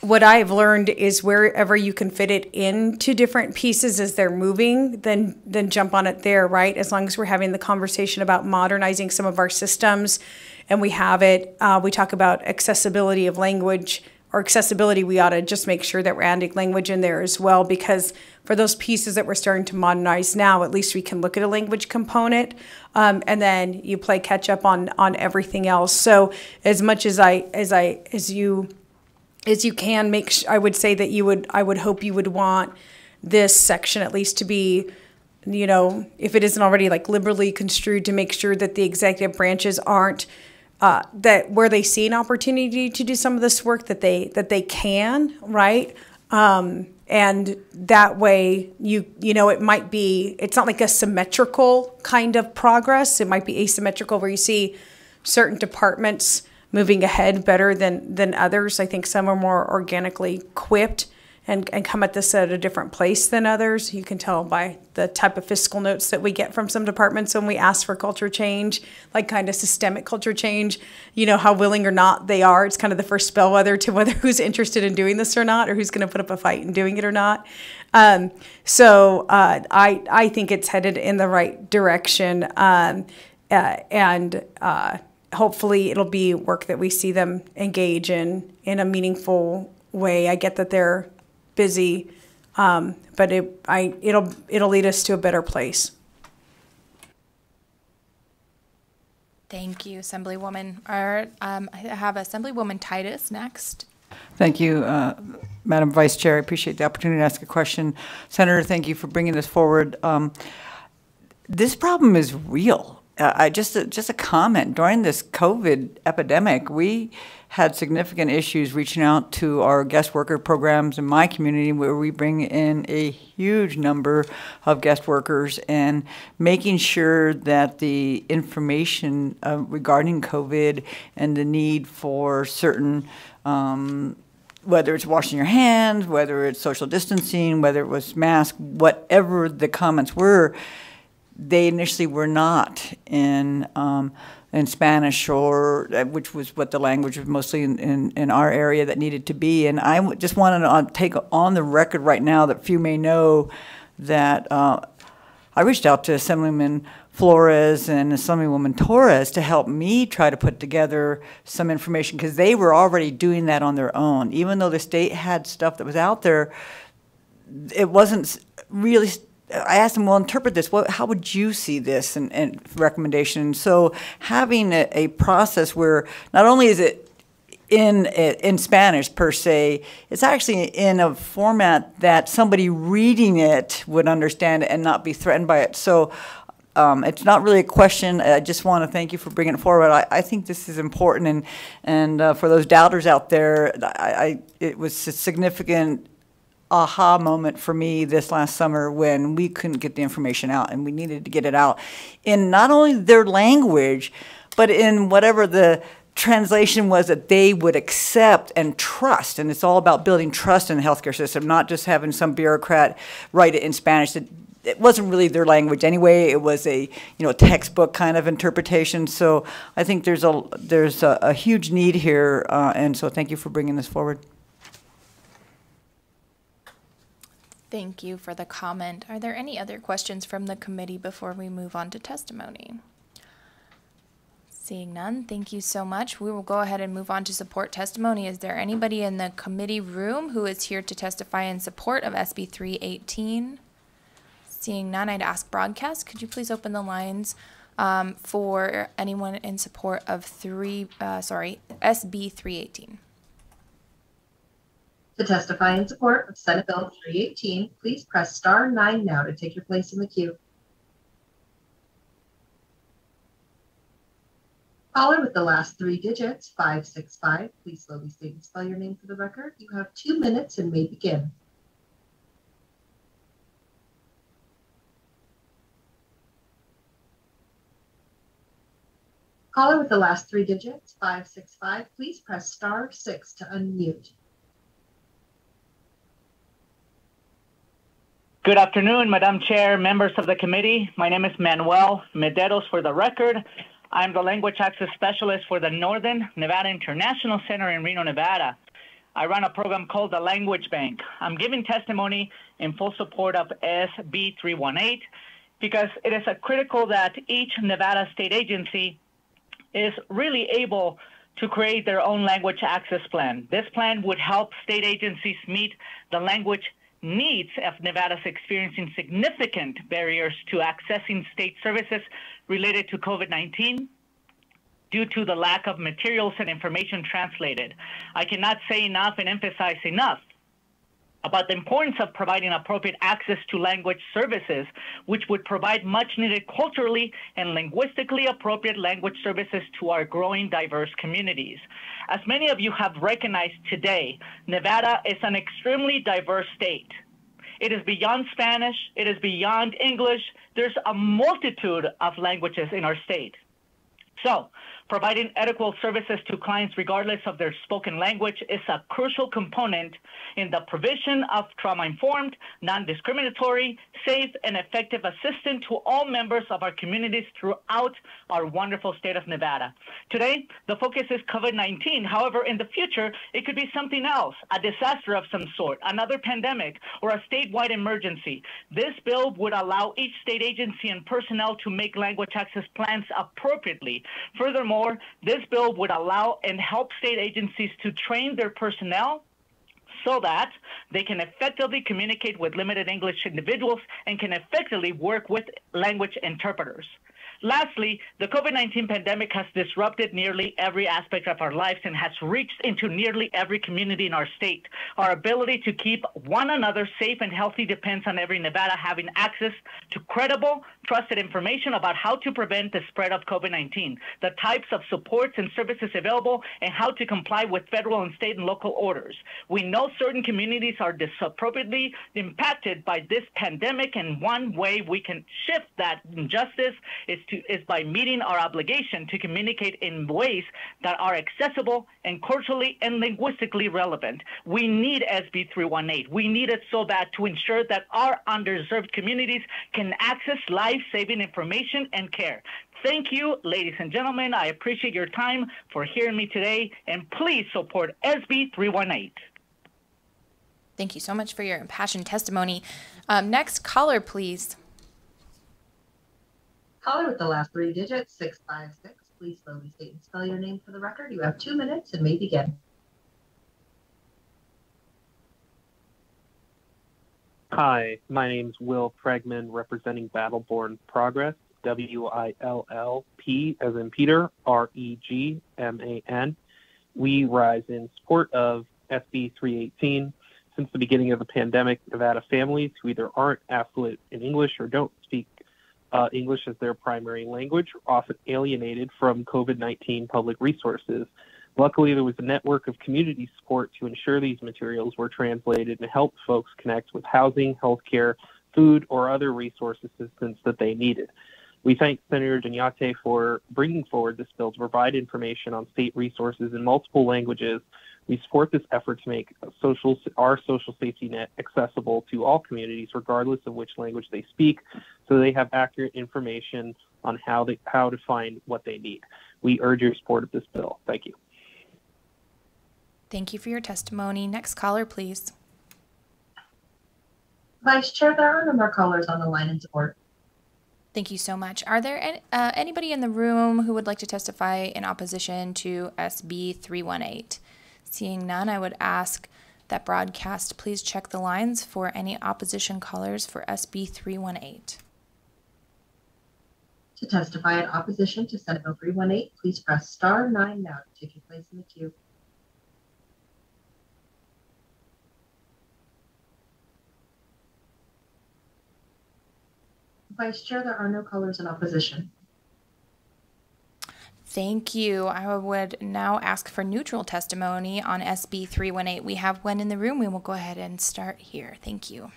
what I've learned is wherever you can fit it into different pieces as they're moving, then then jump on it there, right? As long as we're having the conversation about modernizing some of our systems, and we have it. Uh, we talk about accessibility of language or accessibility. We ought to just make sure that we're adding language in there as well, because for those pieces that we're starting to modernize now, at least we can look at a language component, um, and then you play catch up on on everything else. So as much as I as I as you as you can make I would say that you would I would hope you would want this section at least to be you know if it isn't already like liberally construed to make sure that the executive branches aren't uh, that where they see an opportunity to do some of this work that they that they can right? Um, and that way you you know it might be it's not like a symmetrical kind of progress. It might be asymmetrical where you see certain departments moving ahead better than than others. I think some are more organically equipped and, and come at this at a different place than others. You can tell by the type of fiscal notes that we get from some departments when we ask for culture change, like kind of systemic culture change, you know, how willing or not they are. It's kind of the first bellwether to whether (laughs) who's interested in doing this or not, or who's going to put up a fight in doing it or not. Um, so uh, I, I think it's headed in the right direction. Um, uh, and uh, hopefully it'll be work that we see them engage in in a meaningful way. I get that they're busy, um, but it, I, it'll, it'll lead us to a better place. Thank you, Assemblywoman. Our, um, I have Assemblywoman Titus next. Thank you, uh, Madam Vice Chair. I appreciate the opportunity to ask a question. Senator, thank you for bringing this forward. Um, this problem is real. Uh, I just a, just a comment. During this COVID epidemic, we had significant issues reaching out to our guest worker programs in my community where we bring in a huge number of guest workers and making sure that the information uh, regarding COVID and the need for certain um, whether it's washing your hands, whether it's social distancing, whether it was mask, whatever the comments were, they initially were not in um, in Spanish or uh, which was what the language was mostly in, in, in our area that needed to be. And I just wanted to uh, take on the record right now that few may know that uh, I reached out to Assemblyman Flores and Assemblywoman Torres to help me try to put together some information because they were already doing that on their own. Even though the state had stuff that was out there, it wasn't really I asked him, well, interpret this. What, how would you see this and, and recommendation? So having a, a, process where not only is it in in Spanish per se, it's actually in a format that somebody reading it would understand it and not be threatened by it. So um, it's not really a question. I just want to thank you for bringing it forward. I, I think this is important, and and uh, for those doubters out there, I, I, it was a significant aha moment for me this last summer when we couldn't get the information out and we needed to get it out in not only their language, but in whatever the translation was that they would accept and trust. And it's all about building trust in the healthcare system, not just having some bureaucrat write it in Spanish that it wasn't really their language anyway. It was a you know textbook kind of interpretation. So I think there's a there's a, a huge need here, uh, and so thank you for bringing this forward. Thank you for the comment. Are there any other questions from the committee before we move on to testimony? Seeing none, thank you so much. We will go ahead and move on to support testimony. Is there anybody in the committee room who is here to testify in support of SB 318? Seeing none, I'd ask broadcast, could you please open the lines um, for anyone in support of three, uh, sorry, SB 318? To testify in support of Senate Bill 318, please press star nine now to take your place in the queue. Caller with the last three digits, 565, please slowly state and spell your name for the record. You have two minutes and may begin. Caller with the last three digits, 565, please press star six to unmute. Good afternoon, Madam Chair, members of the committee. My name is Manuel Mederos for the record. I'm the language access specialist for the Northern Nevada International Center in Reno, Nevada. I run a program called the Language Bank. I'm giving testimony in full support of SB 318 because it is critical that each Nevada state agency is really able to create their own language access plan. This plan would help state agencies meet the language needs of Nevada's experiencing significant barriers to accessing state services related to COVID 19 due to the lack of materials and information translated. I cannot say enough and emphasize enough about the importance of providing appropriate access to language services, which would provide much needed culturally and linguistically appropriate language services to our growing diverse communities. As many of you have recognized today, Nevada is an extremely diverse state. It is beyond Spanish, it is beyond English. There's a multitude of languages in our state. So, Providing equitable services to clients regardless of their spoken language is a crucial component in the provision of trauma-informed, non-discriminatory, safe, and effective assistance to all members of our communities throughout our wonderful state of Nevada. Today, the focus is COVID-19. However, in the future, it could be something else, a disaster of some sort, another pandemic, or a statewide emergency. This bill would allow each state agency and personnel to make language access plans appropriately. Furthermore, this bill would allow and help state agencies to train their personnel so that they can effectively communicate with limited English individuals and can effectively work with language interpreters. Lastly, the COVID 19 pandemic has disrupted nearly every aspect of our lives and has reached into nearly every community in our state. Our ability to keep one another safe and healthy depends on every Nevada having access to credible, trusted information about how to prevent the spread of COVID 19, the types of supports and services available, and how to comply with federal and state and local orders. We know certain communities are disappropriately impacted by this pandemic, and one way we can shift that injustice is to is by meeting our obligation to communicate in ways that are accessible and culturally and linguistically relevant. We need SB 318. We need it so bad to ensure that our underserved communities can access life-saving information and care. Thank you, ladies and gentlemen. I appreciate your time for hearing me today, and please support SB 318. Thank you so much for your impassioned testimony. Um, next caller, please. Caller with the last three digits, 656. Please slowly state and spell your name for the record. You have two minutes and may begin. Hi, my name's Will Pregman, representing Battleborn Progress, W I L L P as in Peter, R E G M A N. We rise in support of SB 318. Since the beginning of the pandemic, Nevada families who either aren't affluent in English or don't uh, English as their primary language often alienated from COVID 19 public resources. Luckily, there was a network of community support to ensure these materials were translated and helped folks connect with housing, healthcare, food, or other resource assistance that they needed. We thank Senator Doñate for bringing forward this bill to provide information on state resources in multiple languages. We support this effort to make social, our social safety net accessible to all communities, regardless of which language they speak, so they have accurate information on how, they, how to find what they need. We urge your support of this bill. Thank you. Thank you for your testimony. Next caller, please. Vice Chair, there are no more callers on the line in support. Thank you so much. Are there any, uh, anybody in the room who would like to testify in opposition to SB 318? Seeing none, I would ask that broadcast please check the lines for any opposition callers for SB 318. To testify in opposition to Senate Bill 318, please press star nine now to take your place in the queue. Vice Chair, there are no callers in opposition. Thank you. I would now ask for neutral testimony on SB 318. We have one in the room. We will go ahead and start here. Thank you.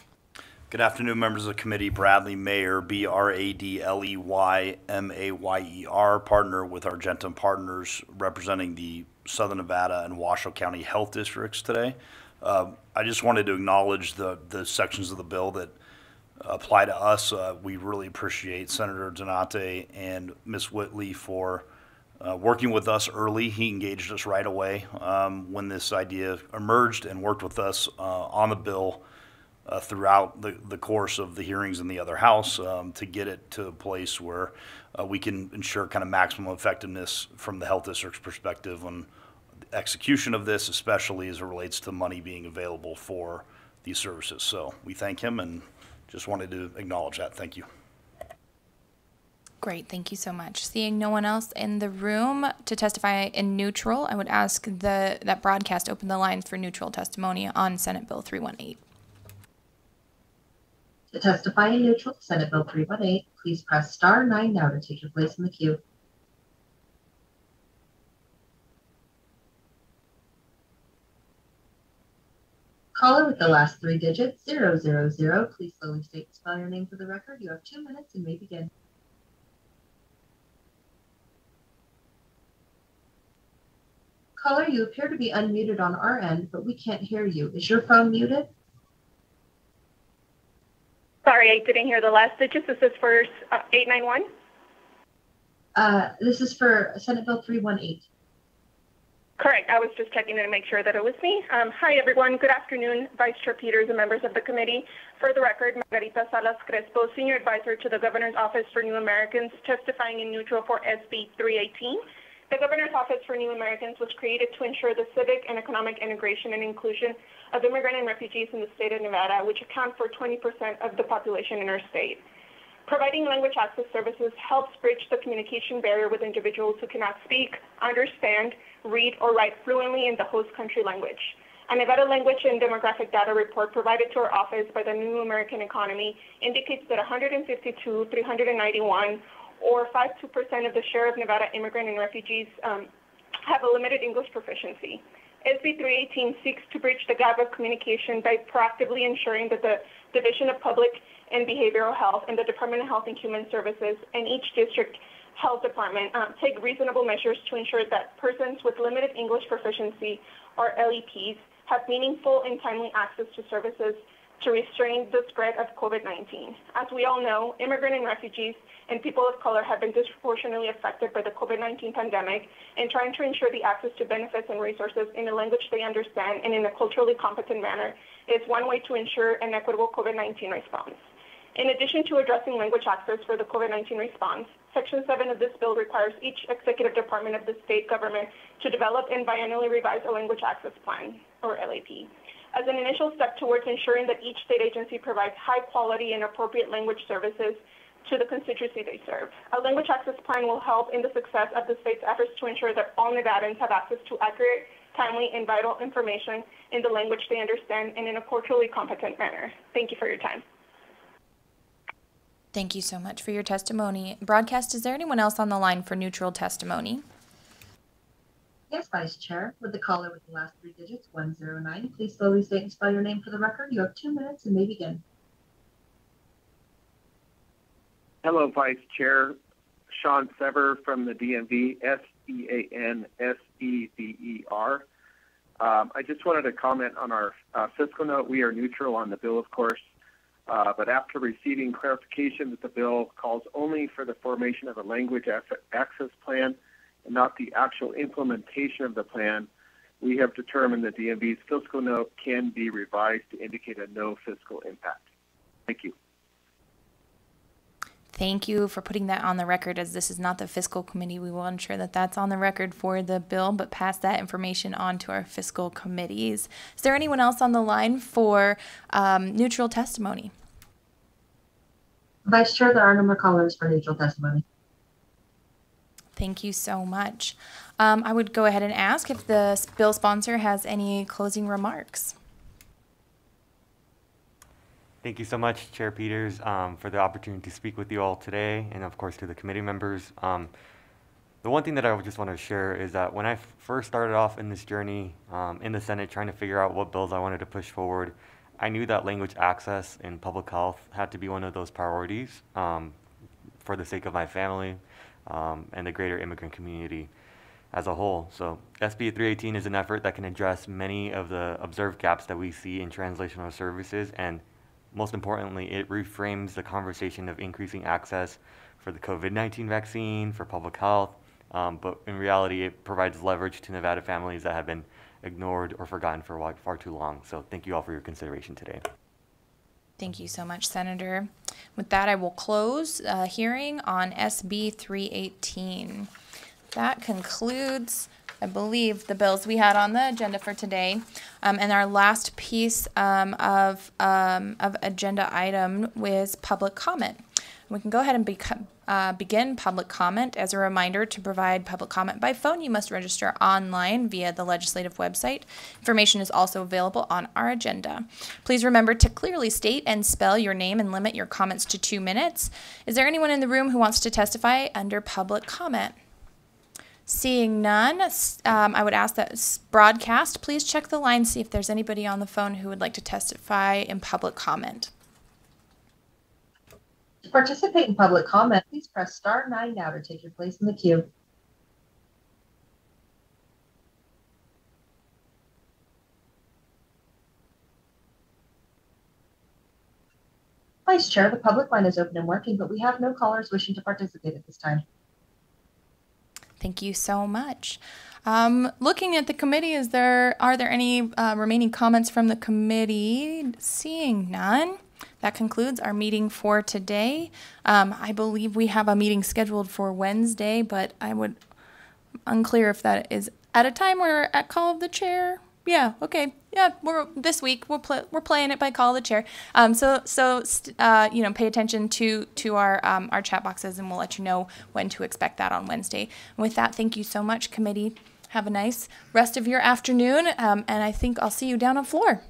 Good afternoon, members of the committee. Bradley Mayer, B R A D L E Y M A Y E R, partner with Argentum Partners, representing the Southern Nevada and Washoe County Health Districts today. Uh, I just wanted to acknowledge the, the sections of the bill that apply to us. Uh, we really appreciate Senator Doñate and Ms. Whitley for uh, working with us early. He engaged us right away um, when this idea emerged and worked with us uh, on the bill uh, throughout the, the course of the hearings in the other house um, to get it to a place where uh, we can ensure kind of maximum effectiveness from the health district's perspective on execution of this, especially as it relates to money being available for these services. So we thank him and just wanted to acknowledge that. Thank you. Great, thank you so much. Seeing no one else in the room to testify in neutral, I would ask the that broadcast open the lines for neutral testimony on Senate Bill 318. To testify in neutral to Senate Bill 318, please press star nine now to take your place in the queue. Caller with the last three digits, 000, please slowly state spell your name for the record. You have two minutes and may begin. Caller, you appear to be unmuted on our end, but we can't hear you. Is your phone muted? Sorry, I didn't hear the last digits. This is for uh, 891. Uh, this is for Senate Bill 318. Correct. I was just checking to make sure that it was me. Um, hi, everyone. Good afternoon, Vice Chair Peters and members of the committee. For the record, Margarita Salas Crespo, Senior Advisor to the Governor's Office for New Americans, testifying in neutral for SB 318. The Governor's Office for New Americans was created to ensure the civic and economic integration and inclusion of immigrant and refugees in the state of Nevada, which account for 20% of the population in our state. Providing language access services helps bridge the communication barrier with individuals who cannot speak, understand, read, or write fluently in the host country language. A Nevada language and demographic data report provided to our office by the New American Economy indicates that 152, 391, or 5.2% of the share of Nevada immigrant and refugees um, have a limited English proficiency. SB 318 seeks to bridge the gap of communication by proactively ensuring that the Division of Public and Behavioral Health and the Department of Health and Human Services and each district health department um, take reasonable measures to ensure that persons with limited English proficiency or LEPs have meaningful and timely access to services to restrain the spread of COVID-19. As we all know, immigrant and refugees and people of color have been disproportionately affected by the COVID-19 pandemic, and trying to ensure the access to benefits and resources in a language they understand and in a culturally competent manner is one way to ensure an equitable COVID-19 response. In addition to addressing language access for the COVID-19 response, Section 7 of this bill requires each executive department of the state government to develop and biannually revise a language access plan, or LAP. As an initial step towards ensuring that each state agency provides high quality and appropriate language services to the constituency they serve. A language access plan will help in the success of the state's efforts to ensure that all Nevadans have access to accurate, timely, and vital information in the language they understand and in a culturally competent manner. Thank you for your time. Thank you so much for your testimony. Broadcast, is there anyone else on the line for neutral testimony? Yes, Vice Chair. With the caller with the last three digits, 109, please slowly state and spell your name for the record. You have two minutes and may begin. Hello, Vice Chair. Sean Sever from the DMV, S E A N S E V E R. Um, I just wanted to comment on our uh, fiscal note. We are neutral on the bill, of course. Uh, but after receiving clarification that the bill calls only for the formation of a language access plan not the actual implementation of the plan, we have determined that DMV's fiscal note can be revised to indicate a no fiscal impact. Thank you. Thank you for putting that on the record as this is not the fiscal committee. We will ensure that that's on the record for the bill, but pass that information on to our fiscal committees. Is there anyone else on the line for um, neutral testimony? Vice Chair, there are no more callers for neutral testimony. Thank you so much. Um, I would go ahead and ask if the bill sponsor has any closing remarks. Thank you so much, Chair Peters, um, for the opportunity to speak with you all today, and of course to the committee members. Um, the one thing that I just want to share is that when I first started off in this journey um, in the Senate trying to figure out what bills I wanted to push forward, I knew that language access in public health had to be one of those priorities um, for the sake of my family um, and the greater immigrant community as a whole. So SB 318 is an effort that can address many of the observed gaps that we see in translational services and most importantly, it reframes the conversation of increasing access for the COVID 19 vaccine, for public health, um, but in reality, it provides leverage to Nevada families that have been ignored or forgotten for far too long. So, thank you all for your consideration today. Thank you so much, Senator. With that, I will close uh, hearing on SB 318. That concludes I believe, the bills we had on the agenda for today. Um, and our last piece um, of, um, of agenda item was public comment. We can go ahead and beco- uh, begin public comment. As a reminder, to provide public comment by phone, you must register online via the legislative website. Information is also available on our agenda. Please remember to clearly state and spell your name and limit your comments to two minutes. Is there anyone in the room who wants to testify under public comment? Seeing none, um, I would ask that broadcast, please check the line, see if there's anybody on the phone who would like to testify in public comment participate in public comment, please press star nine now to take your place in the queue. Vice Chair, the public line is open and working, but we have no callers wishing to participate at this time. Thank you so much. Um, looking at the committee, is there are there any uh, remaining comments from the committee? Seeing none, that concludes our meeting for today. Um, I believe we have a meeting scheduled for Wednesday, but I would unclear if that is at a time or at call of the chair. Yeah. Okay. Yeah. We're this week. We're pl- we're playing it by call of the chair. Um. So so uh, you know, pay attention to to our um our chat boxes, and we'll let you know when to expect that on Wednesday. And with that, thank you so much, committee. Have a nice rest of your afternoon. Um, and I think I'll see you down on floor.